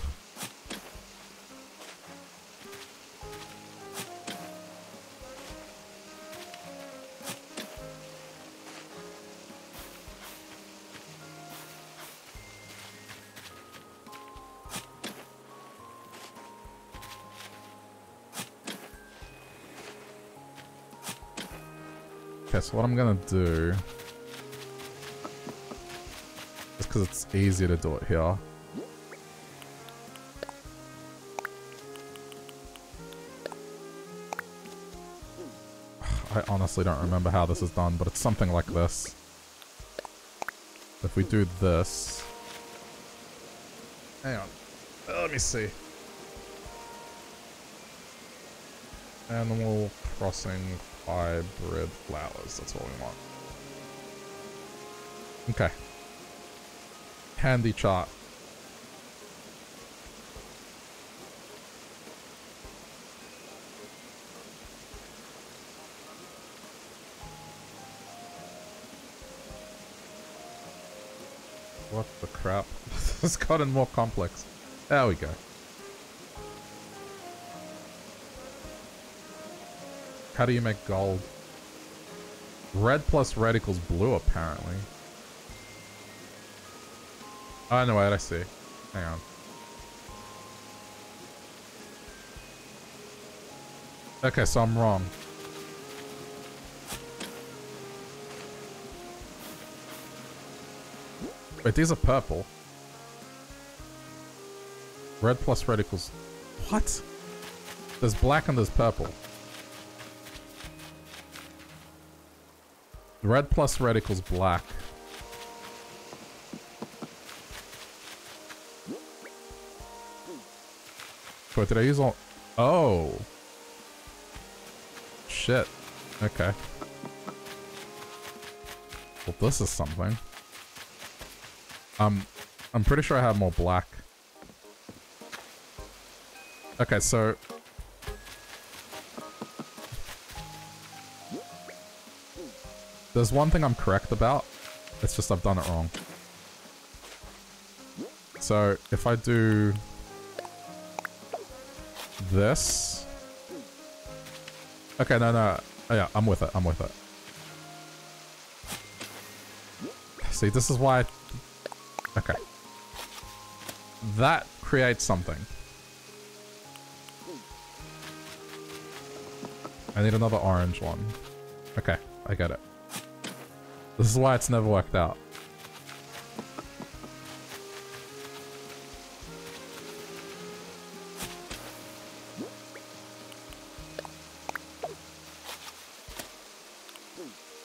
What I'm gonna do is because it's easier to do it here. I honestly don't remember how this is done, but it's something like this. If we do this... Hang on. Let me see. Animal crossing hybrid flowers. That's what we want. Okay. Handy chart. What the crap? this gotten more complex. There we go. How do you make gold? Red plus red equals blue, apparently. Oh, no, wait, I see. Hang on. Okay, so I'm wrong. Wait, these are purple. Red plus red equals... What? There's black and there's purple. Red plus red equals black. Wait, did I use all... Oh. Shit. Okay. Well, this is something. Um, I'm pretty sure I have more black. Okay, so... There's one thing I'm correct about. It's just I've done it wrong. so if I do this... Okay, no, no. Oh, yeah, I'm with it. I'm with it. See, this is why... I... Okay. That creates something. I need another orange one. Okay, I get it. This is why it's never worked out.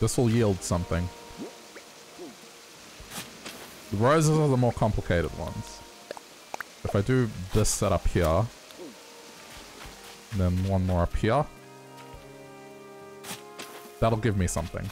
This will yield something. The roses are the more complicated ones. If I do this setup here, then one more up here, that'll give me something.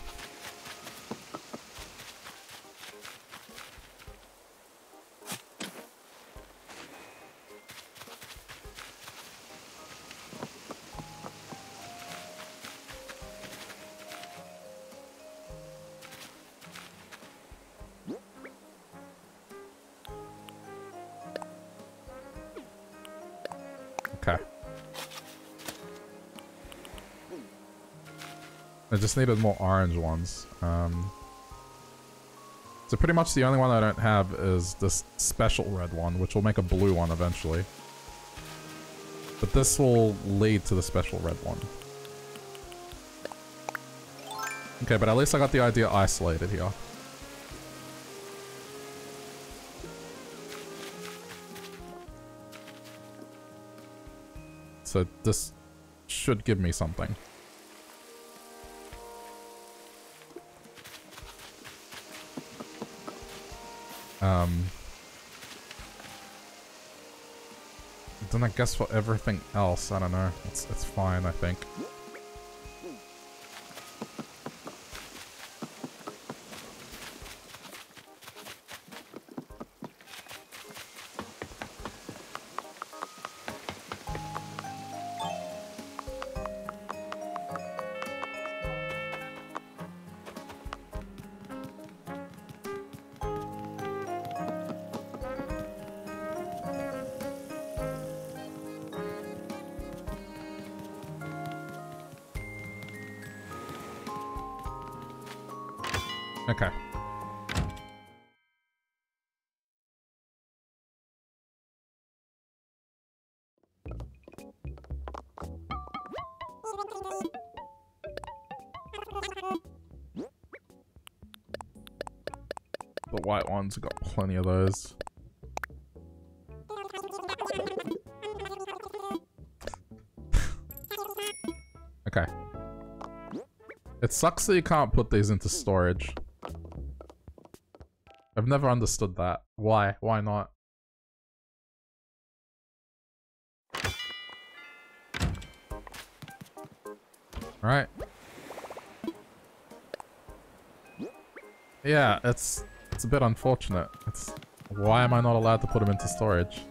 Just needed more orange ones. Um, so pretty much the only one I don't have is this special red one, which will make a blue one eventually. But this will lead to the special red one. Okay, but at least I got the idea isolated here. So this should give me something. Um, then I guess for everything else, I don't know. It's, it's fine, I think. Plenty of those. okay. It sucks that you can't put these into storage. I've never understood that. Why? Why not? Right. Yeah, it's it's a bit unfortunate. It's why am I not allowed to put them into storage?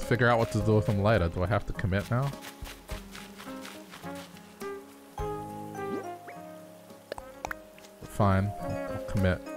Figure out what to do with them later. Do I have to commit now? Fine. I'll commit.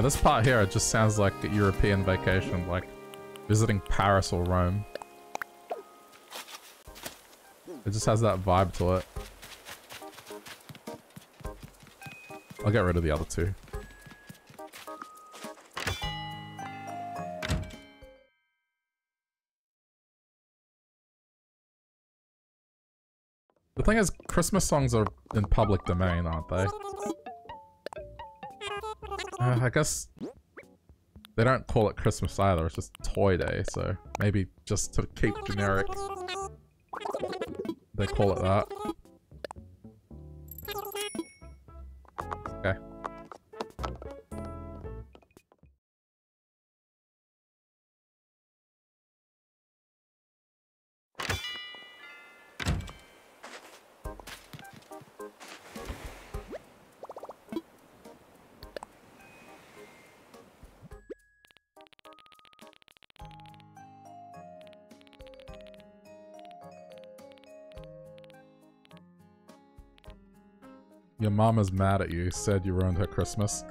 Yeah, this part here, it just sounds like a European vacation, like visiting Paris or Rome. It just has that vibe to it. I'll get rid of the other two. The thing is, Christmas songs are in public domain, aren't they? Uh, I guess they don't call it Christmas either, it's just Toy Day, so maybe just to keep generic, they call it that. Your mama's mad at you, said you ruined her Christmas.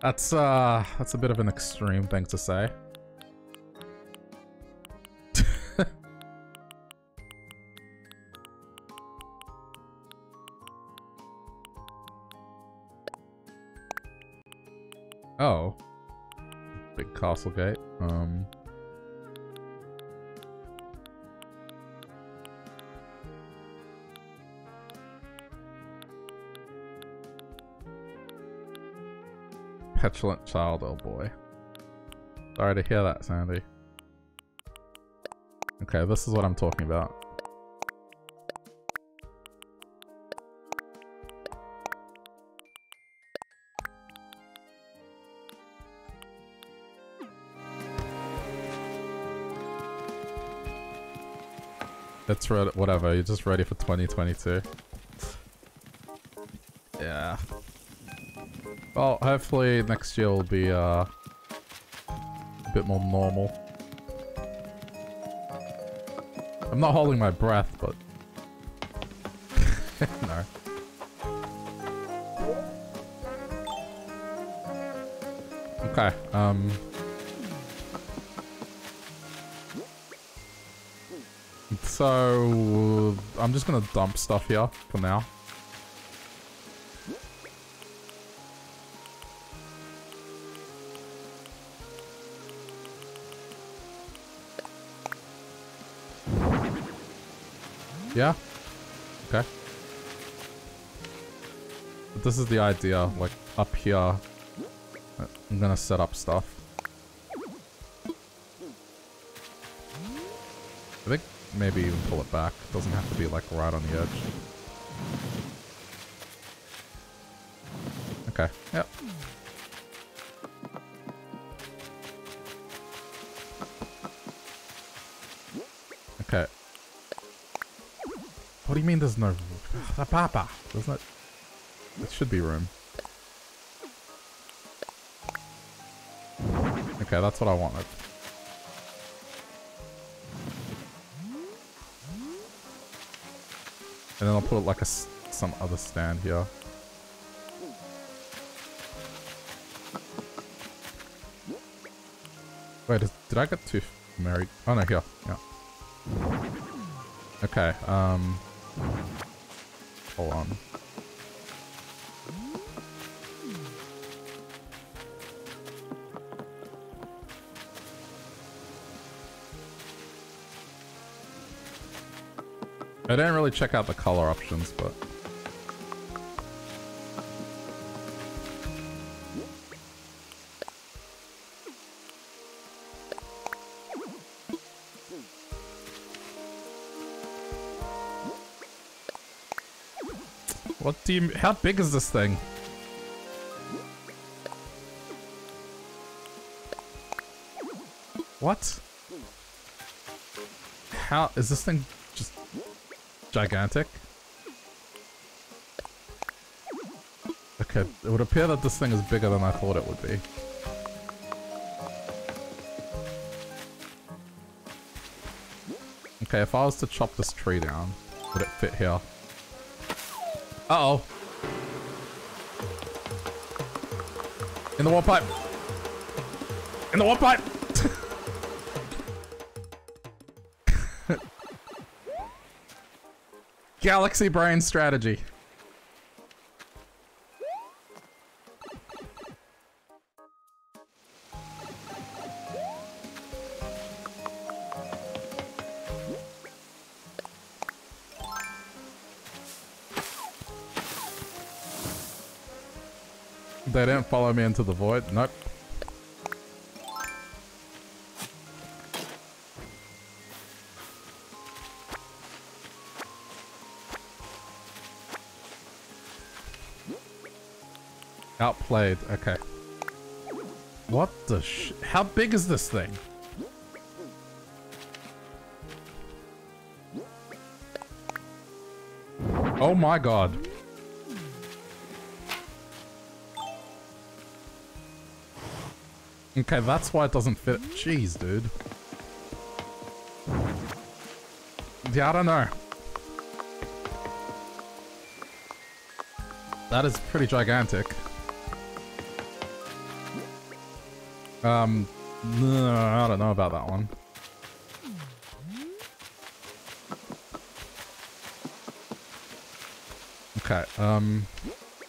That's, uh, that's a bit of an extreme thing to say. oh. Big castle gate. Um... petulant child, oh boy. Sorry to hear that, Sandy. Okay, this is what I'm talking about. It's whatever, you're just ready for 2022. Yeah. Well, hopefully next year will be uh, a bit more normal. I'm not holding my breath, but... no. Okay, um... So, I'm just gonna dump stuff here for now. Yeah? Okay. But this is the idea, like, up here. I'm gonna set up stuff. I think maybe even pull it back. It doesn't have to be, like, right on the edge. Okay, yep. What do you mean there's no... the Papa! There's no... There should be room. Okay, that's what I wanted. And then I'll put it like a, some other stand here. Wait, did I get too married? Oh no, here. Yeah. Okay, um... Hold on. I didn't really check out the color options, but... What do you... How big is this thing? What? How... Is this thing just... gigantic? Okay, it would appear that this thing is bigger than I thought it would be. Okay, if I was to chop this tree down, would it fit here? Uh-oh. In the water pipe. In the water pipe. Galaxy brain strategy. follow me into the void? Nope. Outplayed, okay. What the sh- How big is this thing? Oh my god. Okay, that's why it doesn't fit. Jeez, dude. Yeah, I don't know. That is pretty gigantic. Um, I don't know about that one. Okay, um,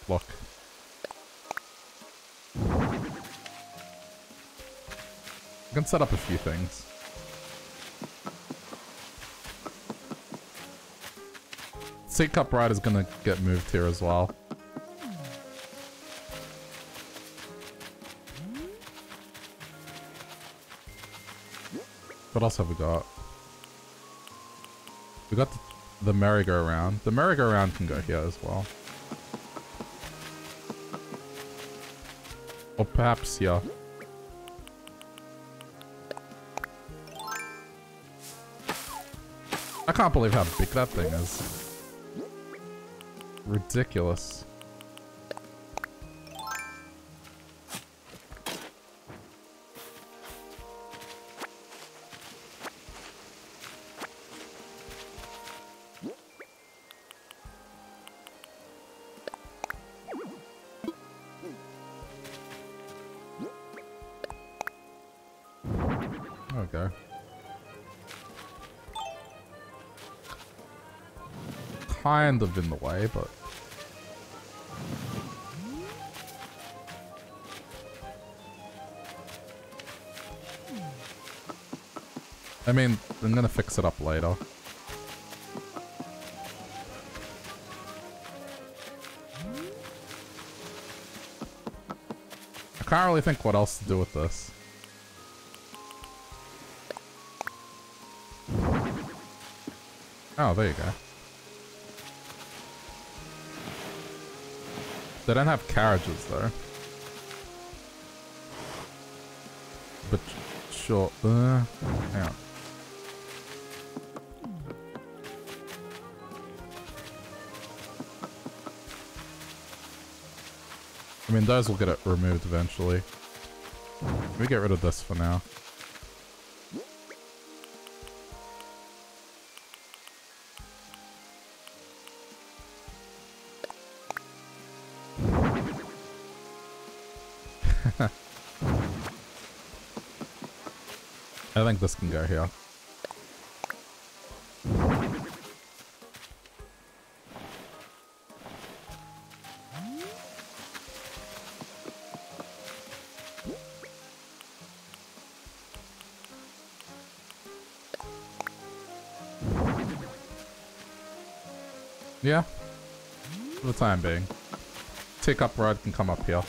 look. I can set up a few things. Seat Cup Ride is gonna get moved here as well. What else have we got? We got the, the merry-go-round. The merry-go-round can go here as well. Or perhaps here. I can't believe how big that thing is. Ridiculous. There Kind of in the way, but... I mean, I'm gonna fix it up later. I can't really think what else to do with this. Oh, there you go. They don't have carriages, though. But, sure. Uh, hang on. I mean, those will get it removed eventually. We get rid of this for now. This can go here. Yeah. For the time being. Tick up rod can come up here.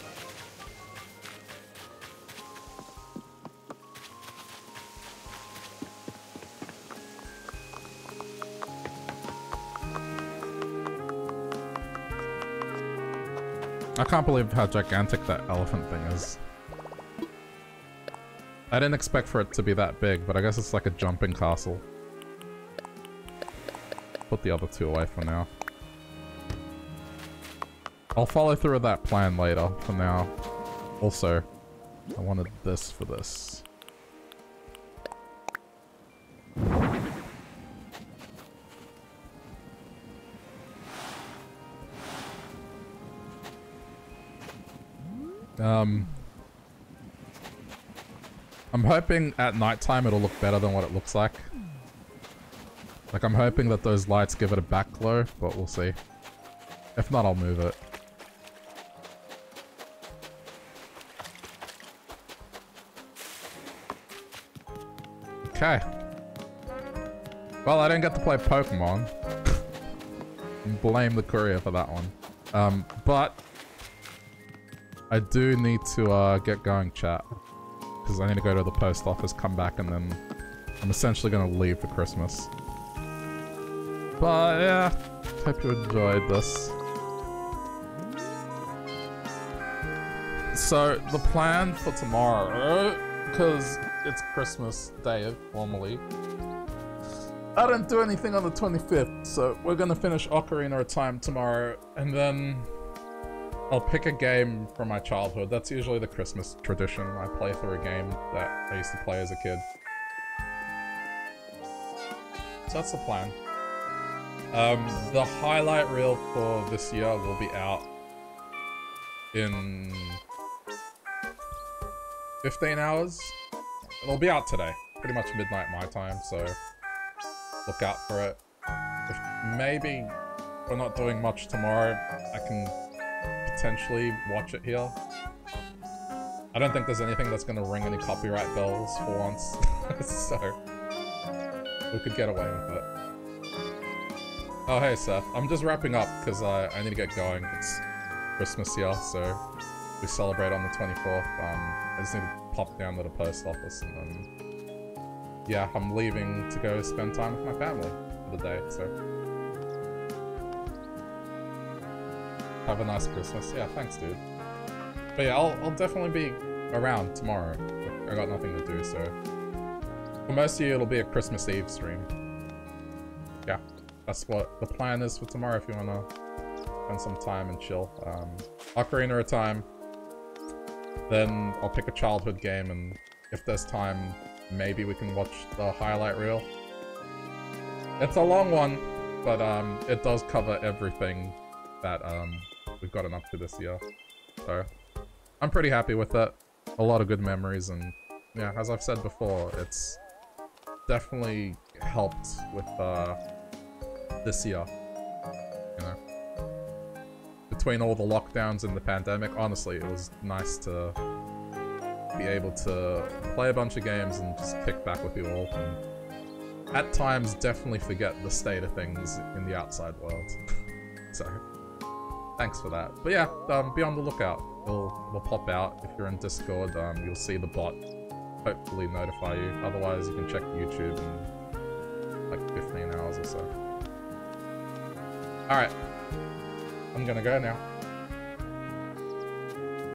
I can't believe how gigantic that elephant thing is. I didn't expect for it to be that big, but I guess it's like a jumping castle. Put the other two away for now. I'll follow through with that plan later. For now, also, I wanted this for this. Um, I'm hoping at nighttime it'll look better than what it looks like. Like, I'm hoping that those lights give it a back glow, but we'll see. If not, I'll move it. Okay. Well, I didn't get to play Pokemon. Blame the courier for that one. Um, but I do need to uh, get going, chat. Because I need to go to the post office, come back, and then I'm essentially going to leave for Christmas. But yeah, hope you enjoyed this. So, the plan for tomorrow, because it's Christmas Day formally, I didn't do anything on the 25th, so we're gonna finish Ocarina of Time tomorrow, and then I'll pick a game from my childhood. That's usually the Christmas tradition. I play through a game that I used to play as a kid. So that's the plan. Um, the highlight reel for this year will be out in 15 hours. It'll be out today, pretty much midnight my time, so look out for it. If maybe we're not doing much tomorrow, I can potentially watch it here. I don't think there's anything that's going to ring any copyright bells for once, so we could get away with it. Oh, hey, Seth. I'm just wrapping up because I, I need to get going. It's Christmas here, so we celebrate on the 24th. Um, I just need to pop down to the post office and then... Yeah, I'm leaving to go spend time with my family for the day, so... Have a nice Christmas. Yeah, thanks, dude. But yeah, I'll, I'll definitely be around tomorrow. I got nothing to do, so... For most of you, it'll be a Christmas Eve stream. Yeah that's what the plan is for tomorrow if you want to spend some time and chill. Um, Ocarina of Time. Then I'll pick a childhood game and if there's time, maybe we can watch the highlight reel. It's a long one, but um, it does cover everything that um, we've gotten up to this year. So I'm pretty happy with it. A lot of good memories and yeah, as I've said before, it's definitely helped with uh, this year. You know? Between all the lockdowns and the pandemic, honestly, it was nice to be able to play a bunch of games and just kick back with you all. And at times, definitely forget the state of things in the outside world. so, thanks for that. But yeah, um, be on the lookout. It'll, it'll pop out. If you're in Discord, um, you'll see the bot hopefully notify you. Otherwise, you can check YouTube in like 15 hours or so. Alright. I'm gonna go now.